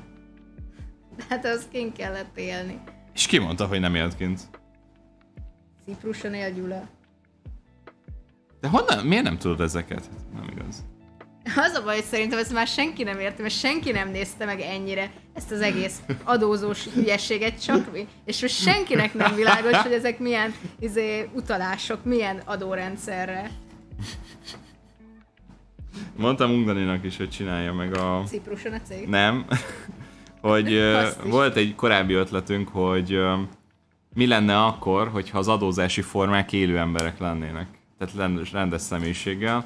Hát az kint kellett élni. És ki mondta, hogy nem élt kint? Cipruson él Gyula. De honnan? Miért nem tudod ezeket? Nem igaz. Az a baj, hogy szerintem ezt már senki nem érte, mert senki nem nézte meg ennyire ezt az egész adózós ügyességet, csak mi. És most senkinek nem világos, hogy ezek milyen izé, utalások, milyen adórendszerre. Mondtam Ungdaninak is, hogy csinálja meg a... Cipruson a cég? Nem. Hogy volt egy korábbi ötletünk, hogy mi lenne akkor, hogyha az adózási formák élő emberek lennének. Tehát rendes személyiséggel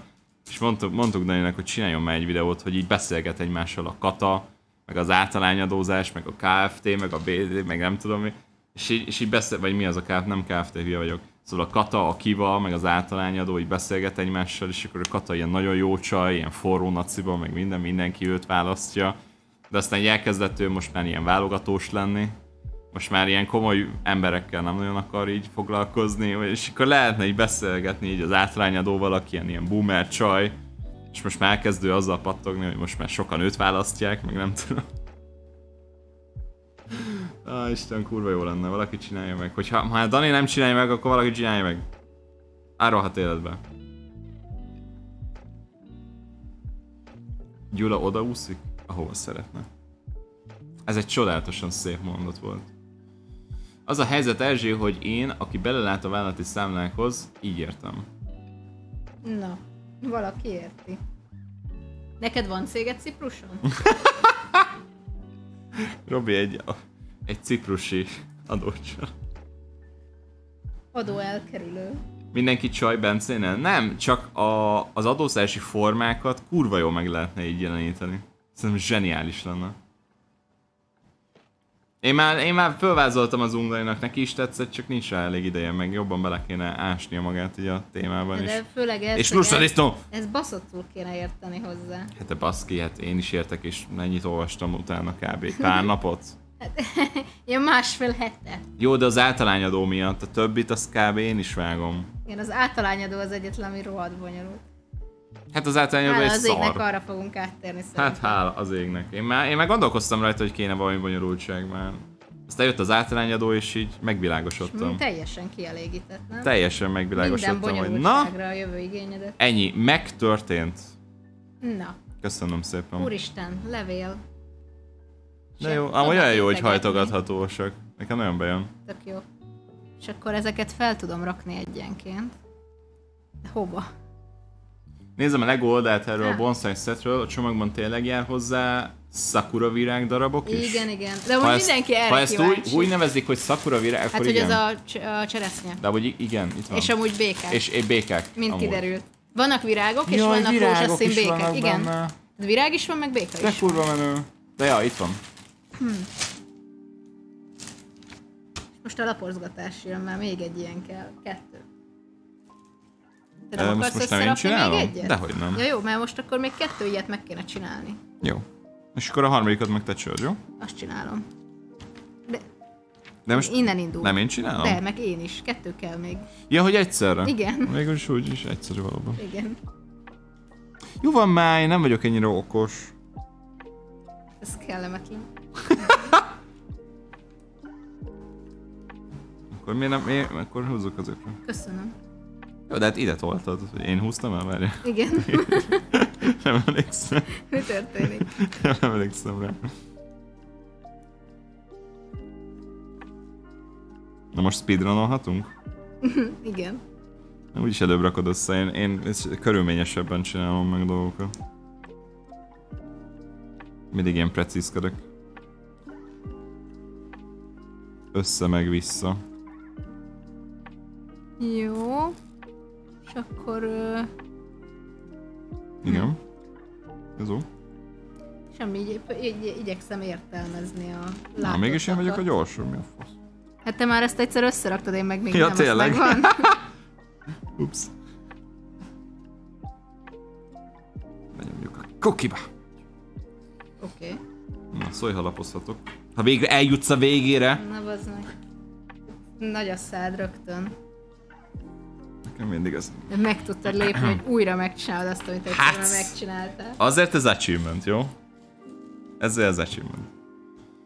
és mondtuk, mondtuk Daninek, hogy csináljon már egy videót, hogy így beszélget egymással a kata, meg az általányadózás, meg a KFT, meg a BD, meg nem tudom mi. És így, és így beszél, vagy mi az a KFT, nem KFT, hülye vagyok. Szóval a kata, a kiva, meg az általányadó így beszélget egymással, és akkor a kata ilyen nagyon jó csaj, ilyen forró naciba, meg minden, mindenki őt választja. De aztán így elkezdett ő most már ilyen válogatós lenni, most már ilyen komoly emberekkel nem nagyon akar így foglalkozni, és akkor lehetne így beszélgetni így az átrányadóval, aki ilyen, ilyen boomer csaj, és most már elkezdő azzal pattogni, hogy most már sokan őt választják, meg nem tudom. Ah, Isten, kurva jó lenne, valaki csinálja meg. Hogyha ha Dani nem csinálja meg, akkor valaki csinálja meg. Árolhat életbe. Gyula odaúszik, ahova szeretne. Ez egy csodálatosan szép mondat volt. Az a helyzet, Erzsé, hogy én, aki belelát a vállalati számlákhoz, így értem. Na, Valaki érti. Neked van céged Cipruson? Robi egy, egy ciprusi adócsa. Adó elkerülő. Mindenki csaj Bencénen? Nem, csak a, az adózási formákat kurva jól meg lehetne így jeleníteni. Szerintem zseniális lenne. Én már, én már fölvázoltam az ungarinak, neki is tetszett, csak nincs rá elég ideje, meg jobban bele kéne ásnia magát így a témában is. De főleg ez, és plusz ez, ez baszottul kéne érteni hozzá. Hát de baszki, hát én is értek, és mennyit olvastam utána kb. Pár napot? Hát, ilyen másfél hete. Jó, de az általányadó miatt, a többit az kb. én is vágom. Igen, az általányadó az egyetlen, ami rohadt bonyolult. Hát az általányadó egy az szar. égnek arra fogunk áttérni szerintem. Hát hála az égnek. Én már, én már gondolkoztam rajta, hogy kéne valami bonyolultság már. Aztán jött az általányadó, és így megvilágosodtam. És teljesen kielégített, nem? Teljesen megvilágosodtam, Minden hogy na, a jövő igényedet. ennyi, megtörtént. Na. Köszönöm szépen. Úristen, levél. De jó, ám olyan jó, hogy hajtogathatósak. Nekem nagyon bejön. Tök jó. És akkor ezeket fel tudom rakni egyenként. De hova? Nézem a Lego oldalt erről a bonsai setről, a csomagban tényleg jár hozzá Sakura virág darabok is? Igen, igen. De most mindenki erre Ha ezt úgy, úgy nevezik, hogy Sakura virág, hát, akkor hogy igen. ez a, cs- a cseresznye. De hogy igen, itt van. És amúgy békák. És, és békák. Mint amúgy. kiderült. Vannak virágok, és Jaj, vannak rózsaszín békák. Vannak igen. Benne. Virág is van, meg béka De is kurva menő. De ja, itt van. Hmm. Most a lapozgatás jön, már még egy ilyen kell. Kettő. Te nem most, most nem én csinálom? Még egyet? Dehogy nem. Ja jó, mert most akkor még kettő ilyet meg kéne csinálni. Jó. És akkor a harmadikat meg te csörd, jó? Azt csinálom. De, De most innen indul. Nem én csinálom? De, meg én is. Kettő kell még. Ja, hogy egyszerre? Igen. Végülis úgy is egyszerű valóban. Igen. Jó van már, én nem vagyok ennyire okos. Ez kellemetlen. akkor miért nem, miért, akkor húzzuk azokra. Köszönöm. Jó, de hát ide toltad, én húztam el, várja. Igen. nem emlékszem. Mi történik? nem emlékszem rá. Na most speedrunolhatunk? Igen. Úgyis előbb rakod össze, én, én körülményesebben csinálom meg dolgokat. Mindig ilyen precízkedek. Össze meg vissza. Jó. Akkor... Uh... Igen. Ez jó. Semmi, így, így, igyekszem értelmezni a Na, mégis én vagyok a gyorsú, mi a fasz? Hát te már ezt egyszer összeraktad, én meg még ja, nem, tényleg? megvan. Ups. Benyomjuk a kokiba. Oké. Okay. Na, szólj, ha lapozhatok. Ha végre eljutsz a végére. Na, bazd meg. Nagy a szád rögtön. Nekem mindig ez... De meg tudtad lépni, hogy újra megcsinálod azt, amit egyszer hát, megcsináltál. Azért ez achievement, jó? Ez az achievement.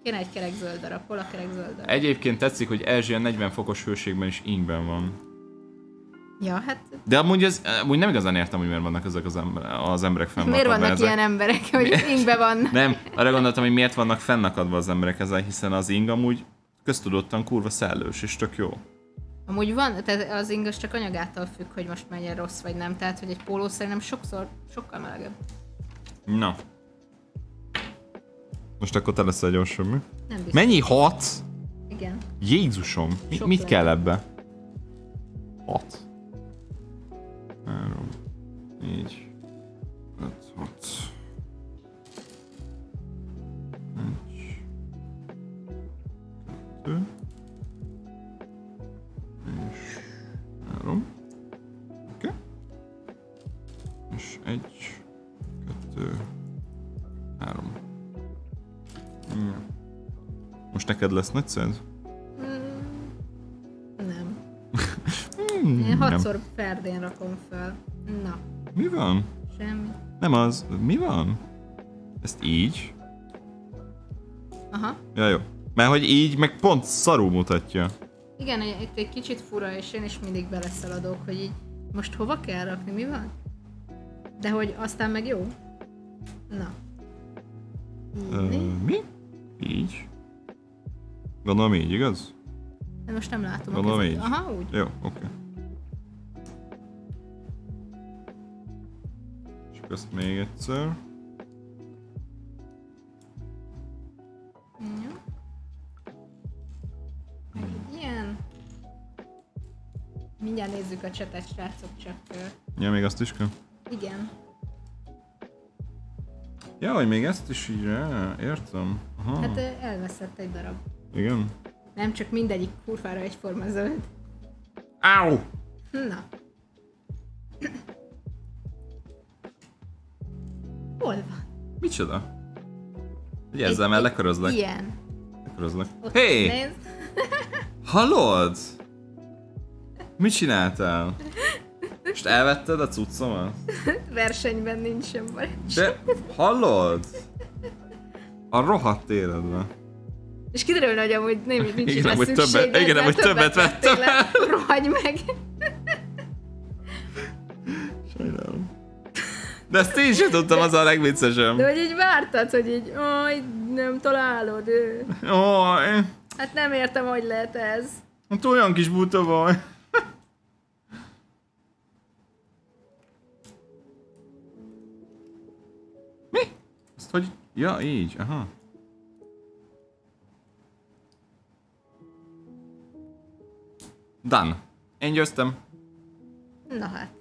Kéne egy kerek zöld darab. Hol a kerek zöld darab? Egyébként tetszik, hogy Erzsia 40 fokos hőségben is ingben van. Ja, hát... De amúgy, ez, amúgy nem igazán értem, hogy miért vannak ezek az, ember, az emberek fennakadva Miért vannak ezek. ilyen emberek, hogy ingbe van? Nem, arra gondoltam, hogy miért vannak fennakadva az emberek ezzel, hiszen az ing amúgy köztudottan kurva szellős, és tök jó. Amúgy van, tehát az ing az csak anyagától függ, hogy most mennyire rossz vagy nem, tehát hogy egy póló szerintem sokszor, sokkal melegebb. Na. Most akkor te leszel gyorsabb, mi? Nem biztos. Mennyi? Hat? Igen. Jézusom, mi, Sok mit lehet. kell ebbe? Hat. Három. Négy. Öt, hat. Egy. Kettő. Három. Oké. Okay. És egy. Kettő. Három. Mm. Most neked lesz nagy szed? Nem. Hmm, Én nem. hatszor ferdén rakom fel. Na, Mi van? semmi. Nem az. Mi van? Ezt így? Aha. Ja, jó. Mert hogy így meg pont szarú mutatja. Igen, itt egy kicsit fura, és én is mindig beleszaladok, hogy így most hova kell rakni, mi van? De hogy aztán meg jó. Na. Ö, mi? Így? Gondolom így, igaz? De most nem látom Gondolom a így. Aha, úgy. Jó, oké. ezt még egyszer. Nézzük a csetet, srácok, csak... Ja, még azt is kell? Igen. Ja, hogy még ezt is így, értem. Aha. Hát elveszett egy darab. Igen? Nem, csak mindegyik kurvára egyforma zöld. Áú! Na. Hol van? Micsoda? Ugye ezzel már lekörözlek. Ilyen. Lekörözlek. Hé! Hey! Hallod? Mit csináltál? Most elvetted a cuccomat? Versenyben nincsen baj. De hallod? A rohadt életben. És kiderülne, hogy amúgy nem, nincs igen, hogy többet, igen, hogy többet vettem el. Rohagy meg. Sajnálom. De ezt én sem tudtam, az a legviccesem. De hogy így vártad, hogy így, oj, nem találod. Oj. Hát nem értem, hogy lehet ez. Hát olyan kis buta vagy. Azt hogy... Ja, így, aha. Done. Én győztem. Na hát.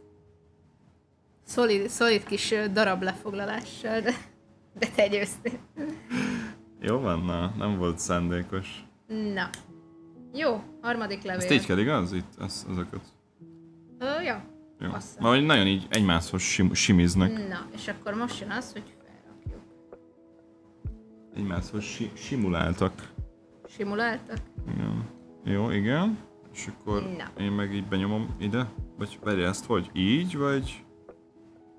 Szolid, szolid kis darab lefoglalással, de, de te győztél. Jó van, na, nem volt szándékos. Na. Jó, harmadik levél. Ezt így kell, igaz? Itt, ez, ezeket. Ö, ja. Jó. Ma, hogy nagyon így egymáshoz sim, simiznek. Na, és akkor most jön az, hogy. Egymáshoz si, simuláltak. Simuláltak? Igen. Jó, igen. És akkor Na. én meg így benyomom ide? Vagy várj ezt hogy? Így, vagy?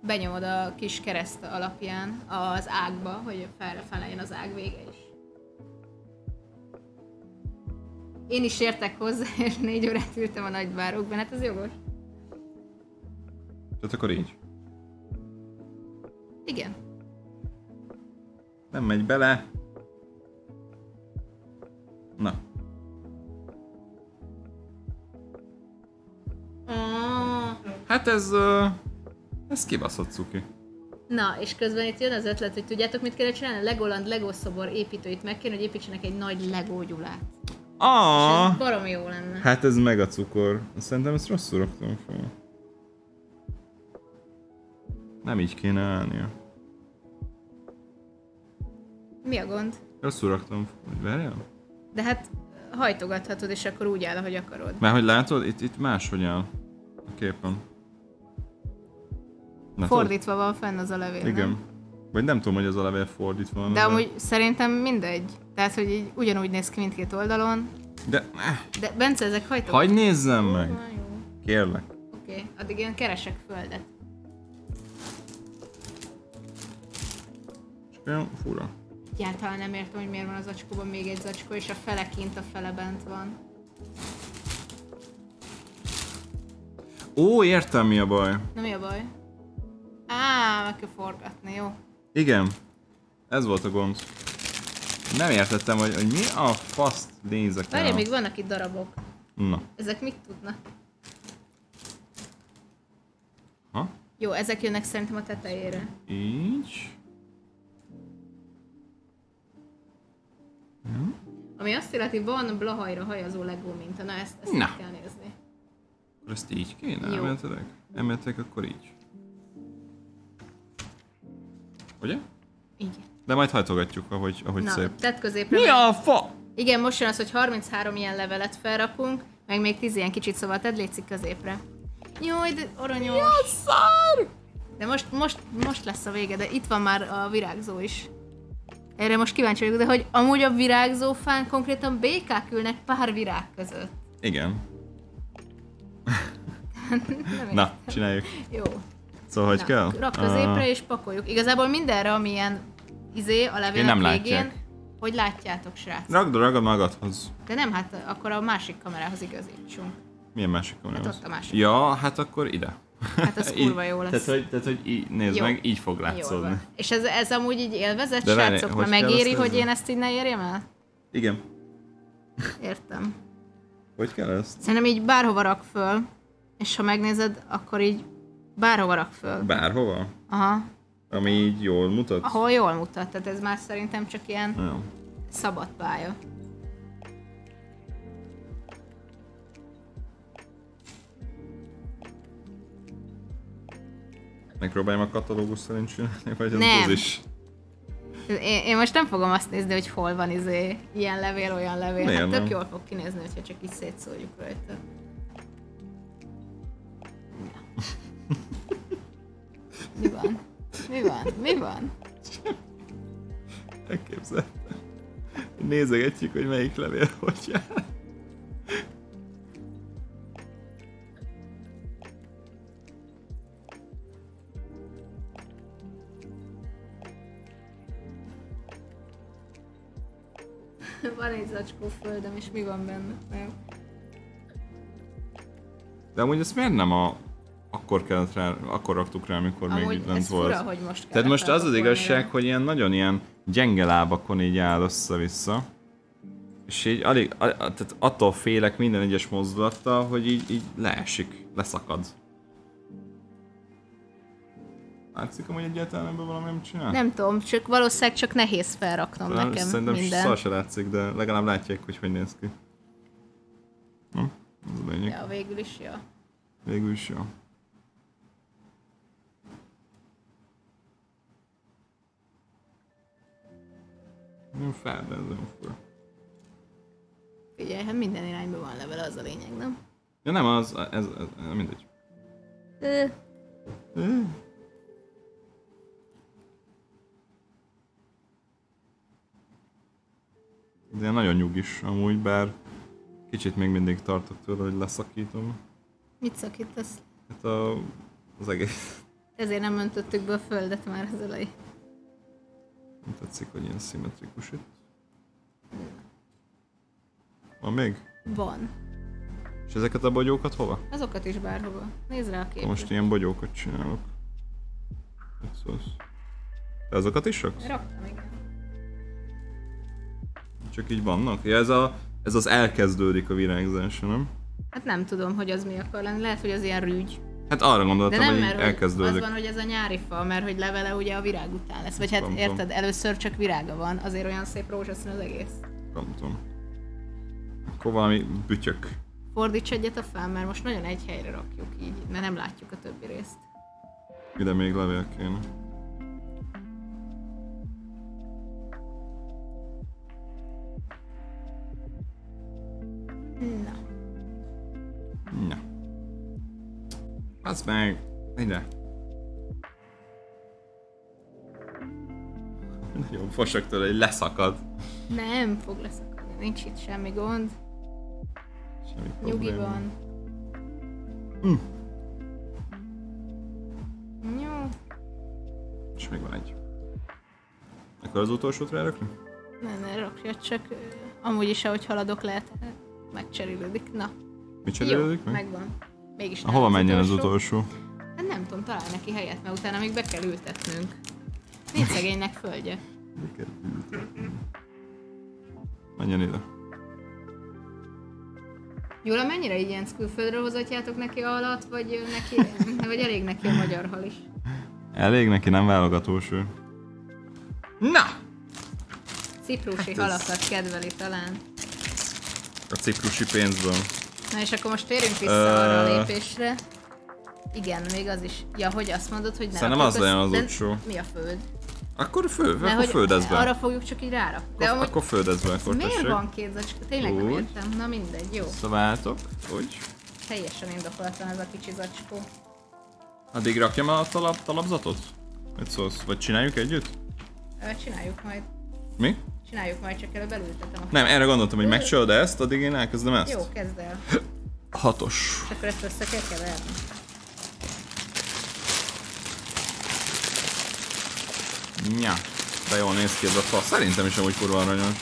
Benyomod a kis kereszt alapján az ágba, hogy felre felejön az ág vége is. Én is értek hozzá, és négy órát ültem a nagyvárokban, hát ez jogos. Tehát akkor így? Igen. Nem megy bele. Na. Hát ez... Ez kibaszott cuki. Na, és közben itt jön az ötlet, hogy tudjátok, mit kell csinálni? Legoland Lego szobor építőit meg kéne, hogy építsenek egy nagy Lego gyulát. Ah, és ez barom jó lenne. Hát ez meg a cukor. Szerintem ezt rosszul raktam fel. Nem így kéne állnia. Mi a gond? Rosszul raktam, hogy várjál? De hát hajtogathatod, és akkor úgy áll, ahogy akarod. Mert hogy látod, itt, itt máshogy áll a képen. Na, fordítva van fenn az a levél, Igen. Nem? Vagy nem tudom, hogy az a levél fordítva van. De amúgy a... szerintem mindegy. Tehát, hogy így ugyanúgy néz ki mindkét oldalon. De... De Bence, ezek hajtok. Hagy nézzem meg! Kérlek. Oké, okay. addig én keresek földet. Csak olyan fura. Egyáltalán nem értem, hogy miért van az zacskóban még egy zacskó, és a fele kint, a fele bent van. Ó, értem mi a baj. Na mi a baj? Á, meg kell forgatni, jó. Igen. Ez volt a gond. Nem értettem, hogy, hogy mi a faszt nézek el. még vannak itt darabok. Na. Ezek mit tudnak? Ha? Jó, ezek jönnek szerintem a tetejére. Így. Ja. Ami azt illeti, van blahajra hajazó Lego minta. Na, ezt, ezt Na. kell nézni. Akkor ezt így kéne, elméletileg? Elméletileg akkor így. Ugye? Igen. De majd hajtogatjuk, ahogy, ahogy Na, szép. tett középre. Mi a fa? Igen, most jön az, hogy 33 ilyen levelet felrakunk, meg még 10 ilyen kicsit, szóval tedd létszik középre. Jaj, de aranyos. Mi a szar? De most, most, most lesz a vége, de itt van már a virágzó is. Erre most kíváncsi vagyok, de hogy amúgy a virágzó fán konkrétan békák ülnek pár virág között. Igen. Na, csináljuk. Jó. Szóval, hogy kell? Rak középre uh... és pakoljuk. Igazából mindenre, amilyen izé a levél nem végén, látják. hogy látjátok, srác. Ragd, ragad magadhoz. De nem, hát akkor a másik kamerához igazítsunk. Milyen másik kamerához? Hát ott a másik. Ja, hát akkor ide. Hát az kurva jó lesz. Tehát, hogy, tehát, hogy így, nézd jó. meg, így fog látszódni. És ez, ez amúgy így élvezett, De srácok? Mert megéri, hogy én ezt így ne érjem el? Igen. Értem. Hogy kell ezt? Szerintem így bárhova rak föl, és ha megnézed, akkor így Bárhova rak föl. Bárhova? Aha. Ami így jól mutat? Ahol jól mutat, tehát ez már szerintem csak ilyen ja. szabad pálya. Megpróbáljam a katalógus szerint csinálni, vagy nem. az is? Én, én most nem fogom azt nézni, hogy hol van izé, ilyen levél, olyan levél. Miért hát tök nem? jól fog kinézni, hogyha csak így szétszóljuk rajta. Mi van? Mi van? Mi van? Elképzeltem. Nézegetjük, hogy melyik levél hogy jár. Zacskó földem, és mi van benne? Nem. De amúgy ezt miért nem a akkor kellett rá, akkor raktuk rá, amikor Amúgy még lent volt. Fura, hogy most Tehát most az az igazság, rá. hogy ilyen nagyon ilyen gyenge lábakon így áll össze-vissza. És így alig, a, tehát attól félek minden egyes mozdulattal, hogy így, így leesik, leszakad. Látszik hogy egyáltalán ebből valami nem csinál? Nem tudom, csak valószínűleg csak nehéz felraknom Rá, nekem Szerintem minden. Szerintem se látszik, de legalább látják, hogy hogy néz ki. Hm? Ez a lényeg. Ja, végül is jó. Végül is jó. Nem fel, de ez nem fura. Figyelj, hát minden irányban van level, az a lényeg, nem? Ja nem, az, ez, ez, ez mindegy. Ö. Ö. De nagyon nyugis amúgy, bár kicsit még mindig tartok tőle, hogy leszakítom. Mit szakítasz? Hát a, az egész. Ezért nem öntöttük be a földet már az elején. Nem tetszik, hogy ilyen szimmetrikus itt. Van még? Van. És ezeket a bogyókat hova? Azokat is bárhova. Nézd rá a képet. Most ilyen bogyókat csinálok. Ez Te azokat is raksz? Raktam, igen. Csak így vannak? Ja, ez, a, ez az elkezdődik a virágzása, nem? Hát nem tudom, hogy az mi akar lenni. Lehet, hogy az ilyen rügy. Hát arra gondoltam, De nem, hogy mert elkezdődik. Az van, hogy ez a nyári fa, mert hogy levele ugye a virág után lesz. Vagy hát nem érted, először csak virága van, azért olyan szép rózsaszín az egész. Nem tudom. Akkor valami bütyök. Fordíts egyet a fel, mert most nagyon egy helyre rakjuk így, mert nem látjuk a többi részt. Ide még levél kéne. Na. Na. Az meg... Ide. Nagyon fosok tőle, hogy leszakad. Nem fog leszakadni, nincs itt semmi gond. Semmi Nyugi van. Hm. Jó. És még van egy. Akkor az utolsót rárakni? Nem, ne rakja, csak amúgy is, ahogy haladok, lehet megcserélődik. Na. Mi cserélődik meg? Megvan. Mégis nem Hova menjen az utolsó? Hát nem tudom, talál neki helyet, mert utána még be kell ültetnünk. Nincs szegénynek földje. Be kell ültetni. Menjen ide. Jól, mennyire így ilyen külföldről hozatjátok neki a halat, vagy, neki, vagy elég neki a magyar hal is? Elég neki, nem válogatós ő. Na! Ciprusi hát halakat kedveli talán. A ciprusi pénzből. Na és akkor most térjünk vissza uh... arra a lépésre. Igen, még az is. Ja, hogy azt mondod, hogy nem. Szerintem az legyen az utcsó. Mi a föld? Akkor fő, ne, akkor földezbe. Arra fogjuk csak így rára. De akkor, amúgy... akkor földezbe, akkor Miért tessék. van két zacska? Tényleg úgy. nem értem. Na mindegy, jó. Szabáltok, úgy. Teljesen indokolatlan ez a kicsi zacskó. Addig rakjam a talap, talapzatot? Mit szólsz? Vagy csináljuk együtt? Csináljuk majd. Mi? Csináljuk majd, csak előbb belültetem. Nem, erre gondoltam, hogy megcsinálod ezt, addig én elkezdem ezt. Jó, kezd el. Hatos. És akkor ezt össze kell keverni. Nya. De jól néz ki ez a fa. Szerintem is amúgy kurva aranyos.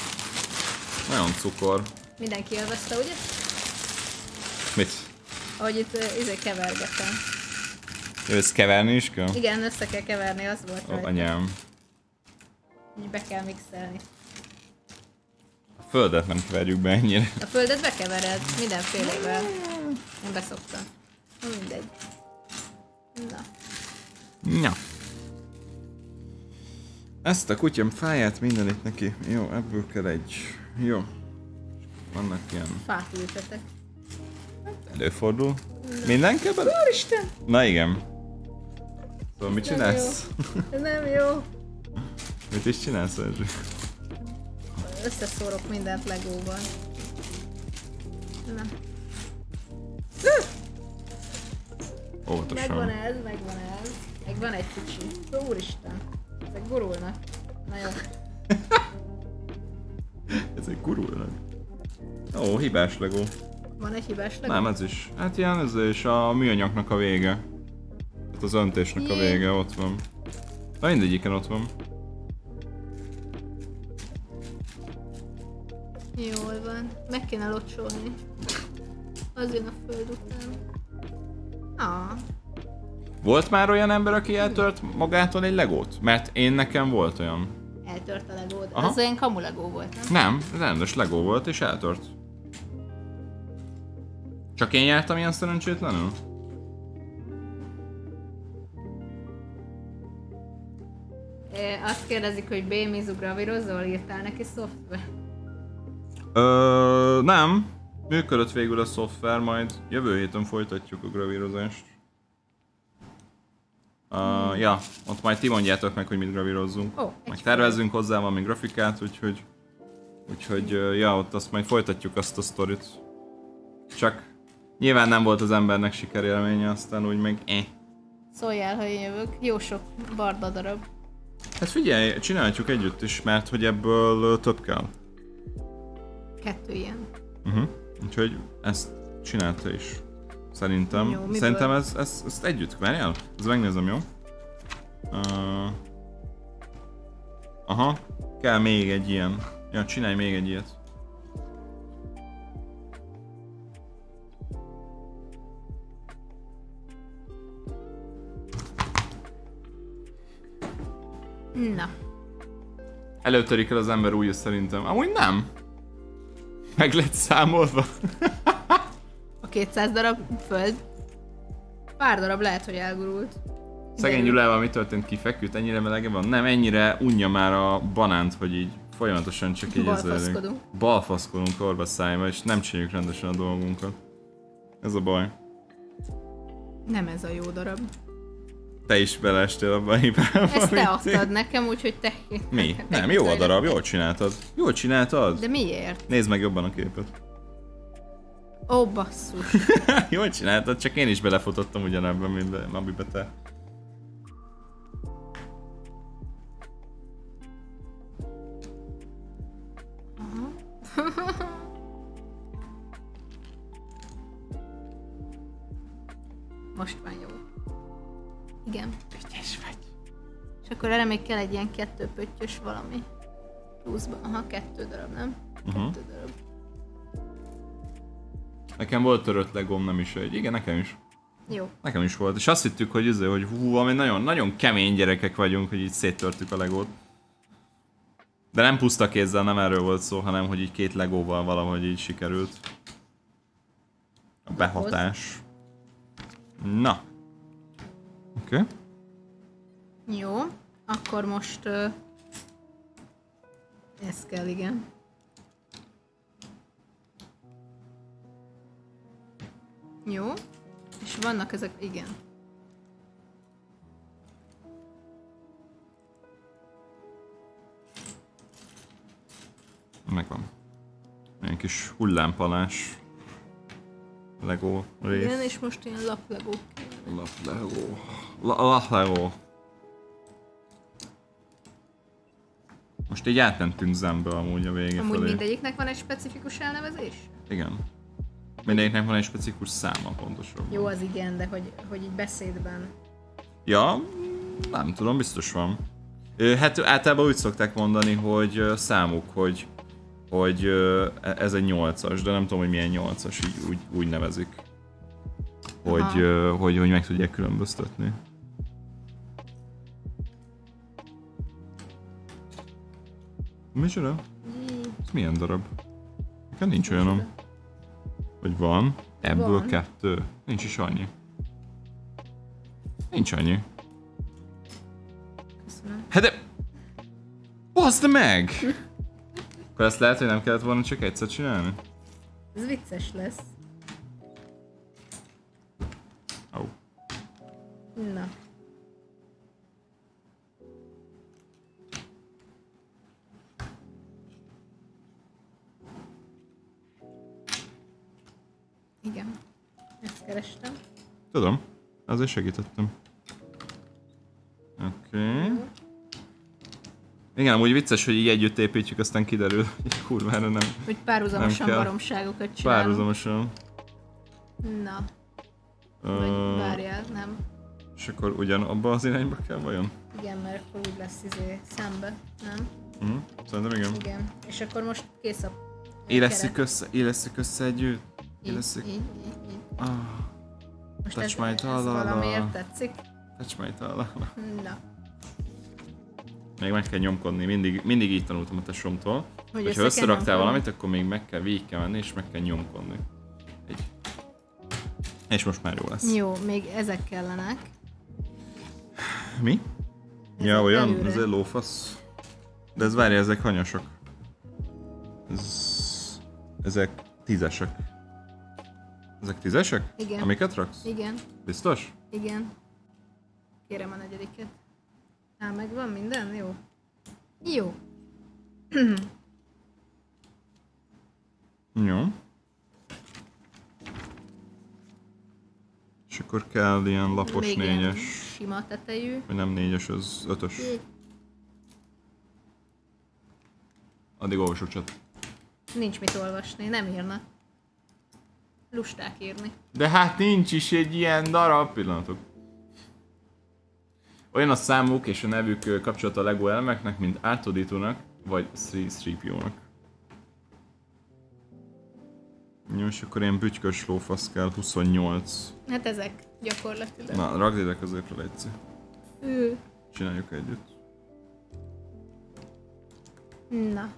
Nagyon cukor. Mindenki élvezte, ugye? Mit? Ahogy itt izé kevergetem. Ezt keverni is kell? Igen, össze kell keverni, az volt Ó, anyám. Így be kell mixelni. Földet nem keverjük be ennyire. A földet bekevered, mindenfélevel. Én beszoktam. Na mindegy. Na. Na. Ezt a kutyám fáját mindenit neki. Jó, ebből kell egy. Jó. Vannak ilyen... Fát ültetek. Előfordul. Minden kell bele? Úristen! Na igen. Szóval mit Nem csinálsz? Ez nem jó. mit is csinálsz, Erzsi? Összeszórok mindent legóban. Na. Óvatosan. Megvan ez, megvan ez. Meg van egy kicsi. Úristen. Ezek gurulnak. Na jó. Ez egy gurulnak. Ó, hibás legó. Van egy hibás legó? Nem, ez is. Hát ilyen ez és a műanyagnak a vége. Tehát az öntésnek a Jé. vége ott van. Na mindegyiken ott van. Jól van. Meg kéne locsolni. Az jön a föld után. Ah, Volt már olyan ember, aki eltört magától egy legót? Mert én nekem volt olyan. eltört a legód. Aha. Az olyan kamu legó volt, nem? Nem, rendes legó volt és eltört. Csak én jártam ilyen szerencsétlenül? É, azt kérdezik, hogy B. Mizu gravírozol, írtál neki szoftver? Ö, nem. Működött végül a szoftver, majd jövő héten folytatjuk a gravírozást. Uh, ja, ott majd ti mondjátok meg, hogy mit gravírozzunk. Ó, meg tervezzünk hozzá valami grafikát, úgyhogy... Úgyhogy, ö, ja, ott azt majd folytatjuk azt a sztorit. Csak nyilván nem volt az embernek sikerélménye, aztán úgy meg eh. Szóljál, ha én jövök. Jó sok barda darab. Hát figyelj, csinálhatjuk együtt is, mert hogy ebből több kell. Kettő ilyen. Uh-huh. Úgyhogy ezt csinálta is. Szerintem. Jó, miből? Szerintem ez, ez, ezt együtt, várjál? Ez megnézem, jó? Uh, aha, kell még egy ilyen. Ja, csinálj még egy ilyet. Na. Előtörik el az ember úgy szerintem. Amúgy nem. Meg lett számolva. A 200 darab föld. Pár darab lehet, hogy elgurult. Szegény. Gyulával mi történt? Kifeküdt? Ennyire melege van? Nem, ennyire unja már a banánt, hogy így folyamatosan csak így Balfaszkodunk. Balfaszkodunk orba szájba, és nem csináljuk rendesen a dolgunkat. Ez a baj. Nem ez a jó darab. Te is beleestél abba a hibába. Ezt te adtad nekem, úgyhogy te... Mi? Nem, jó a darab, jól csináltad. Jól csináltad? De miért? Nézd meg jobban a képet. Ó, basszus. jól csináltad, csak én is belefutottam ugyanebben, mint be- amiben te. Most van. Igen. Ügyes vagy. És akkor erre még kell egy ilyen kettő pöttyös valami. Pluszban. Aha, kettő darab, nem? Uh-huh. Kettő darab. Nekem volt törött legom, nem is egy. Igen, nekem is. Jó. Nekem is volt, és azt hittük, hogy, izé, hogy hú, valami nagyon, nagyon kemény gyerekek vagyunk, hogy így széttörtük a legót. De nem puszta kézzel, nem erről volt szó, hanem hogy így két legóval valahogy így sikerült. A behatás. Na. Oké. Okay. Jó. Akkor most... Uh, ez kell, igen. Jó. És vannak ezek, igen. Megvan. Ilyen kis hullámpalás. Legó rész. Igen, és most ilyen laplegó. Lap Lego. La, la Lego. Most így átmentünk zenbe amúgy a vége Amúgy felé. mindegyiknek van egy specifikus elnevezés? Igen. Mindegyiknek van egy specifikus száma pontosabban. Jó, az igen, de hogy, hogy így beszédben. Ja, nem tudom, biztos van. Hát általában úgy szokták mondani, hogy számuk, hogy, hogy e- ez egy 8-as, de nem tudom, hogy milyen 8-as, így úgy, úgy nevezik. Hogy, hogy, hogy meg tudják különböztetni. Micsoda? Ez milyen darab? Nekem nincs olyanom. Vagy van? Ebből Van. kettő? Nincs is annyi. Nincs annyi. Köszönöm. Hát de... Baszd meg! Akkor ezt lehet, hogy nem kellett volna csak egyszer csinálni? Ez vicces lesz. Oh. Na. Igen. Ezt kerestem. Tudom. Azért segítettem. Oké. Okay. Igen, amúgy vicces, hogy így együtt építjük, aztán kiderül, hogy kurvára nem. Hogy párhuzamosan nem baromságokat csinálunk. Párhuzamosan. Na. Vagy várjál, nem. És akkor ugyan abba az irányba kell vajon? Igen, mert akkor úgy lesz izé szembe, nem? Mm, szerintem igen. Igen. És akkor most kész a Élesszük össze, élesszük össze együtt. Így. Ah. Most Touch ez, my ez valamiért tetszik? Touch my talala. Na. Még meg kell nyomkodni, mindig, mindig így tanultam a tesomtól. Hogy ha összeraktál valamit, akkor még meg kell, végig kell menni, és meg kell nyomkodni. Egy. És most már jó lesz. Jó, még ezek kellenek. Mi? Ezek ja, olyan? Előre. Ez egy lófasz. De ez várja, ezek hanyasok. Ez... Ezek tízesek. Ezek tízesek? Igen. Amiket raksz? Igen. Biztos? Igen. Kérem a negyediket. Á, megvan minden? Jó. Jó. Jó. És akkor kell ilyen lapos Még négyes. Ilyen sima tetejű. Vagy nem négyes, az ötös. Addig olvasok csat. Nincs mit olvasni, nem írnak. Lusták írni. De hát nincs is egy ilyen darab pillanatok. Olyan a számuk és a nevük kapcsolata a LEGO elemeknek, mint átodítónak, vagy 3 Jó, és akkor ilyen bütykös lófasz kell, 28. Hát ezek gyakorlatilag. Na, ragd ide középre, Léci. Ő. Csináljuk együtt. Na.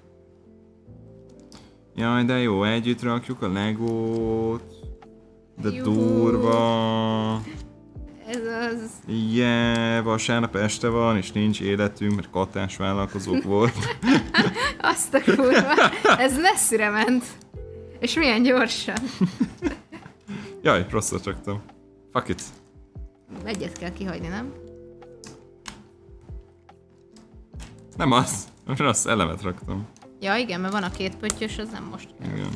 Jaj, de jó, együtt rakjuk a legót. De Juhu. durva. Ez az. Yeah, vasárnap este van, és nincs életünk, mert katás vállalkozók volt. Azt a kurva. Ez messzire ment. És milyen gyorsan. Jaj, rosszat raktam. Fuck it. Egyet kell kihagyni, nem? Nem az. Rossz elemet raktam. Ja, igen, mert van a két pöttyös, az nem most. Igen.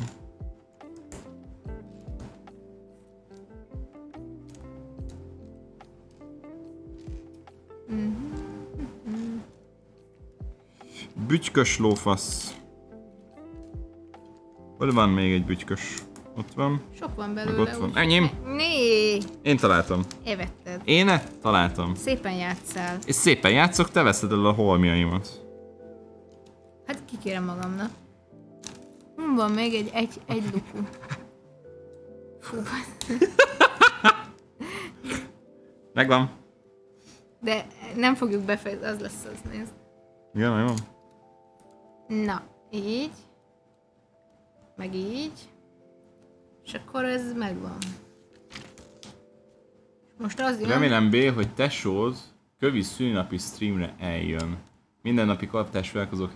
Bütykös lófasz. Hol van még egy bütykös? Ott van. Sok van belőle. Meg ott van. Enyém. Né. Én találtam. Évetted. Én találtam. Szépen játszál. És szépen játszok, te veszed el a holmiaimat. Hát kikérem magamnak. Hm, van még egy, egy, egy luku. Fú. Megvan. De nem fogjuk befejezni, az lesz az, nézd. Igen, megvan. Na, így. Meg így. És akkor ez megvan. Most az jön... Remélem B, hogy tesód kövi szülinapi streamre eljön. Minden napi kaptás felkozók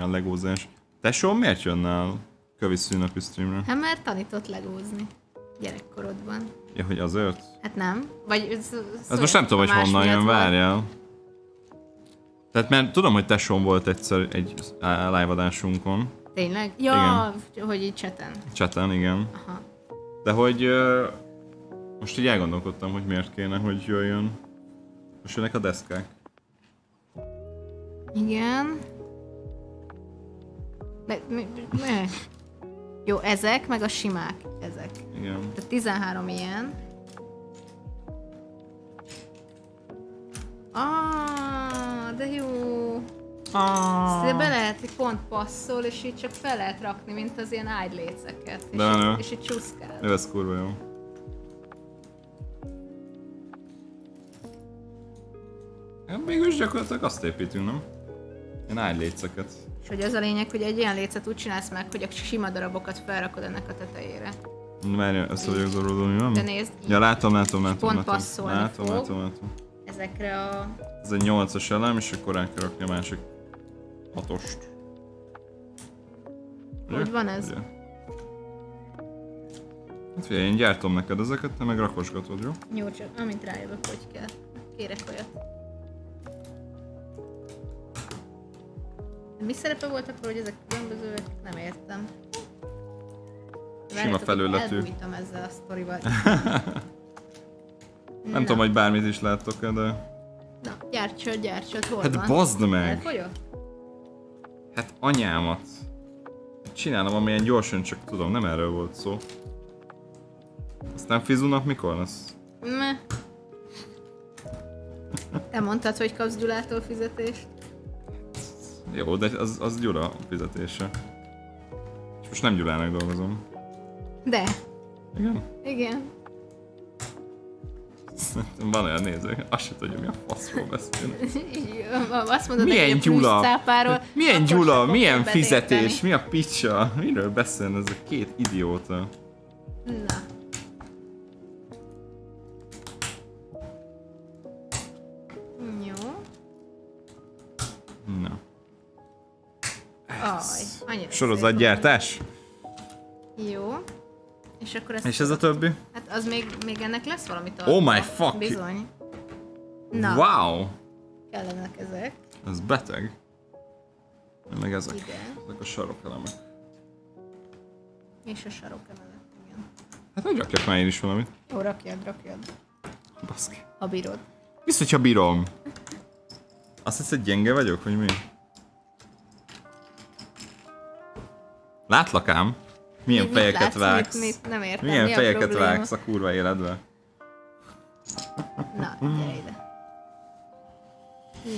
a legózás. Tesó miért a kövi szülinapi streamre? Hát mert tanított legózni. Gyerekkorodban. Ja, hogy azért? Hát nem. Vagy... Ez, ez most nem tudom, hogy honnan jön, várjál. Tehát mert tudom, hogy tesóm volt egyszer egy live adásunkon. Tényleg? Ja, igen. hogy így cseten. Cseten, igen. Aha. De hogy uh, most így elgondolkodtam, hogy miért kéne, hogy jöjjön. Most jönnek a deszkák. Igen. De, mi, mi? Jó, ezek, meg a simák, ezek. Igen. Tehát 13 ilyen. Ah, de jó. Ah. Ezt be lehet, hogy pont passzol, és így csak fel lehet rakni, mint az ilyen ágyléceket. És, de így, és így csúszkál. Jó, ez kurva jó. Hát mégis gyakorlatilag azt építünk, nem? Ilyen ágyléceket. És hogy az a lényeg, hogy egy ilyen lécet úgy csinálsz meg, hogy a sima darabokat felrakod ennek a tetejére. Várj, ezt vagyok zoruló, mi van? De nézd. Ja, látom, látom, látom. Pont látom. passzolni látom, fog. látom, látom. Ezekre a... Ez egy 8-as elem, és akkor rá kell rakni a másik Hatost. Hogy van ez? Ugye? Hát figyelj, én gyártom neked ezeket, te meg rakosgatod, jó? Jó, csak amint rájövök, hogy kell. Kérek olyat. Mi szerepe volt akkor, hogy ezek különbözőek? Nem értem. Sima felületű. Elbújtam ezzel a sztorival. Nem Na. tudom, hogy bármit is láttok -e, de... Na, gyártsod, gyártsod, hol hát van? Hát bazd meg! Elfogyott? Hát anyámat. Csinálom, amilyen gyorsan csak tudom, nem erről volt szó. Aztán Fizunak mikor lesz? Me. Te mondtad, hogy kapsz Gyulától fizetést? Jó, de az, az Gyula fizetése. És most nem Gyulának dolgozom. De. Igen? Igen. Van olyan néző, azt se tudja, mi a faszról beszélni. azt mondod, milyen hogy Gyula? Cápáról, milyen Gyula? Milyen fizetés? Mi a picsa? Miről beszél ez a két idióta? Sorozatgyártás? Jó. És akkor ezt... És ez a többi? Hát az még, még ennek lesz valami tartalma. Oh my fuck! Bizony. Na. Wow! Kellenek ezek. Ez beteg. Meg ezek. Igen. Ezek a sarokelemek. És a sarokelemek, igen. Hát hogy rakjak már én is valamit? Jó, rakjad, rakjad. Baszki. Ha bírod. Visz, hogyha bírom. Azt hisz, hogy gyenge vagyok, vagy mi? Látlak ám. Milyen mit, fejeket látsz, vágsz? Mit, mit, nem értem. Milyen Mi fejeket a vágsz a kurva életbe? Na, gyere ide.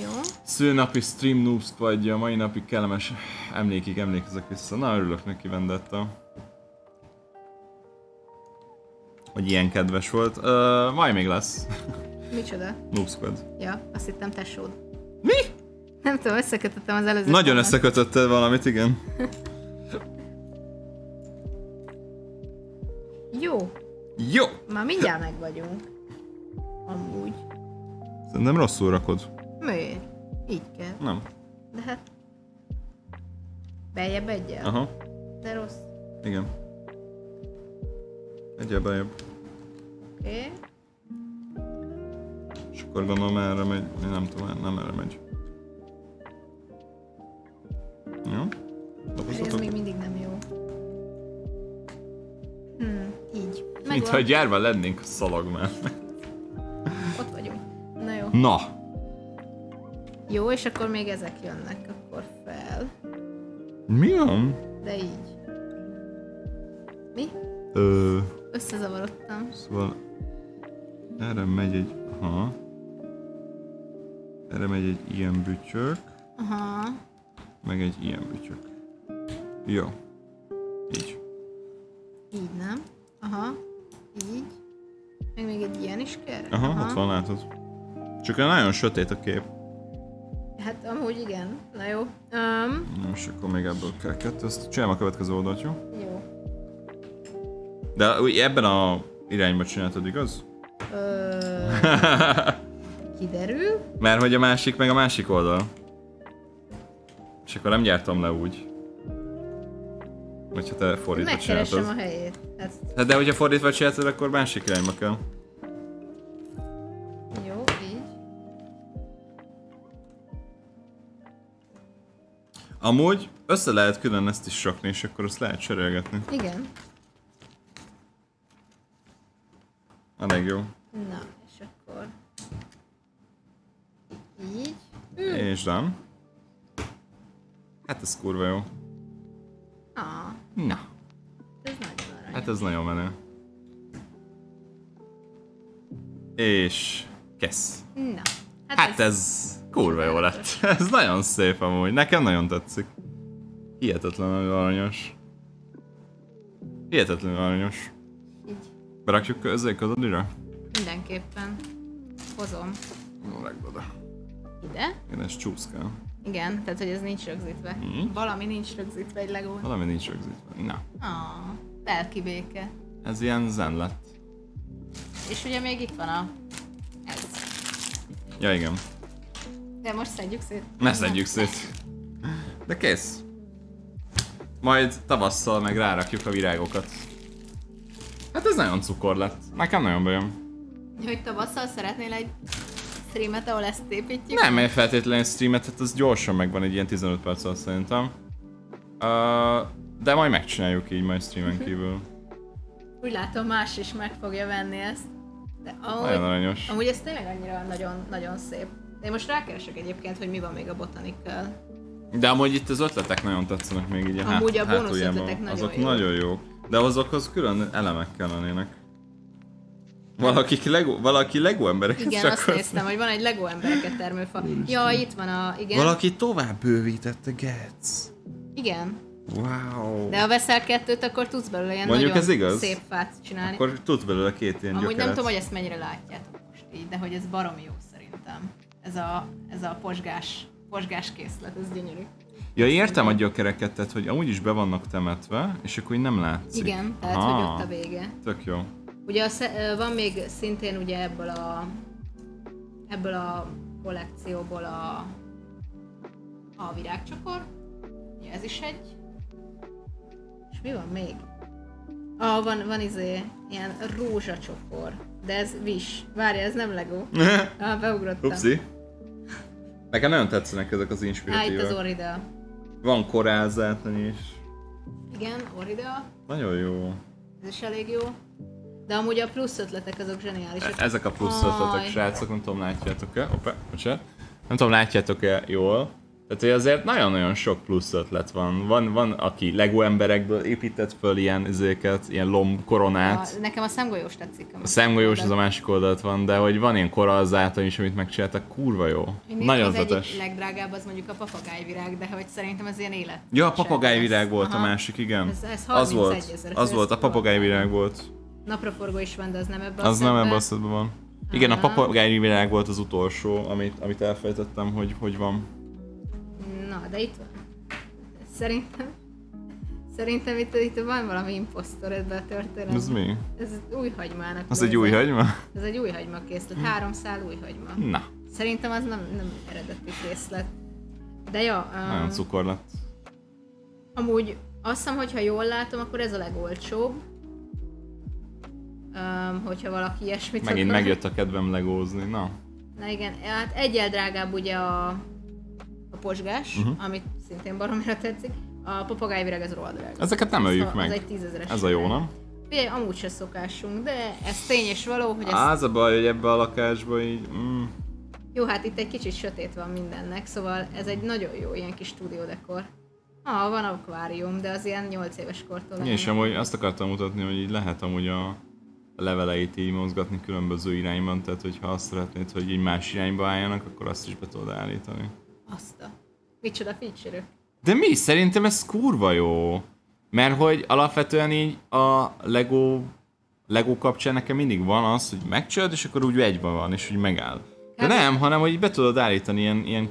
Jó. Szőnapi stream noobs vagy a mai napi kellemes emlékig emlékezek vissza. Na, örülök neki Vendetta. Hogy ilyen kedves volt. Uh, majd még lesz. Micsoda? Noob Squad. Ja, azt hittem tesód. Mi? Nem tudom, összekötöttem az előző Nagyon összekötötted valamit, igen. Jó. Jó. Már mindjárt meg vagyunk. Amúgy. Szerintem rosszul rakod. Miért? Így kell. Nem. De hát... Beljebb egyel? Aha. De rossz. Igen. Egyel beljebb. Oké. Okay. És akkor gondolom erre megy, nem tudom, nem erre megy. Jó? Ez még mindig nem jó. Hmm, így. Megvan. Mint ha gyárban lennénk a szalag már. Ott vagyunk. Na jó. Na. Jó, és akkor még ezek jönnek akkor fel. Mi van? De így. Mi? Ö... Összezavarodtam. Szóval erre megy egy... Aha. Erre megy egy ilyen bütyök. Aha. Meg egy ilyen bütyök. Jó. Így. Így nem? Aha. Így. Meg még egy ilyen is kell? Aha, Aha. ott van, látod. Csak nagyon sötét a kép. Hát amúgy igen. Na jó. Um, és akkor még ebből kell kettő. Ezt csinálom a következő oldalt, jó? Jó. De úgy ebben a irányba csináltad, igaz? Ö... Kiderül. Mert hogy a másik meg a másik oldal. És akkor nem gyártam le úgy. Hogyha te fordítva Megkeresem a helyét. Hát... hát de hogyha fordítva csináltad, akkor másik irányba kell. Jó, így. Amúgy össze lehet külön ezt is rakni, és akkor azt lehet cserélgetni. Igen. Elég jó. Na, és akkor... Így. És nem. Hát ez kurva jó. Ah. Na. Ez nagyon aranyos. Hát ez nagyon menő. És... Kesz. Na. Hát, hát ez... ez kurva jó lett. ez nagyon szép amúgy. Nekem nagyon tetszik. Hihetetlenül aranyos. Hihetetlenül aranyos. Így. Berakjuk közé közadira? Mindenképpen. Hozom. No, oda. Ide? Igen, ez csúszkál. Igen, tehát hogy ez nincs rögzítve. Hmm? Valami nincs rögzítve egy legó. Valami nincs rögzítve. Na. Ah, lelki béke. Ez ilyen zen lett. És ugye még itt van a... Ez. Ja, igen. De most szedjük szét. Ne szedjük szét. De kész. Majd tavasszal meg rárakjuk a virágokat. Hát ez nagyon cukor lett. Nekem nagyon bejön. Hogy tavasszal szeretnél egy streamet, ahol ezt építjük? Nem, feltétlenül streamet, hát az gyorsan megvan egy ilyen 15 perc alatt szerintem. Uh, de majd megcsináljuk így majd streamen mhm. kívül. Úgy látom, más is meg fogja venni ezt. De amúgy, nagyon aranyos. Amúgy ez tényleg annyira nagyon, nagyon szép. De én most rákeresek egyébként, hogy mi van még a botanikkal. De amúgy itt az ötletek nagyon tetszenek még így a Amúgy hát, a bónusz ötletek nagyon Azok jó. nagyon jók. De azokhoz külön elemek kellenének. Valaki Lego, valaki Lego embereket Igen, azt akarsz. néztem, hogy van egy Lego embereket termőfa. Ja, itt van a... Igen. Valaki tovább bővítette Getz. Igen. Wow. De ha veszel kettőt, akkor tudsz belőle ilyen Mondjuk nagyon ez igaz? szép fát csinálni. Akkor tudsz belőle két ilyen Amúgy gyökeret. nem tudom, hogy ezt mennyire látjátok most így, de hogy ez baromi jó szerintem. Ez a, ez a posgás, posgás készlet, ez gyönyörű. Ja, értem a gyökereket, tehát hogy amúgy is be vannak temetve, és akkor így nem látszik. Igen, tehát ah, hogy ott a vége. Tök jó. Ugye a, van még szintén ugye ebből a ebből a kollekcióból a, a virágcsokor. Ugye ez is egy. És mi van még? Ah, van, van izé, ilyen rózsacsokor. De ez vis. Várja, ez nem Lego. ah, beugrottam. Upsi. Nekem nagyon tetszenek ezek az inspiratívak. Ah, itt az Orida. Van korázátlan is. Igen, Orida. Nagyon jó. Ez is elég jó. De amúgy a plusz ötletek azok zseniálisak. Ezek a plusz ötletek, srácok, nem tudom, látjátok-e? Opa, bocsánat. Nem tudom, látjátok-e jól. Tehát, hogy azért nagyon-nagyon sok plusz ötlet van. Van, van aki Lego emberekből épített föl ilyen izéket, ilyen lomb koronát. A, nekem a szemgolyós tetszik. A szemgolyós az a másik oldalt van, de hogy van ilyen korazzátony is, amit megcsináltak, kurva jó. Én nagyon az egyik legdrágább az mondjuk a papagájvirág, de hogy szerintem ez ilyen élet. Ja, a papagájvirág volt Aha. a másik, igen. Ez, ez az volt, az volt, a papagájvirág volt. Napraforgó is van, de az nem ebben Az nem ebben a szedben van. Igen, a papagájvirág volt az utolsó, amit, amit elfejtettem, hogy hogy van. Na, de itt van. Szerintem Szerintem itt, itt van valami imposztor ebben a történetben. Ez mi? Ez új hagymának. Az egy új hagyma? Ez egy új hagyma készlet, három szál új hagyma. Na. Szerintem az nem, nem eredeti készlet. De ja... Um, Nagyon cukor lett. Amúgy azt hiszem, hogyha jól látom, akkor ez a legolcsóbb. Um, hogyha valaki ilyesmit Megint akar. megjött a kedvem legózni, na. Na igen, hát egyel drágább ugye a a posgás, uh-huh. amit szintén baromira tetszik. A papagájvirág ez rohadt drága. Ezeket nem öljük ez meg. Ez egy tízezeres. Ez a jó, nem? Figyelj, amúgy se szokásunk, de ez tény és való, hogy ez... Az a baj, hogy ebbe a lakásba így... Mm. Jó, hát itt egy kicsit sötét van mindennek, szóval ez egy nagyon jó ilyen kis stúdiódekor. Ah, van akvárium, de az ilyen 8 éves kortól lenne. És amúgy azt akartam mutatni, hogy így lehet amúgy a leveleit így mozgatni különböző irányban, tehát hogyha azt szeretnéd, hogy így más irányba álljanak, akkor azt is be tudod állítani. Azt a... Micsoda feature De mi? Szerintem ez kurva jó. Mert hogy alapvetően így a Lego, Lego kapcsán nekem mindig van az, hogy megcsinálod, és akkor úgy egyben van, és úgy megáll. De nem, hanem hogy be tudod állítani ilyen, ilyen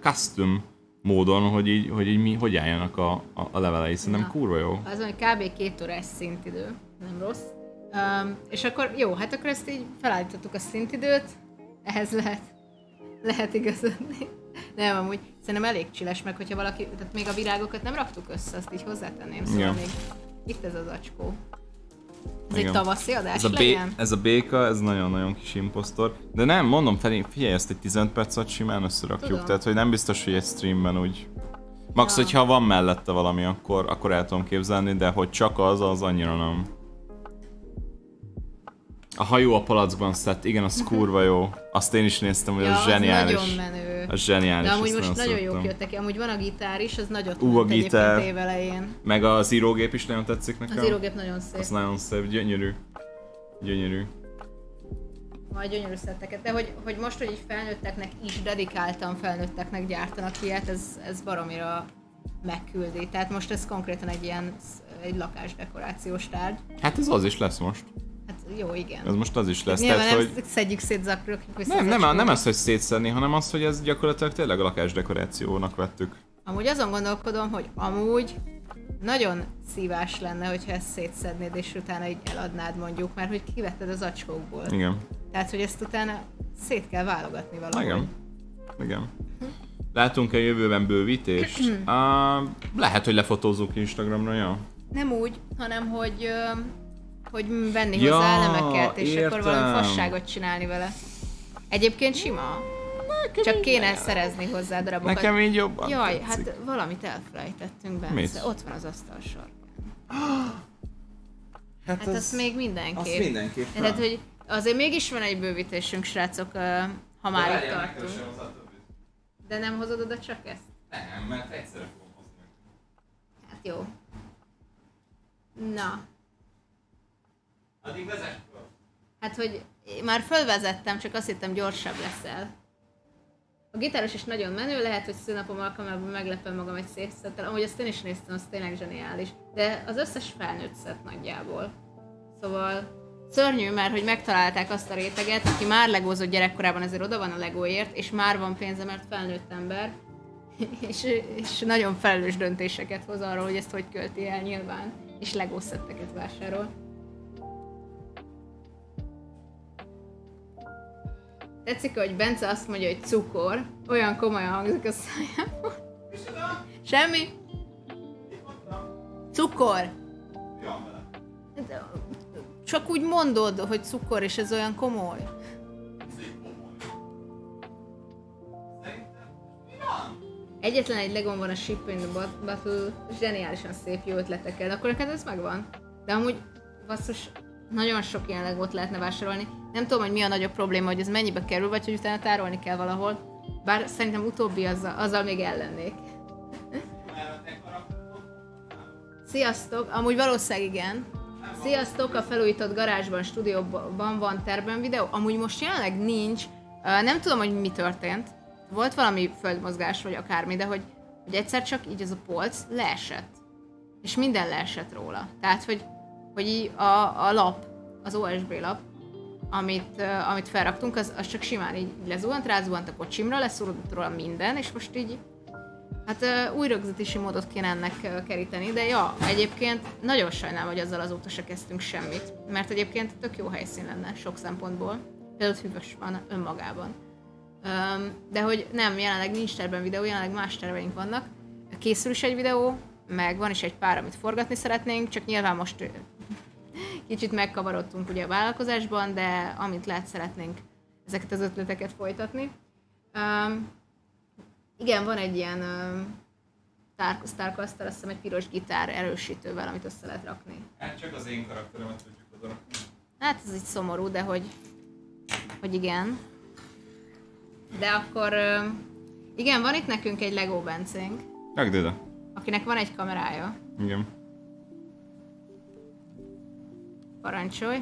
custom módon, hogy így, hogy így mi, hogy álljanak a, a, a levelei. Szerintem Na, kurva jó. Az, hogy kb. két órás szintidő, nem rossz. Um, és akkor jó, hát akkor ezt így felállítottuk a szintidőt, ehhez lehet, lehet igazodni. Nem, amúgy szerintem elég csiles meg, hogyha valaki, tehát még a virágokat nem raktuk össze, azt így hozzátenném, szóval ja. még itt ez az acskó. Ez Igen. egy tavaszi adás ez a, bé- ez a béka, ez nagyon-nagyon kis imposztor. De nem, mondom, felé, figyelj, ezt egy 15 perc alatt simán összerakjuk. Tudom. Tehát, hogy nem biztos, hogy egy streamben úgy... Max, ja. hogyha van mellette valami, akkor, akkor el tudom képzelni, de hogy csak az, az annyira nem. A hajó a palackban szett, igen, az kurva jó. Azt én is néztem, hogy ja, az zseniális. Az nagyon menő. Az zseniális. De amúgy most nagyon jók jöttek ki. Amúgy van a gitár is, az nagyot Ú, a gitár. évelején. Meg az írógép is nagyon tetszik nekem. Az írógép nagyon szép. Az nagyon szép, gyönyörű. Gyönyörű. Majd gyönyörű szetteket. De hogy, hogy most, hogy így felnőtteknek is dedikáltan felnőtteknek gyártanak ilyet, ez, ez baromira megküldi. Tehát most ez konkrétan egy ilyen egy lakásdekorációs tárgy. Hát ez az is lesz most. Hát jó, igen. Ez most az is lesz. Nyilván tehát, nem hogy... szedjük szét zakrakjuk Nem, nem, nem az, hogy szétszedni, hanem az, hogy ez gyakorlatilag tényleg a lakásdekorációnak vettük. Amúgy azon gondolkodom, hogy amúgy nagyon szívás lenne, hogyha ezt szétszednéd, és utána így eladnád mondjuk, mert hogy kivetted az acskókból. Igen. Tehát, hogy ezt utána szét kell válogatni valahogy. Igen. Igen. Hm? Látunk-e jövőben bővítést? uh, lehet, hogy lefotózzuk Instagramra, ja? Nem úgy, hanem hogy hogy venni ja, hozzá elemeket, és értem. akkor valami fasságot csinálni vele. Egyébként sima. Nekem Csak kéne nem. szerezni hozzá darabokat. Nekem így jobban Jaj, tetszik. hát valamit elfelejtettünk benne. Mit? Ott van az asztal sor. Hát, hát az, azt még mindenképp. Azt mindenképp. Tehát, hogy azért mégis van egy bővítésünk, srácok, ha már itt tartunk. De nem hozod oda csak ezt? Nem, mert egyszerre fogom hozni. Hát jó. Na. Addig vezess Hát, hogy már fölvezettem, csak azt hittem gyorsabb leszel. A gitáros is nagyon menő, lehet, hogy szülnapom alkalmában meglepem magam egy szép szettel. Amúgy azt én is néztem, az tényleg zseniális. De az összes felnőtt szett nagyjából. Szóval szörnyű, mert hogy megtalálták azt a réteget, aki már legózott gyerekkorában, ezért oda van a legóért, és már van pénze, mert felnőtt ember, és, és nagyon felelős döntéseket hoz arról, hogy ezt hogy költi el nyilván, és legószetteket vásárol. Tetszik, hogy Bence azt mondja, hogy cukor, olyan komolyan hangzik a szájában. Semmi? Cukor. Csak úgy mondod, hogy cukor, és ez olyan komoly. Egyetlen egy legom van a Ship in the Battle, zseniálisan szép jó ötletekkel, akkor neked ez megvan. De amúgy basszus, nagyon sok ilyen legót lehetne vásárolni. Nem tudom, hogy mi a nagyobb probléma, hogy ez mennyibe kerül, vagy hogy utána tárolni kell valahol. Bár szerintem utóbbi azzal, azzal még ellennék. Sziasztok! Amúgy valószínűleg igen. Sziasztok! A felújított garázsban, stúdióban van terben videó. Amúgy most jelenleg nincs. Nem tudom, hogy mi történt. Volt valami földmozgás, vagy akármi, de hogy, hogy egyszer csak így ez a polc leesett. És minden leesett róla. Tehát, hogy hogy a, a lap, az OSB lap, amit, uh, amit felraktunk, az, az csak simán így lezuhant, rázuhant a kocsimra, leszúrodott róla minden, és most így Hát uh, új rögzítési módot kéne ennek uh, keríteni, de ja, egyébként nagyon sajnálom, hogy azzal azóta se kezdtünk semmit, mert egyébként tök jó helyszín lenne sok szempontból. Például hűvös van önmagában. Um, de hogy nem, jelenleg nincs terben videó, jelenleg más terveink vannak. Készül is egy videó, meg van is egy pár, amit forgatni szeretnénk, csak nyilván most kicsit megkavarodtunk ugye a vállalkozásban, de amit lehet, szeretnénk ezeket az ötleteket folytatni. Um, igen, van egy ilyen um, Starcastal, azt hiszem egy piros gitár erősítővel, amit össze lehet rakni. Hát csak az én karakteremet tudjuk oda. Hát ez így szomorú, de hogy, hogy igen. De akkor um, igen, van itt nekünk egy Lego Bencénk. Akinek van egy kamerája. Igen. Parancsolj.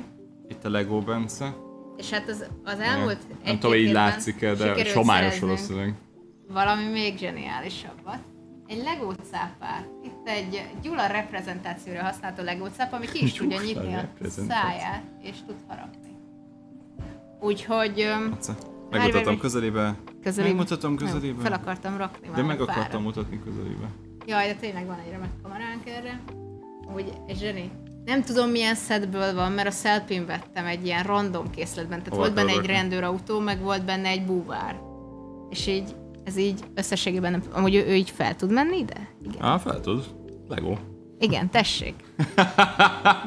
Itt a Lego Bence. És hát az, az elmúlt egy Nem tudom, így látszik-e, de somályos valószínűleg. Valami még zseniálisabbat. Egy Lego cápát. Itt egy Gyula reprezentációra használható Lego cápa, ami ki is tudja nyitni a száját, és tud harapni. Úgyhogy... Megmutatom közelébe. közelébe. Megmutatom közelébe. Nem, fel akartam rakni De meg akartam mutatni közelébe. Jaj, de tényleg van egy remek kameránk erre. Úgy, egy zseni. Nem tudom milyen szedből van, mert a Szelpin vettem egy ilyen random készletben. Tehát volt benne egy rendőrautó, meg volt benne egy búvár. És így, ez így összességében nem Amúgy ő, ő így fel tud menni ide? Igen. Á, fel tud. Lego. Igen, tessék.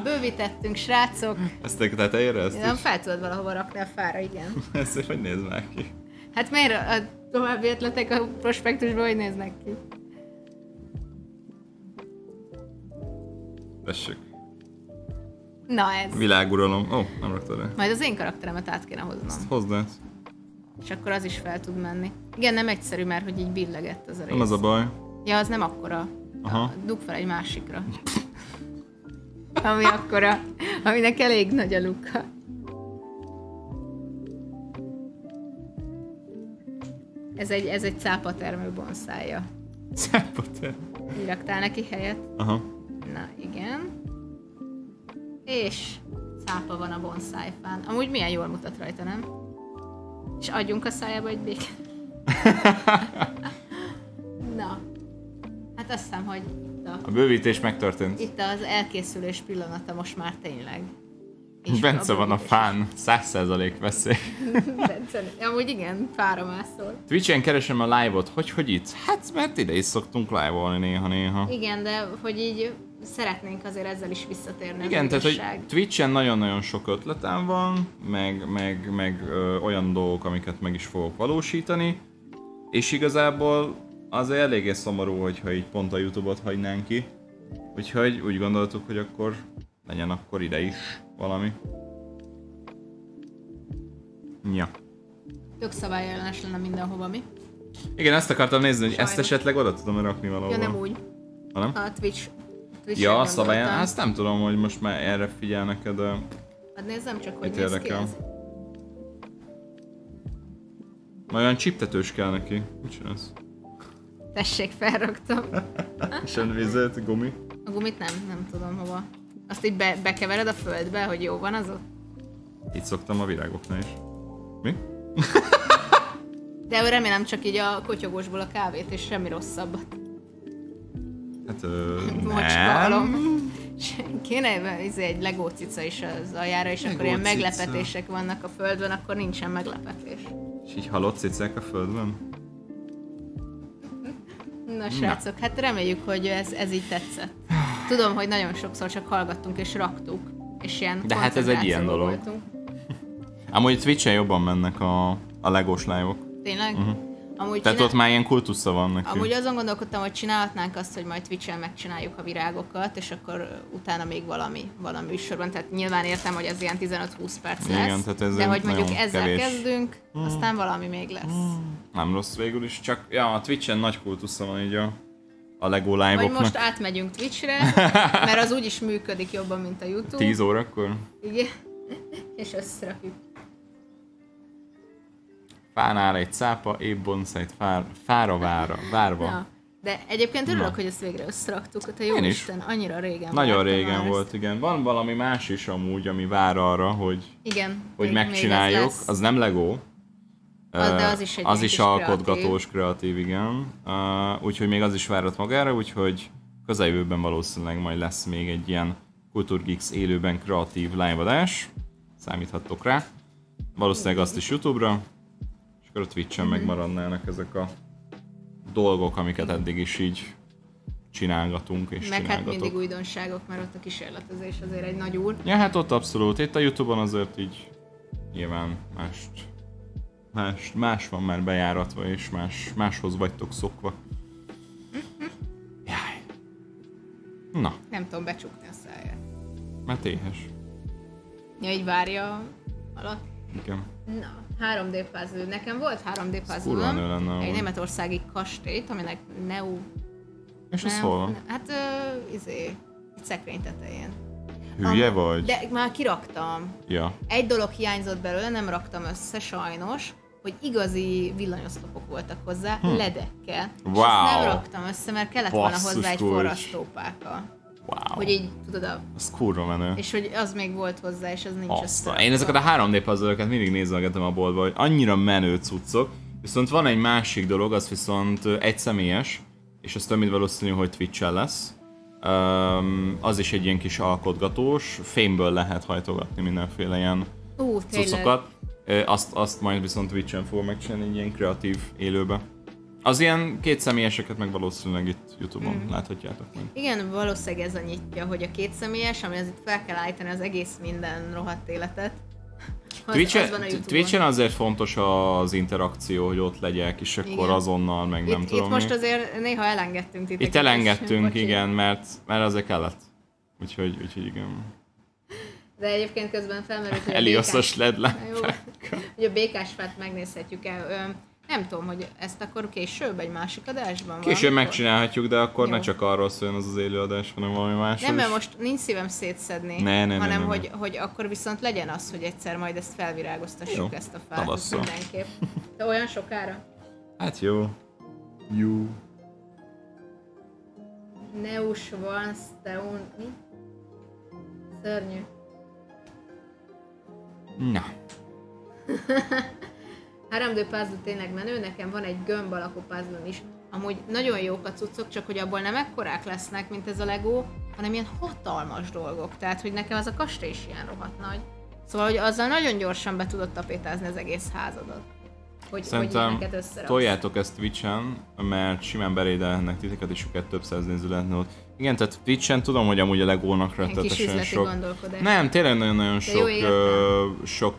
Bővítettünk, srácok. Ezt te, te érezd? Nem, fel tudod valahova rakni a fára, igen. Ezt hogy néz már ki? Hát miért a további ötletek a prospektusban hogy néznek ki? Tessék. Na ez. Világuralom. Ó, oh, nem raktad el. Majd az én karakteremet át kéne hoznom. Ezt hozd el. És akkor az is fel tud menni. Igen, nem egyszerű, mert hogy így billegett az a rész. Nem az a baj. Ja, az nem akkora. Aha. Dug fel egy másikra. ami akkora, aminek elég nagy a luka. Ez egy, ez egy cápatermő bonszája. Cápatermő? Így raktál neki helyet? Aha. Na, igen. És cápa van a bonszájfán. Amúgy milyen jól mutat rajta, nem? És adjunk a szájába egy békét. Na. Hát azt hiszem, hogy itt a... A bővítés megtörtént. Itt az elkészülés pillanata most már tényleg. És Bence van a fán, 100% veszély. Bence, amúgy igen, fára mászol. Twitch-en keresem a live-ot, hogy hogy itt? Hát mert ide is szoktunk live-olni néha-néha. Igen, de hogy így szeretnénk azért ezzel is visszatérni Igen, tehát hogy Twitch-en nagyon-nagyon sok ötletem van, meg, meg, meg ö, olyan dolgok, amiket meg is fogok valósítani, és igazából azért eléggé szomorú, hogyha így pont a Youtube-ot hagynánk ki. Úgyhogy úgy gondoltuk, hogy akkor legyen akkor ide is valami. Ja. Tök szabályellenes lenne mindenhova, mi? Igen, ezt akartam nézni, hogy Sajnos. ezt esetleg oda tudom rakni valahol. Ja, nem úgy. Hanem? A Twitch. Twitch ja, a szabályon, azt nem tudom, hogy most már erre figyelnek de... Hát nézzem csak, hogy néz ki ez. Olyan csiptetős kell neki. Mit csinálsz? Tessék, felraktam. És a vizet, gumi? A gumit nem, nem tudom hova. Azt így be, bekevered a földbe, hogy jó van az ott? Így szoktam a virágoknál is. Mi? De remélem csak így a kotyogósból a kávét, és semmi rosszabbat. Hát ö, nem. Kéne izé, egy legó cica is az aljára, és Legó akkor ilyen cica. meglepetések vannak a földön, akkor nincsen meglepetés. És így halott cicák a földön? Na srácok, hát reméljük, hogy ez, ez így tetszett. Tudom, hogy nagyon sokszor csak hallgattunk és raktuk, és ilyen De hát ez egy ilyen dolog. Voltunk. Amúgy Twitch-en jobban mennek a, a legós live-ok. Tényleg? Uh-huh. Amúgy Tehát csinál... ott már ilyen kultusza van neki. Amúgy azon gondolkodtam, hogy csinálhatnánk azt, hogy majd Twitch-en megcsináljuk a virágokat, és akkor utána még valami, valami műsorban. Tehát nyilván értem, hogy ez ilyen 15-20 perc lesz. Igen, tehát ez de hogy mondjuk ezzel kevés. kezdünk, aztán valami még lesz. Nem rossz végül is, csak ja, a Twitch-en nagy kultusza van így a a Lego live Vagy most átmegyünk Twitchre, mert az úgyis működik jobban, mint a YouTube. 10 órakor? Igen. És összerakjuk. Fánál egy cápa, épp bonszájt fár, fára vára, várva. Ja. De egyébként örülök, Na. hogy ezt végre összeraktuk, a jó Én Isten, is. annyira régen Nagyon régen volt, ezt. igen. Van valami más is amúgy, ami vár arra, hogy, igen, hogy még, megcsináljuk. Még az nem Lego, az, de az is egy Az is alkotgatós, kreatív, kreatív igen. Uh, úgyhogy még az is várat magára, úgyhogy közeljövőben valószínűleg majd lesz még egy ilyen Kulturgix élőben kreatív live-adás. Számíthattok rá. Valószínűleg azt is Youtube-ra, akkor a Twitch-en mm-hmm. megmaradnának ezek a dolgok, amiket eddig is így csinálgatunk és Meg hát mindig újdonságok, mert ott a kísérletezés azért egy nagy úr. Ja, hát ott abszolút. Itt a Youtube-on azért így nyilván mást Más, más van már bejáratva, és más, máshoz vagytok szokva. Jaj. Na. Nem tudom becsukni a száját. Mert éhes. Ja, így várja alatt. Igen. Na, 3D puzzle. Nekem volt 3D puzzle egy németországi kastélyt, aminek Neu... És ez hol van? Hát, uh, izé, egy szekrény tetején. Hülye Am- vagy? De már kiraktam. Ja. Egy dolog hiányzott belőle, nem raktam össze sajnos, hogy igazi villanyoszlopok voltak hozzá, hm. ledekkel. Wow. És nem raktam össze, mert kellett Basszus volna hozzá egy forrasztópáka. Wow. Hogy így, tudod, a... Az kurva menő. És hogy az még volt hozzá, és az nincs Aztán. Én ezeket a 3D puzzle mindig nézelgetem a boltba, hogy annyira menő cuccok. Viszont van egy másik dolog, az viszont egy személyes, és az több mint valószínű, hogy twitch lesz. Um, az is egy ilyen kis alkotgatós, fémből lehet hajtogatni mindenféle ilyen uh, cuccokat. Azt, azt majd viszont Twitch-en fogom megcsinálni egy ilyen kreatív élőbe. Az ilyen két személyeseket meg valószínűleg itt Youtube-on mm. láthatjátok meg. Igen, valószínűleg ez a nyitja, hogy a két személyes, ami az itt fel kell állítani az egész minden rohadt életet. Twitch-en, az Twitch-en azért fontos az interakció, hogy ott legyek, és akkor igen. azonnal, meg nem itt, tudom Itt most mi. azért néha elengedtünk titeket. Itt elengedtünk, igen, mert, mert azért kellett. Úgyhogy, úgyhogy igen. De egyébként közben felmerült, hogy Eliasszos led Hogy a békásfát megnézhetjük el. Nem tudom, hogy ezt akkor később egy másik adásban van. Később megcsinálhatjuk, de akkor Jó. ne csak arról szóljon az az élőadás, hanem valami más. Nem, mert most nincs szívem szétszedni, ne, ne, hanem ne, ne, hogy, ne. hogy akkor viszont legyen az, hogy egyszer majd ezt felvirágoztassuk jó. ezt a fát. Tavasszal. Mindenképp. De olyan sokára? Hát jó. Jó. Neus van, Steun, mi? Szörnyű. Na. 3D puzzle tényleg menő, nekem van egy gömb alakú puzzle is. Amúgy nagyon jók a cuccok, csak hogy abból nem ekkorák lesznek, mint ez a Lego, hanem ilyen hatalmas dolgok. Tehát, hogy nekem ez a kastély is ilyen rohadt nagy. Szóval, hogy azzal nagyon gyorsan be tudod tapétázni az egész házadat. Hogy, Szerintem hogy toljátok ezt Twitch-en, mert simán berédelnek titeket, és sokat több száz néző lehetne ott. Igen, tehát Twitch-en tudom, hogy amúgy a Legónak rettetesen sok... Nem, tényleg nagyon-nagyon sok, ö, sok,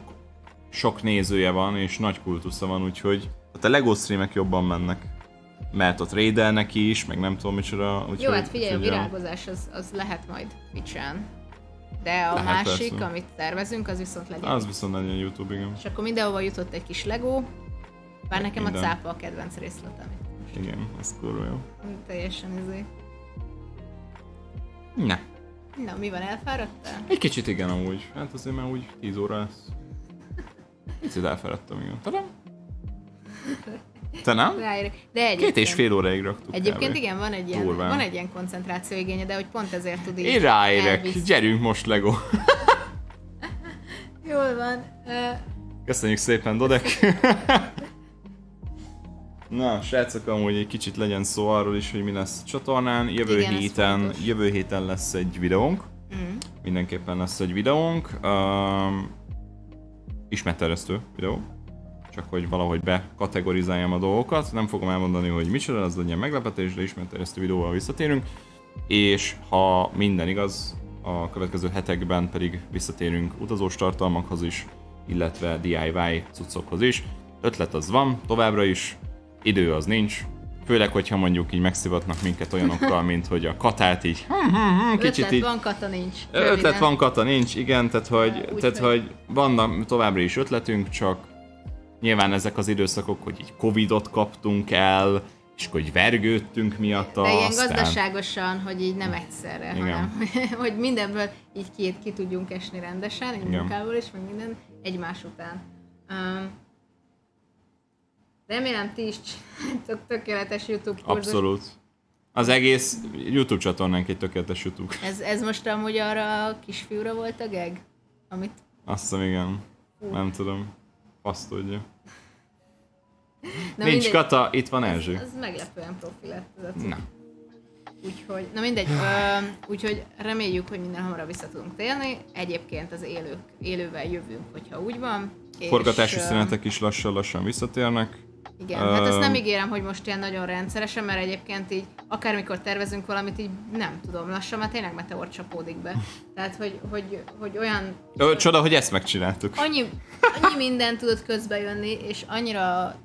sok nézője van, és nagy kultusza van, úgyhogy a Lego streamek jobban mennek mert ott raidelnek is, meg nem tudom micsoda. Úgy, Jó, hát figyelj, a virágozás az, az lehet majd Twitch-en. De a lehet, másik, persze. amit tervezünk, az viszont legyen. Az viszont legyen YouTube, igen. És akkor mindenhova jutott egy kis Lego, bár nekem Minden. a cápa a kedvenc részletem. Igen, ez kurva jó. Teljesen izé. Na. Na, mi van, elfáradtál? Egy kicsit igen amúgy. Hát azért már úgy 10 óra lesz. Kicsit elfáradtam, igen. Tudom. Te nem? De Két és fél óráig raktuk. Egyébként kb. igen, van egy, ilyen, van egy ilyen koncentrációigénye, de hogy pont ezért tud így Én ráérek, elvisz. gyerünk most Lego. Jól van. Köszönjük szépen, Dodek. Na, srácok, amúgy egy kicsit legyen szó arról is, hogy mi lesz a csatornán. Jövő Igen, héten, jövő héten lesz egy videónk. Mm. Mindenképpen lesz egy videónk. Um, ismerterjesztő videó csak hogy valahogy bekategorizáljam a dolgokat. Nem fogom elmondani, hogy micsoda, az legyen meglepetés, de ismerterjesztő videóval visszatérünk. És ha minden igaz, a következő hetekben pedig visszatérünk utazós tartalmakhoz is, illetve DIY cuccokhoz is. Ötlet az van, továbbra is, idő az nincs, Főleg, hogyha mondjuk így megszivatnak minket olyanokkal, mint hogy a katát így... Hm, hm, hm, kicsit ötlet így, van, kata nincs. Röviden. Ötlet van, kata nincs, igen, tehát hogy, ja, tehát, hogy vannak továbbra is ötletünk, csak Nyilván ezek az időszakok, hogy így Covidot kaptunk el, és hogy vergődtünk miatta. De ilyen aztán... gazdaságosan, hogy így nem egyszerre, Igen. hanem hogy mindenből így két ki tudjunk esni rendesen, egy munkából is, meg minden egymás után. Um, remélem ti is csináltok tökéletes YouTube kurzus. Abszolút. Az egész YouTube csatornánk egy tökéletes YouTube. Ez, ez most amúgy arra a kisfiúra volt a geg? Amit... Azt hiszem, igen. Hú. Nem tudom. Azt tudja. Na Nincs mindegy, Kata, itt van Erzső. Ez, ez meglepően profi lett ez a Na. Úgyhogy, na mindegy, ö, úgyhogy reméljük, hogy minden hamarabb vissza tudunk térni. Egyébként az élők, élővel jövünk, hogyha úgy van. Forgatási és, szünetek is lassan-lassan visszatérnek. Igen, uh, hát ezt nem ígérem, hogy most ilyen nagyon rendszeresen, mert egyébként így akármikor tervezünk valamit, így nem tudom, lassan már tényleg meteor csapódik be. Tehát, hogy, hogy, hogy olyan... Ö, csoda, hogy ezt megcsináltuk. Annyi, annyi minden tudott közbejönni, és annyira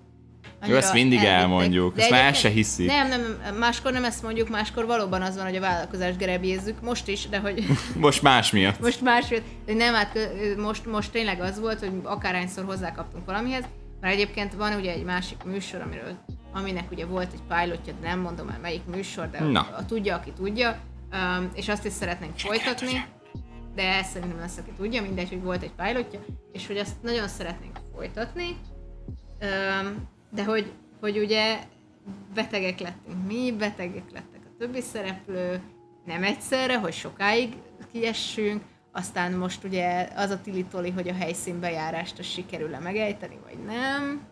jó, ezt mindig elvittek. elmondjuk, De ezt már el se hiszi. Nem, nem, máskor nem ezt mondjuk, máskor valóban az van, hogy a vállalkozást gerebjézzük, most is, de hogy... most más miatt. most más miatt. Nem, hát most, most tényleg az volt, hogy akárhányszor hozzákaptunk valamihez, mert egyébként van ugye egy másik műsor, amiről, aminek ugye volt egy pilotja, de nem mondom el melyik műsor, de Na. A, a tudja, aki tudja, um, és azt is szeretnénk folytatni, de szerintem lesz, aki tudja, mindegy, hogy volt egy pilotja, és hogy azt nagyon szeretnénk folytatni, um, de hogy, hogy ugye betegek lettünk mi, betegek lettek a többi szereplő, nem egyszerre, hogy sokáig kiessünk, aztán most ugye az a tilitoli, hogy a helyszínbejárást sikerül-e megejteni, vagy nem.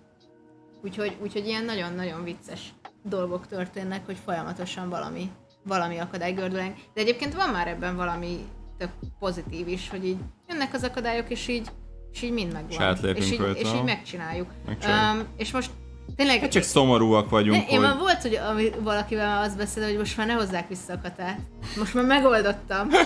Úgyhogy, úgyhogy ilyen nagyon-nagyon vicces dolgok történnek, hogy folyamatosan valami, valami akadály gördülenk. De egyébként van már ebben valami tök pozitív is, hogy így jönnek az akadályok, és így, és így mind megvan. És így, és így megcsináljuk. Um, és most Tényleg, hát csak szomorúak vagyunk. Ne, hogy... Én már volt, hogy ami, valakivel azt beszél, hogy most már ne hozzák vissza a katát. Most már megoldottam.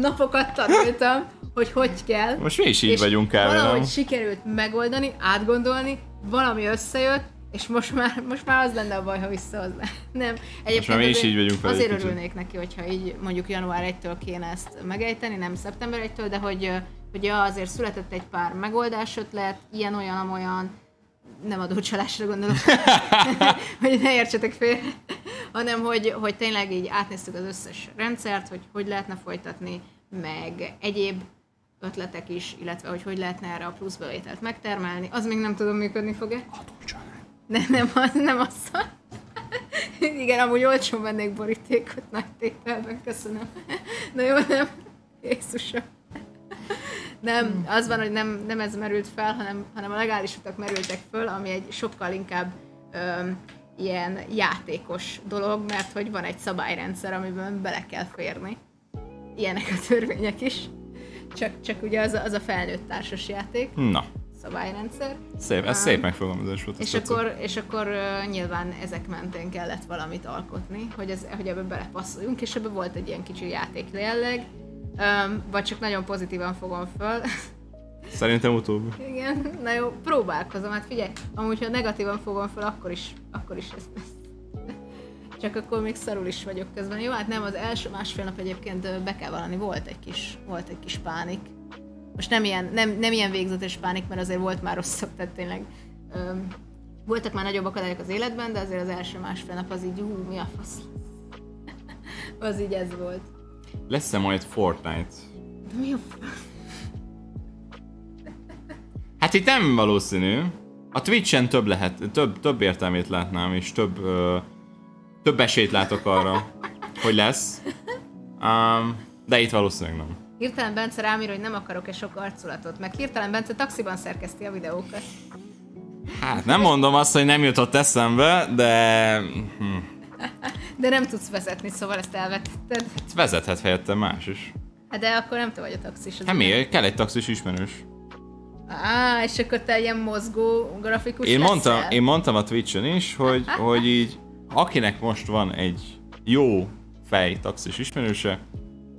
Napokat tanultam, hogy hogy kell. Most mi is így és vagyunk el. Valahogy nem? sikerült megoldani, átgondolni, valami összejött, és most már, most már az lenne a baj, ha visszahozná. Nem. Egyébként most már mi is így vagyunk fel Azért örülnék neki, hogyha így mondjuk január 1-től kéne ezt megejteni, nem szeptember 1-től, de hogy, hogy azért született egy pár megoldás ötlet, ilyen, olyan, olyan, nem adócsalásra gondolok, hogy ne értsetek fél, hanem hogy, hogy tényleg így átnéztük az összes rendszert, hogy hogy lehetne folytatni, meg egyéb ötletek is, illetve hogy hogy lehetne erre a plusz bevételt megtermelni. Az még nem tudom, működni fog-e. Adócsalás. Nem, nem, az, nem az. Igen, amúgy olcsón vennék borítékot nagy tételben, köszönöm. Na jó, nem. Jézusom. Nem, az van, hogy nem, nem ez merült fel, hanem, hanem a legális utak merültek föl, ami egy sokkal inkább öm, ilyen játékos dolog, mert hogy van egy szabályrendszer, amiben bele kell férni. ilyenek a törvények is. Csak, csak ugye az a, az a felnőtt társas játék. Na. Szabályrendszer. Szép, ez um, szép megfogalmazás volt. És akkor, és akkor uh, nyilván ezek mentén kellett valamit alkotni, hogy, ez, hogy ebbe belepasszoljunk, és ebbe volt egy ilyen kicsi játék jelleg, um, vagy csak nagyon pozitívan fogom föl. Szerintem utóbbi. Igen, na jó, próbálkozom. Hát figyelj, amúgy, ha negatívan fogom fel, akkor is, akkor is ezt, ezt. Csak akkor még szarul is vagyok közben. Jó, hát nem, az első másfél nap egyébként be kell valani, volt egy kis, volt egy kis pánik. Most nem ilyen, nem, nem ilyen végzetes pánik, mert azért volt már rosszabb, tehát tényleg öm, voltak már nagyobb akadályok az életben, de azért az első másfél nap az így, hú, mi a fasz az így ez volt. Lesz-e majd Fortnite? De mi a? Hát itt nem valószínű. A Twitch-en több lehet, több, több értelmét látnám, és több, ö, több esélyt látok arra, hogy lesz. Um, de itt valószínűleg nem. Hirtelen Bence rám ír, hogy nem akarok-e sok arculatot, meg hirtelen Bence taxiban szerkeszti a videókat. Hát nem mondom azt, hogy nem jutott eszembe, de... Hm. De nem tudsz vezetni, szóval ezt elvetetted. Vezethet helyette más is. Hát de akkor nem te vagy a taxis. Hát miért? Kell egy taxis ismerős. Á, és akkor te ilyen mozgó grafikus én mondtam, én mondtam a Twitch-en is, hogy, hogy így akinek most van egy jó fej taxis ismerőse,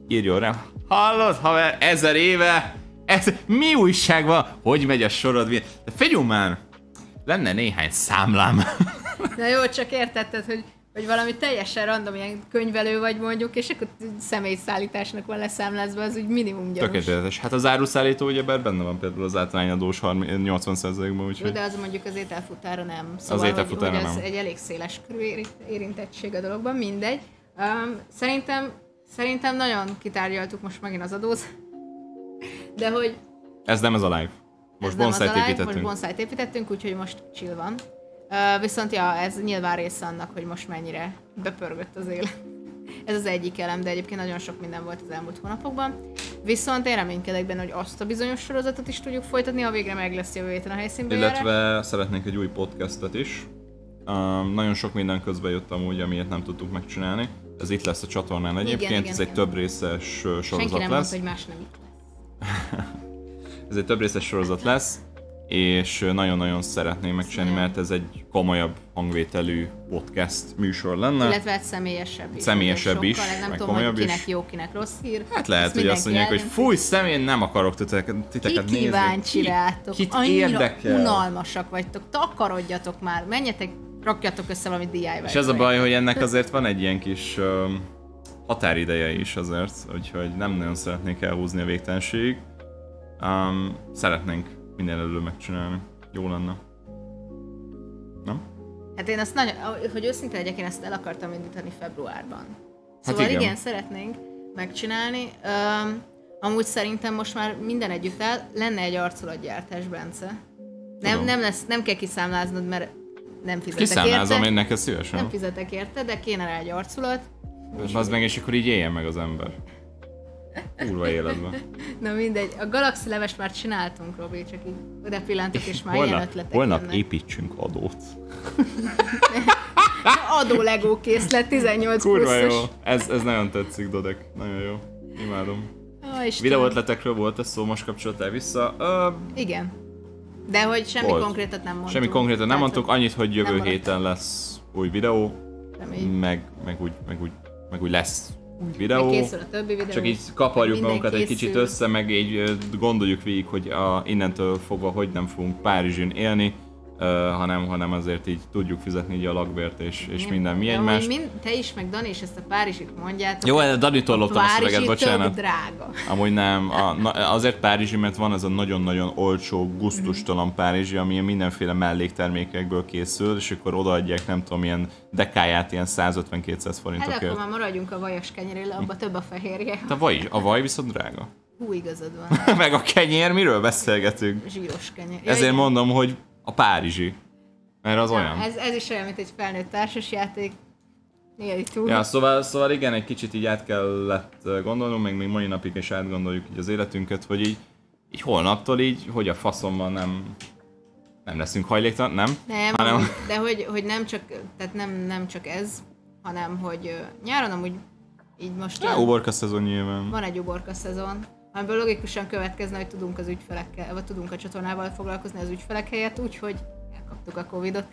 írjon rá. Hallod, haver, ezer éve, ez, mi újság van? Hogy megy a sorod? De figyelj már, lenne néhány számlám. Na jó, csak értetted, hogy vagy valami teljesen random ilyen könyvelő vagy mondjuk, és akkor személyszállításnak van leszámlázva, az úgy minimum gyanús. Tökéletes. Hát az áruszállító ugye benne van például az általányadós 80%-ban, úgyhogy... De az mondjuk az ételfutára nem. Szóval, az ételfutára hogy, nem. ez egy elég széles körű érintettség a dologban, mindegy. Um, szerintem, szerintem nagyon kitárgyaltuk most megint az adóz. De hogy... Ez nem ez a live. Most bonszájt építettünk. Most bonszájt építettünk, úgyhogy most chill van. Uh, viszont ja, ez nyilván része annak, hogy most mennyire bepörgött az élet. Ez az egyik elem, de egyébként nagyon sok minden volt az elmúlt hónapokban. Viszont én reménykedek benne, hogy azt a bizonyos sorozatot is tudjuk folytatni, ha végre meg lesz jövő héten a helyszínben. Illetve szeretnénk egy új podcastet is. Um, nagyon sok minden közben jött amúgy, amiért nem tudtuk megcsinálni. Ez itt lesz a csatornán egyébként, igen, igen, ez igen. egy több részes sorozat Senki nem lesz. Mondta, hogy más nem itt lesz. ez egy több részes sorozat lesz és nagyon-nagyon szeretném megcsinálni, mert ez egy komolyabb hangvételű podcast műsor lenne. Illetve egy személyesebb is. Személyesebb is, sokkal, nem meg tudom, hogy kinek is. jó, kinek rossz hír. Hát lehet, hogy azt mondják, hogy fúj, személy, nem akarok titeket, titeket Ki kíváncsi rátok, kit annyira érdekel? unalmasak vagytok, takarodjatok már, menjetek, rakjatok össze valami DIY. És ez a baj, hogy ennek azért van egy ilyen kis um, határideje is azért, úgyhogy nem nagyon szeretnék elhúzni a végtelenség. Um, szeretnénk minden elő megcsinálni. Jó lenne. Nem? Hát én azt nagyon, hogy őszinte legyek, én ezt el akartam indítani februárban. Hát szóval hát igen. igen, szeretnénk megcsinálni. Um, amúgy szerintem most már minden együtt el, lenne egy arculatgyártás, Bence. Nem, nem, lesz, nem kell kiszámláznod, mert nem fizetek Kiszámlázom érte. én neked szívesen. Nem fizetek érte, de kéne rá egy arculat. Az meg, és akkor így éljen meg az ember. Kurva életben. Na mindegy, a Galaxy levest már csináltunk, Robi, csak így oda pillantok, és már holnap, ilyen ötletek Holnap jönnek. építsünk adót. Adó Lego készlet, 18 Kurva pluszos. jó, ez, ez nagyon tetszik, Dodek, nagyon jó, imádom. Oh, Videó ötletekről volt ez szó, most kapcsoltál vissza. Uh, Igen. De hogy semmi volt. konkrétat nem mondtunk. Semmi konkrétat nem mondtuk, annyit, hogy jövő héten lesz új videó, meg, meg, úgy, meg, úgy, meg úgy lesz videó. Készül a többi videó. Csak így kaparjuk magunkat egy kicsit össze, meg így gondoljuk végig, hogy a, innentől fogva hogy nem fogunk Párizsin élni, hanem, hanem azért így tudjuk fizetni így a lakbért és, és minden mi egymás. Mind, te is, meg Dani is ezt a Párizsit mondjátok. Jó, de Dani-tól loptam a szöveget, bocsánat. drága. Amúgy nem, a, na, azért Párizsi, mert van ez a nagyon-nagyon olcsó, guztustalan Párizsi, ami mindenféle melléktermékekből készül, és akkor odaadják, nem tudom, ilyen dekáját ilyen 150-200 forintokért. Hát akkor már maradjunk a vajas kenyerél, abba több a fehérje. Hát a vaj, a vaj viszont drága. Hú, igazad van. meg a kenyér, miről beszélgetünk? Zsíros kenyér. Ezért ja, mondom, hogy a Párizsi. Mert az ja, olyan. Ez, ez is olyan, mint egy felnőtt társasjáték. túl. Ja, szóval, szóval igen, egy kicsit így át kellett gondolnunk, meg még mai napig is átgondoljuk így az életünket, hogy így, így holnaptól így, hogy a faszomban nem, nem leszünk hajléktalan, nem? Nem, hanem... de hogy, hogy nem csak, tehát nem, nem csak ez, hanem hogy nyáron amúgy így most... Ja, uborka szezon nyilván. Van egy uborka szezon, amiből logikusan következne, hogy tudunk az ügyfelekkel, vagy tudunk a csatornával foglalkozni az ügyfelek helyett, úgyhogy elkaptuk a Covidot.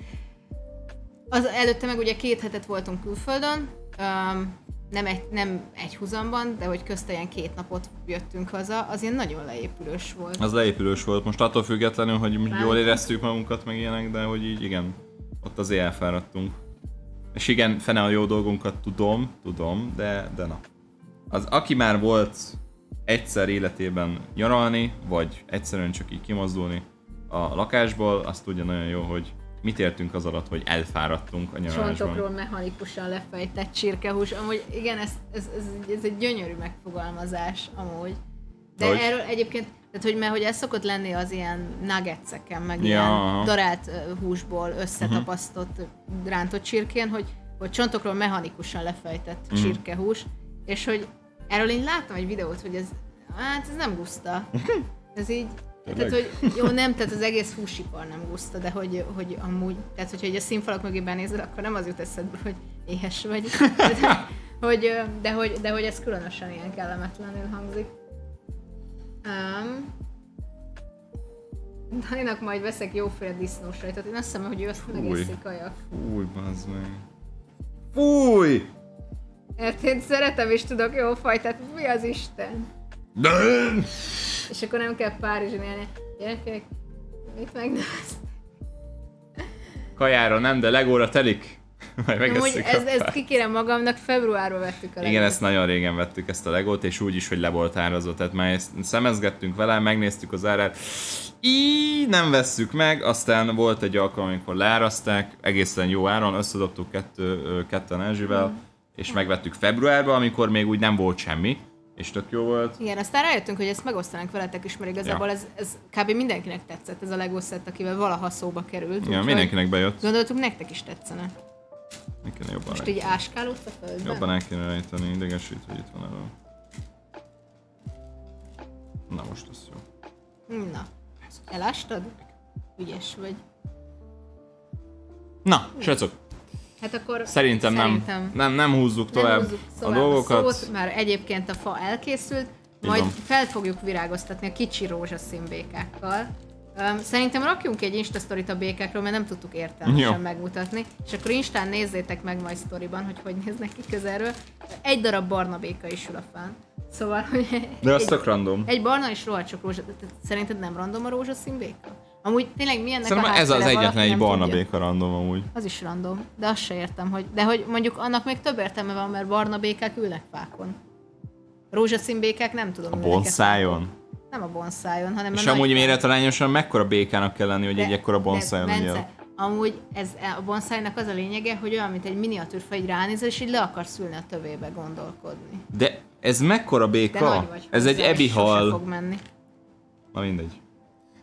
Az előtte meg ugye két hetet voltunk külföldön, um, nem egy, nem egy húzamban, de hogy közte ilyen két napot jöttünk haza, az ilyen nagyon leépülős volt. Az leépülős volt, most attól függetlenül, hogy Már jól éreztük magunkat, meg ilyenek, de hogy így igen, ott azért elfáradtunk. És igen, fene a jó dolgunkat tudom, tudom, de, de na. Az, aki már volt egyszer életében nyaralni, vagy egyszerűen csak így kimozdulni a lakásból, azt tudja nagyon jó, hogy mit értünk az alatt, hogy elfáradtunk a nyaralásban. Csontokról mechanikusan lefejtett csirkehús. Amúgy igen, ez, ez, ez, ez egy gyönyörű megfogalmazás amúgy. De hogy? erről egyébként, tehát hogy mert hogy ez szokott lenni az ilyen nuggetseken, meg ja, ilyen darált húsból összetapasztott uh-huh. rántott csirkén, hogy, hogy csontokról mechanikusan lefejtett uh-huh. csirkehús, és hogy erről én láttam egy videót, hogy ez, hát ez nem guszta. Ez így, tehát, hogy jó, nem, tehát az egész húsipar nem guszta, de hogy, hogy amúgy, tehát hogyha a színfalak mögé benézel, akkor nem az jut eszedbe, hogy éhes vagy. Tehát, hogy, de, hogy, de hogy ez különösen ilyen kellemetlenül hangzik. Um, Daninak majd veszek jóféle disznós rajtot. Én azt hiszem, hogy ő azt megeszik kajak. Fúj, bazd meg. Fúj! Mert én szeretem és tudok jó fajtát. Mi az Isten? De! És akkor nem kell Párizson élni. Gyerekek, mit megneveztek? Kajára nem, de legóra telik. Majd Amúgy ez, ezt kikérem magamnak, februárban vettük a legót. Igen, ezt nagyon régen vettük ezt a legót, és úgy is, hogy le volt árazott. Tehát már ezt szemezgettünk vele, megnéztük az árát. Így nem vesszük meg, aztán volt egy alkalom, amikor leárazták, egészen jó áron, összedobtuk kettő, ketten Erzsivel, mm. És megvettük februárban, amikor még úgy nem volt semmi és tök jó volt. Igen, aztán rájöttünk, hogy ezt megosztanánk veletek is, mert igazából ja. ez, ez kb. mindenkinek tetszett, ez a Lego set, akivel valaha szóba került. Igen, mindenkinek bejött. Gondoltuk, nektek is tetszene. Nekem jobban Most így áskálódsz a földben? Jobban el kéne rejteni, idegesít, hogy itt van elő. Na most lesz jó. Na, elástad? Ügyes vagy. Na, srácok, Hát akkor szerintem, szerintem nem, nem, nem húzzuk tovább, nem húzzuk a dolgokat. A szót, már egyébként a fa elkészült, majd fel fogjuk virágoztatni a kicsi rózsaszín békákkal. Um, szerintem rakjunk egy Insta a békákról, mert nem tudtuk értelmesen Jó. megmutatni. És akkor Instán nézzétek meg majd sztoriban, hogy hogy néznek ki közelről. Egy darab barna béka is ül a fán. Szóval, hogy... De az tök random. Egy barna és rohadt sok rózsa... Szerinted nem random a rózsaszín béka? Amúgy tényleg milyennek Szerintem a ez az egyetlen egy barna béka random amúgy. Az is random, de azt se értem, hogy... De hogy mondjuk annak még több értelme van, mert barna békák ülnek fákon. Rózsaszín békák nem tudom. A bonszájon? Nem a bonszájon, hanem És a amúgy méretarányosan mekkora békának kell lenni, hogy de, egy ekkora bonszájon ugye? Amúgy ez, a bonszájnak az a lényege, hogy olyan, mint egy miniatűrfa, egy ránézel, és így le akarsz ülni a tövébe gondolkodni. De ez mekkora béka? ez egy ebihal. fog menni. Na mindegy.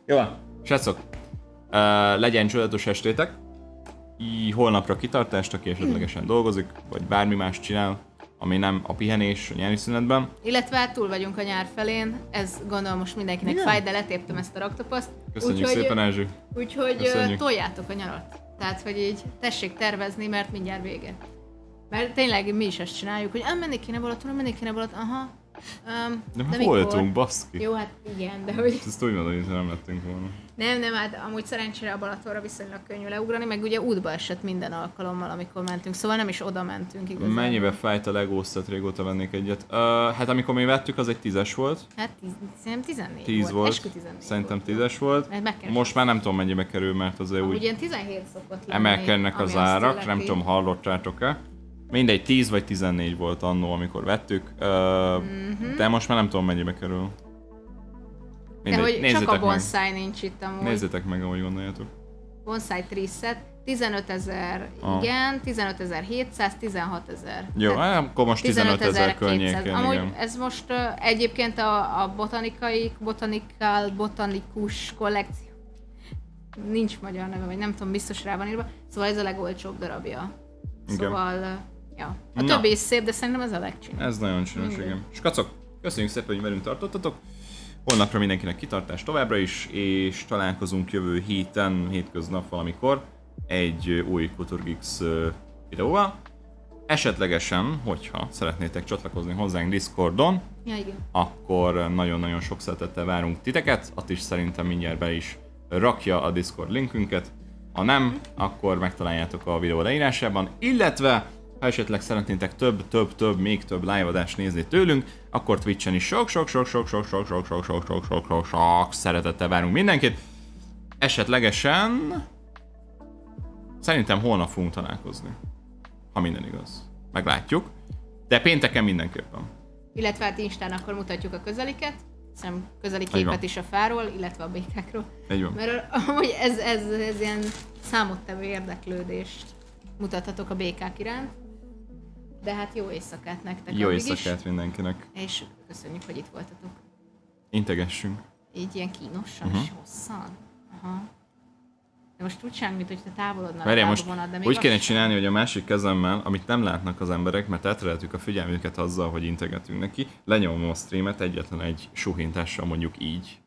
Jó, Srácok, uh, legyen csodálatos estétek. Így holnapra kitartást, aki esetlegesen dolgozik, vagy bármi más csinál, ami nem a pihenés a nyári szünetben. Illetve hát túl vagyunk a nyár felén, ez gondolom most mindenkinek yeah. fáj, de letéptem ezt a raktapaszt. Köszönjük úgy, szépen, Erzső. Úgyhogy Köszönjük. toljátok a nyarat. Tehát, hogy így tessék tervezni, mert mindjárt vége. Mert tényleg mi is ezt csináljuk, hogy ah, menni kéne Balatonra, menni kéne Balaton, aha, Um, de, de voltunk, baszki. Jó, hát igen, de hogy... Ezt úgy mondom, hogy nem lettünk volna. Nem, nem, hát amúgy szerencsére a Balatonra viszonylag könnyű leugrani, meg ugye útba esett minden alkalommal, amikor mentünk, szóval nem is oda mentünk igazából. Mennyibe fájt a legóztat, régóta vennék egyet? Uh, hát amikor mi vettük, az egy tízes volt. Hát tíz, szerintem 14 10 volt. volt. 14 Szerintem volt. tízes volt. Most már nem tudom mennyibe kerül, mert azért úgy... Ugye 17 szokott lenni. Emelkednek az árak, nem tudom hallottátok-e. Mindegy, 10 vagy 14 volt annó, amikor vettük, uh, mm-hmm. de most már nem tudom mennyibe kerül. Mindegy, de hogy nézzétek csak a bonsai meg. nincs itt amúgy. Nézzétek meg, ahogy gondoljátok. Bonsai Trisset, 15 ezer, ah. igen, 15 ezer 700, 16 ezer. Jó, hát akkor most 15 ezer környékén, Amúgy igen. ez most uh, egyébként a, a botanikai, botanikál, botanikus kollekció, nincs magyar neve, vagy nem tudom, biztos rá van írva, szóval ez a legolcsóbb darabja. Igen. Szóval Ja. A Na. többi is szép, de szerintem ez a legcsinos. Ez nagyon csinos, igen. És kacok, köszönjük szépen, hogy velünk tartottatok. Holnapra mindenkinek kitartás továbbra is, és találkozunk jövő héten, hétköznap valamikor, egy új Kulturgix videóval. Esetlegesen, hogyha szeretnétek csatlakozni hozzánk Discordon, ja, igen. akkor nagyon-nagyon sok szeretettel várunk titeket. Ott is szerintem mindjárt be is rakja a Discord linkünket. Ha nem, akkor megtaláljátok a videó leírásában, illetve ha esetleg szeretnétek több, több, több, még több live adást nézni tőlünk, akkor Twitch-en is sok, sok, sok, sok, sok, sok, sok, sok, sok, sok, sok, sok, sok szeretettel várunk mindenkit. Esetlegesen szerintem holnap fogunk találkozni. Ha minden igaz. Meglátjuk. De pénteken mindenképpen. Illetve hát Instán akkor mutatjuk a közeliket, hiszem közeli képet is a fáról, illetve a békákról. Egy van. Mert amúgy ez, ez, ez ilyen számottevő érdeklődést mutathatok a békák iránt. De hát jó éjszakát nektek Jó éjszakát is. mindenkinek. És köszönjük, hogy itt voltatok. Integessünk. Így ilyen kínosan uh-huh. és hosszan. Aha. De most úgy sem, mint hogy te távolodnál Várjál, most vonat, de még úgy kéne csinálni, hogy a másik kezemmel, amit nem látnak az emberek, mert eltereltük a figyelmüket azzal, hogy integetünk neki, lenyomom a streamet egyetlen egy suhintással mondjuk így.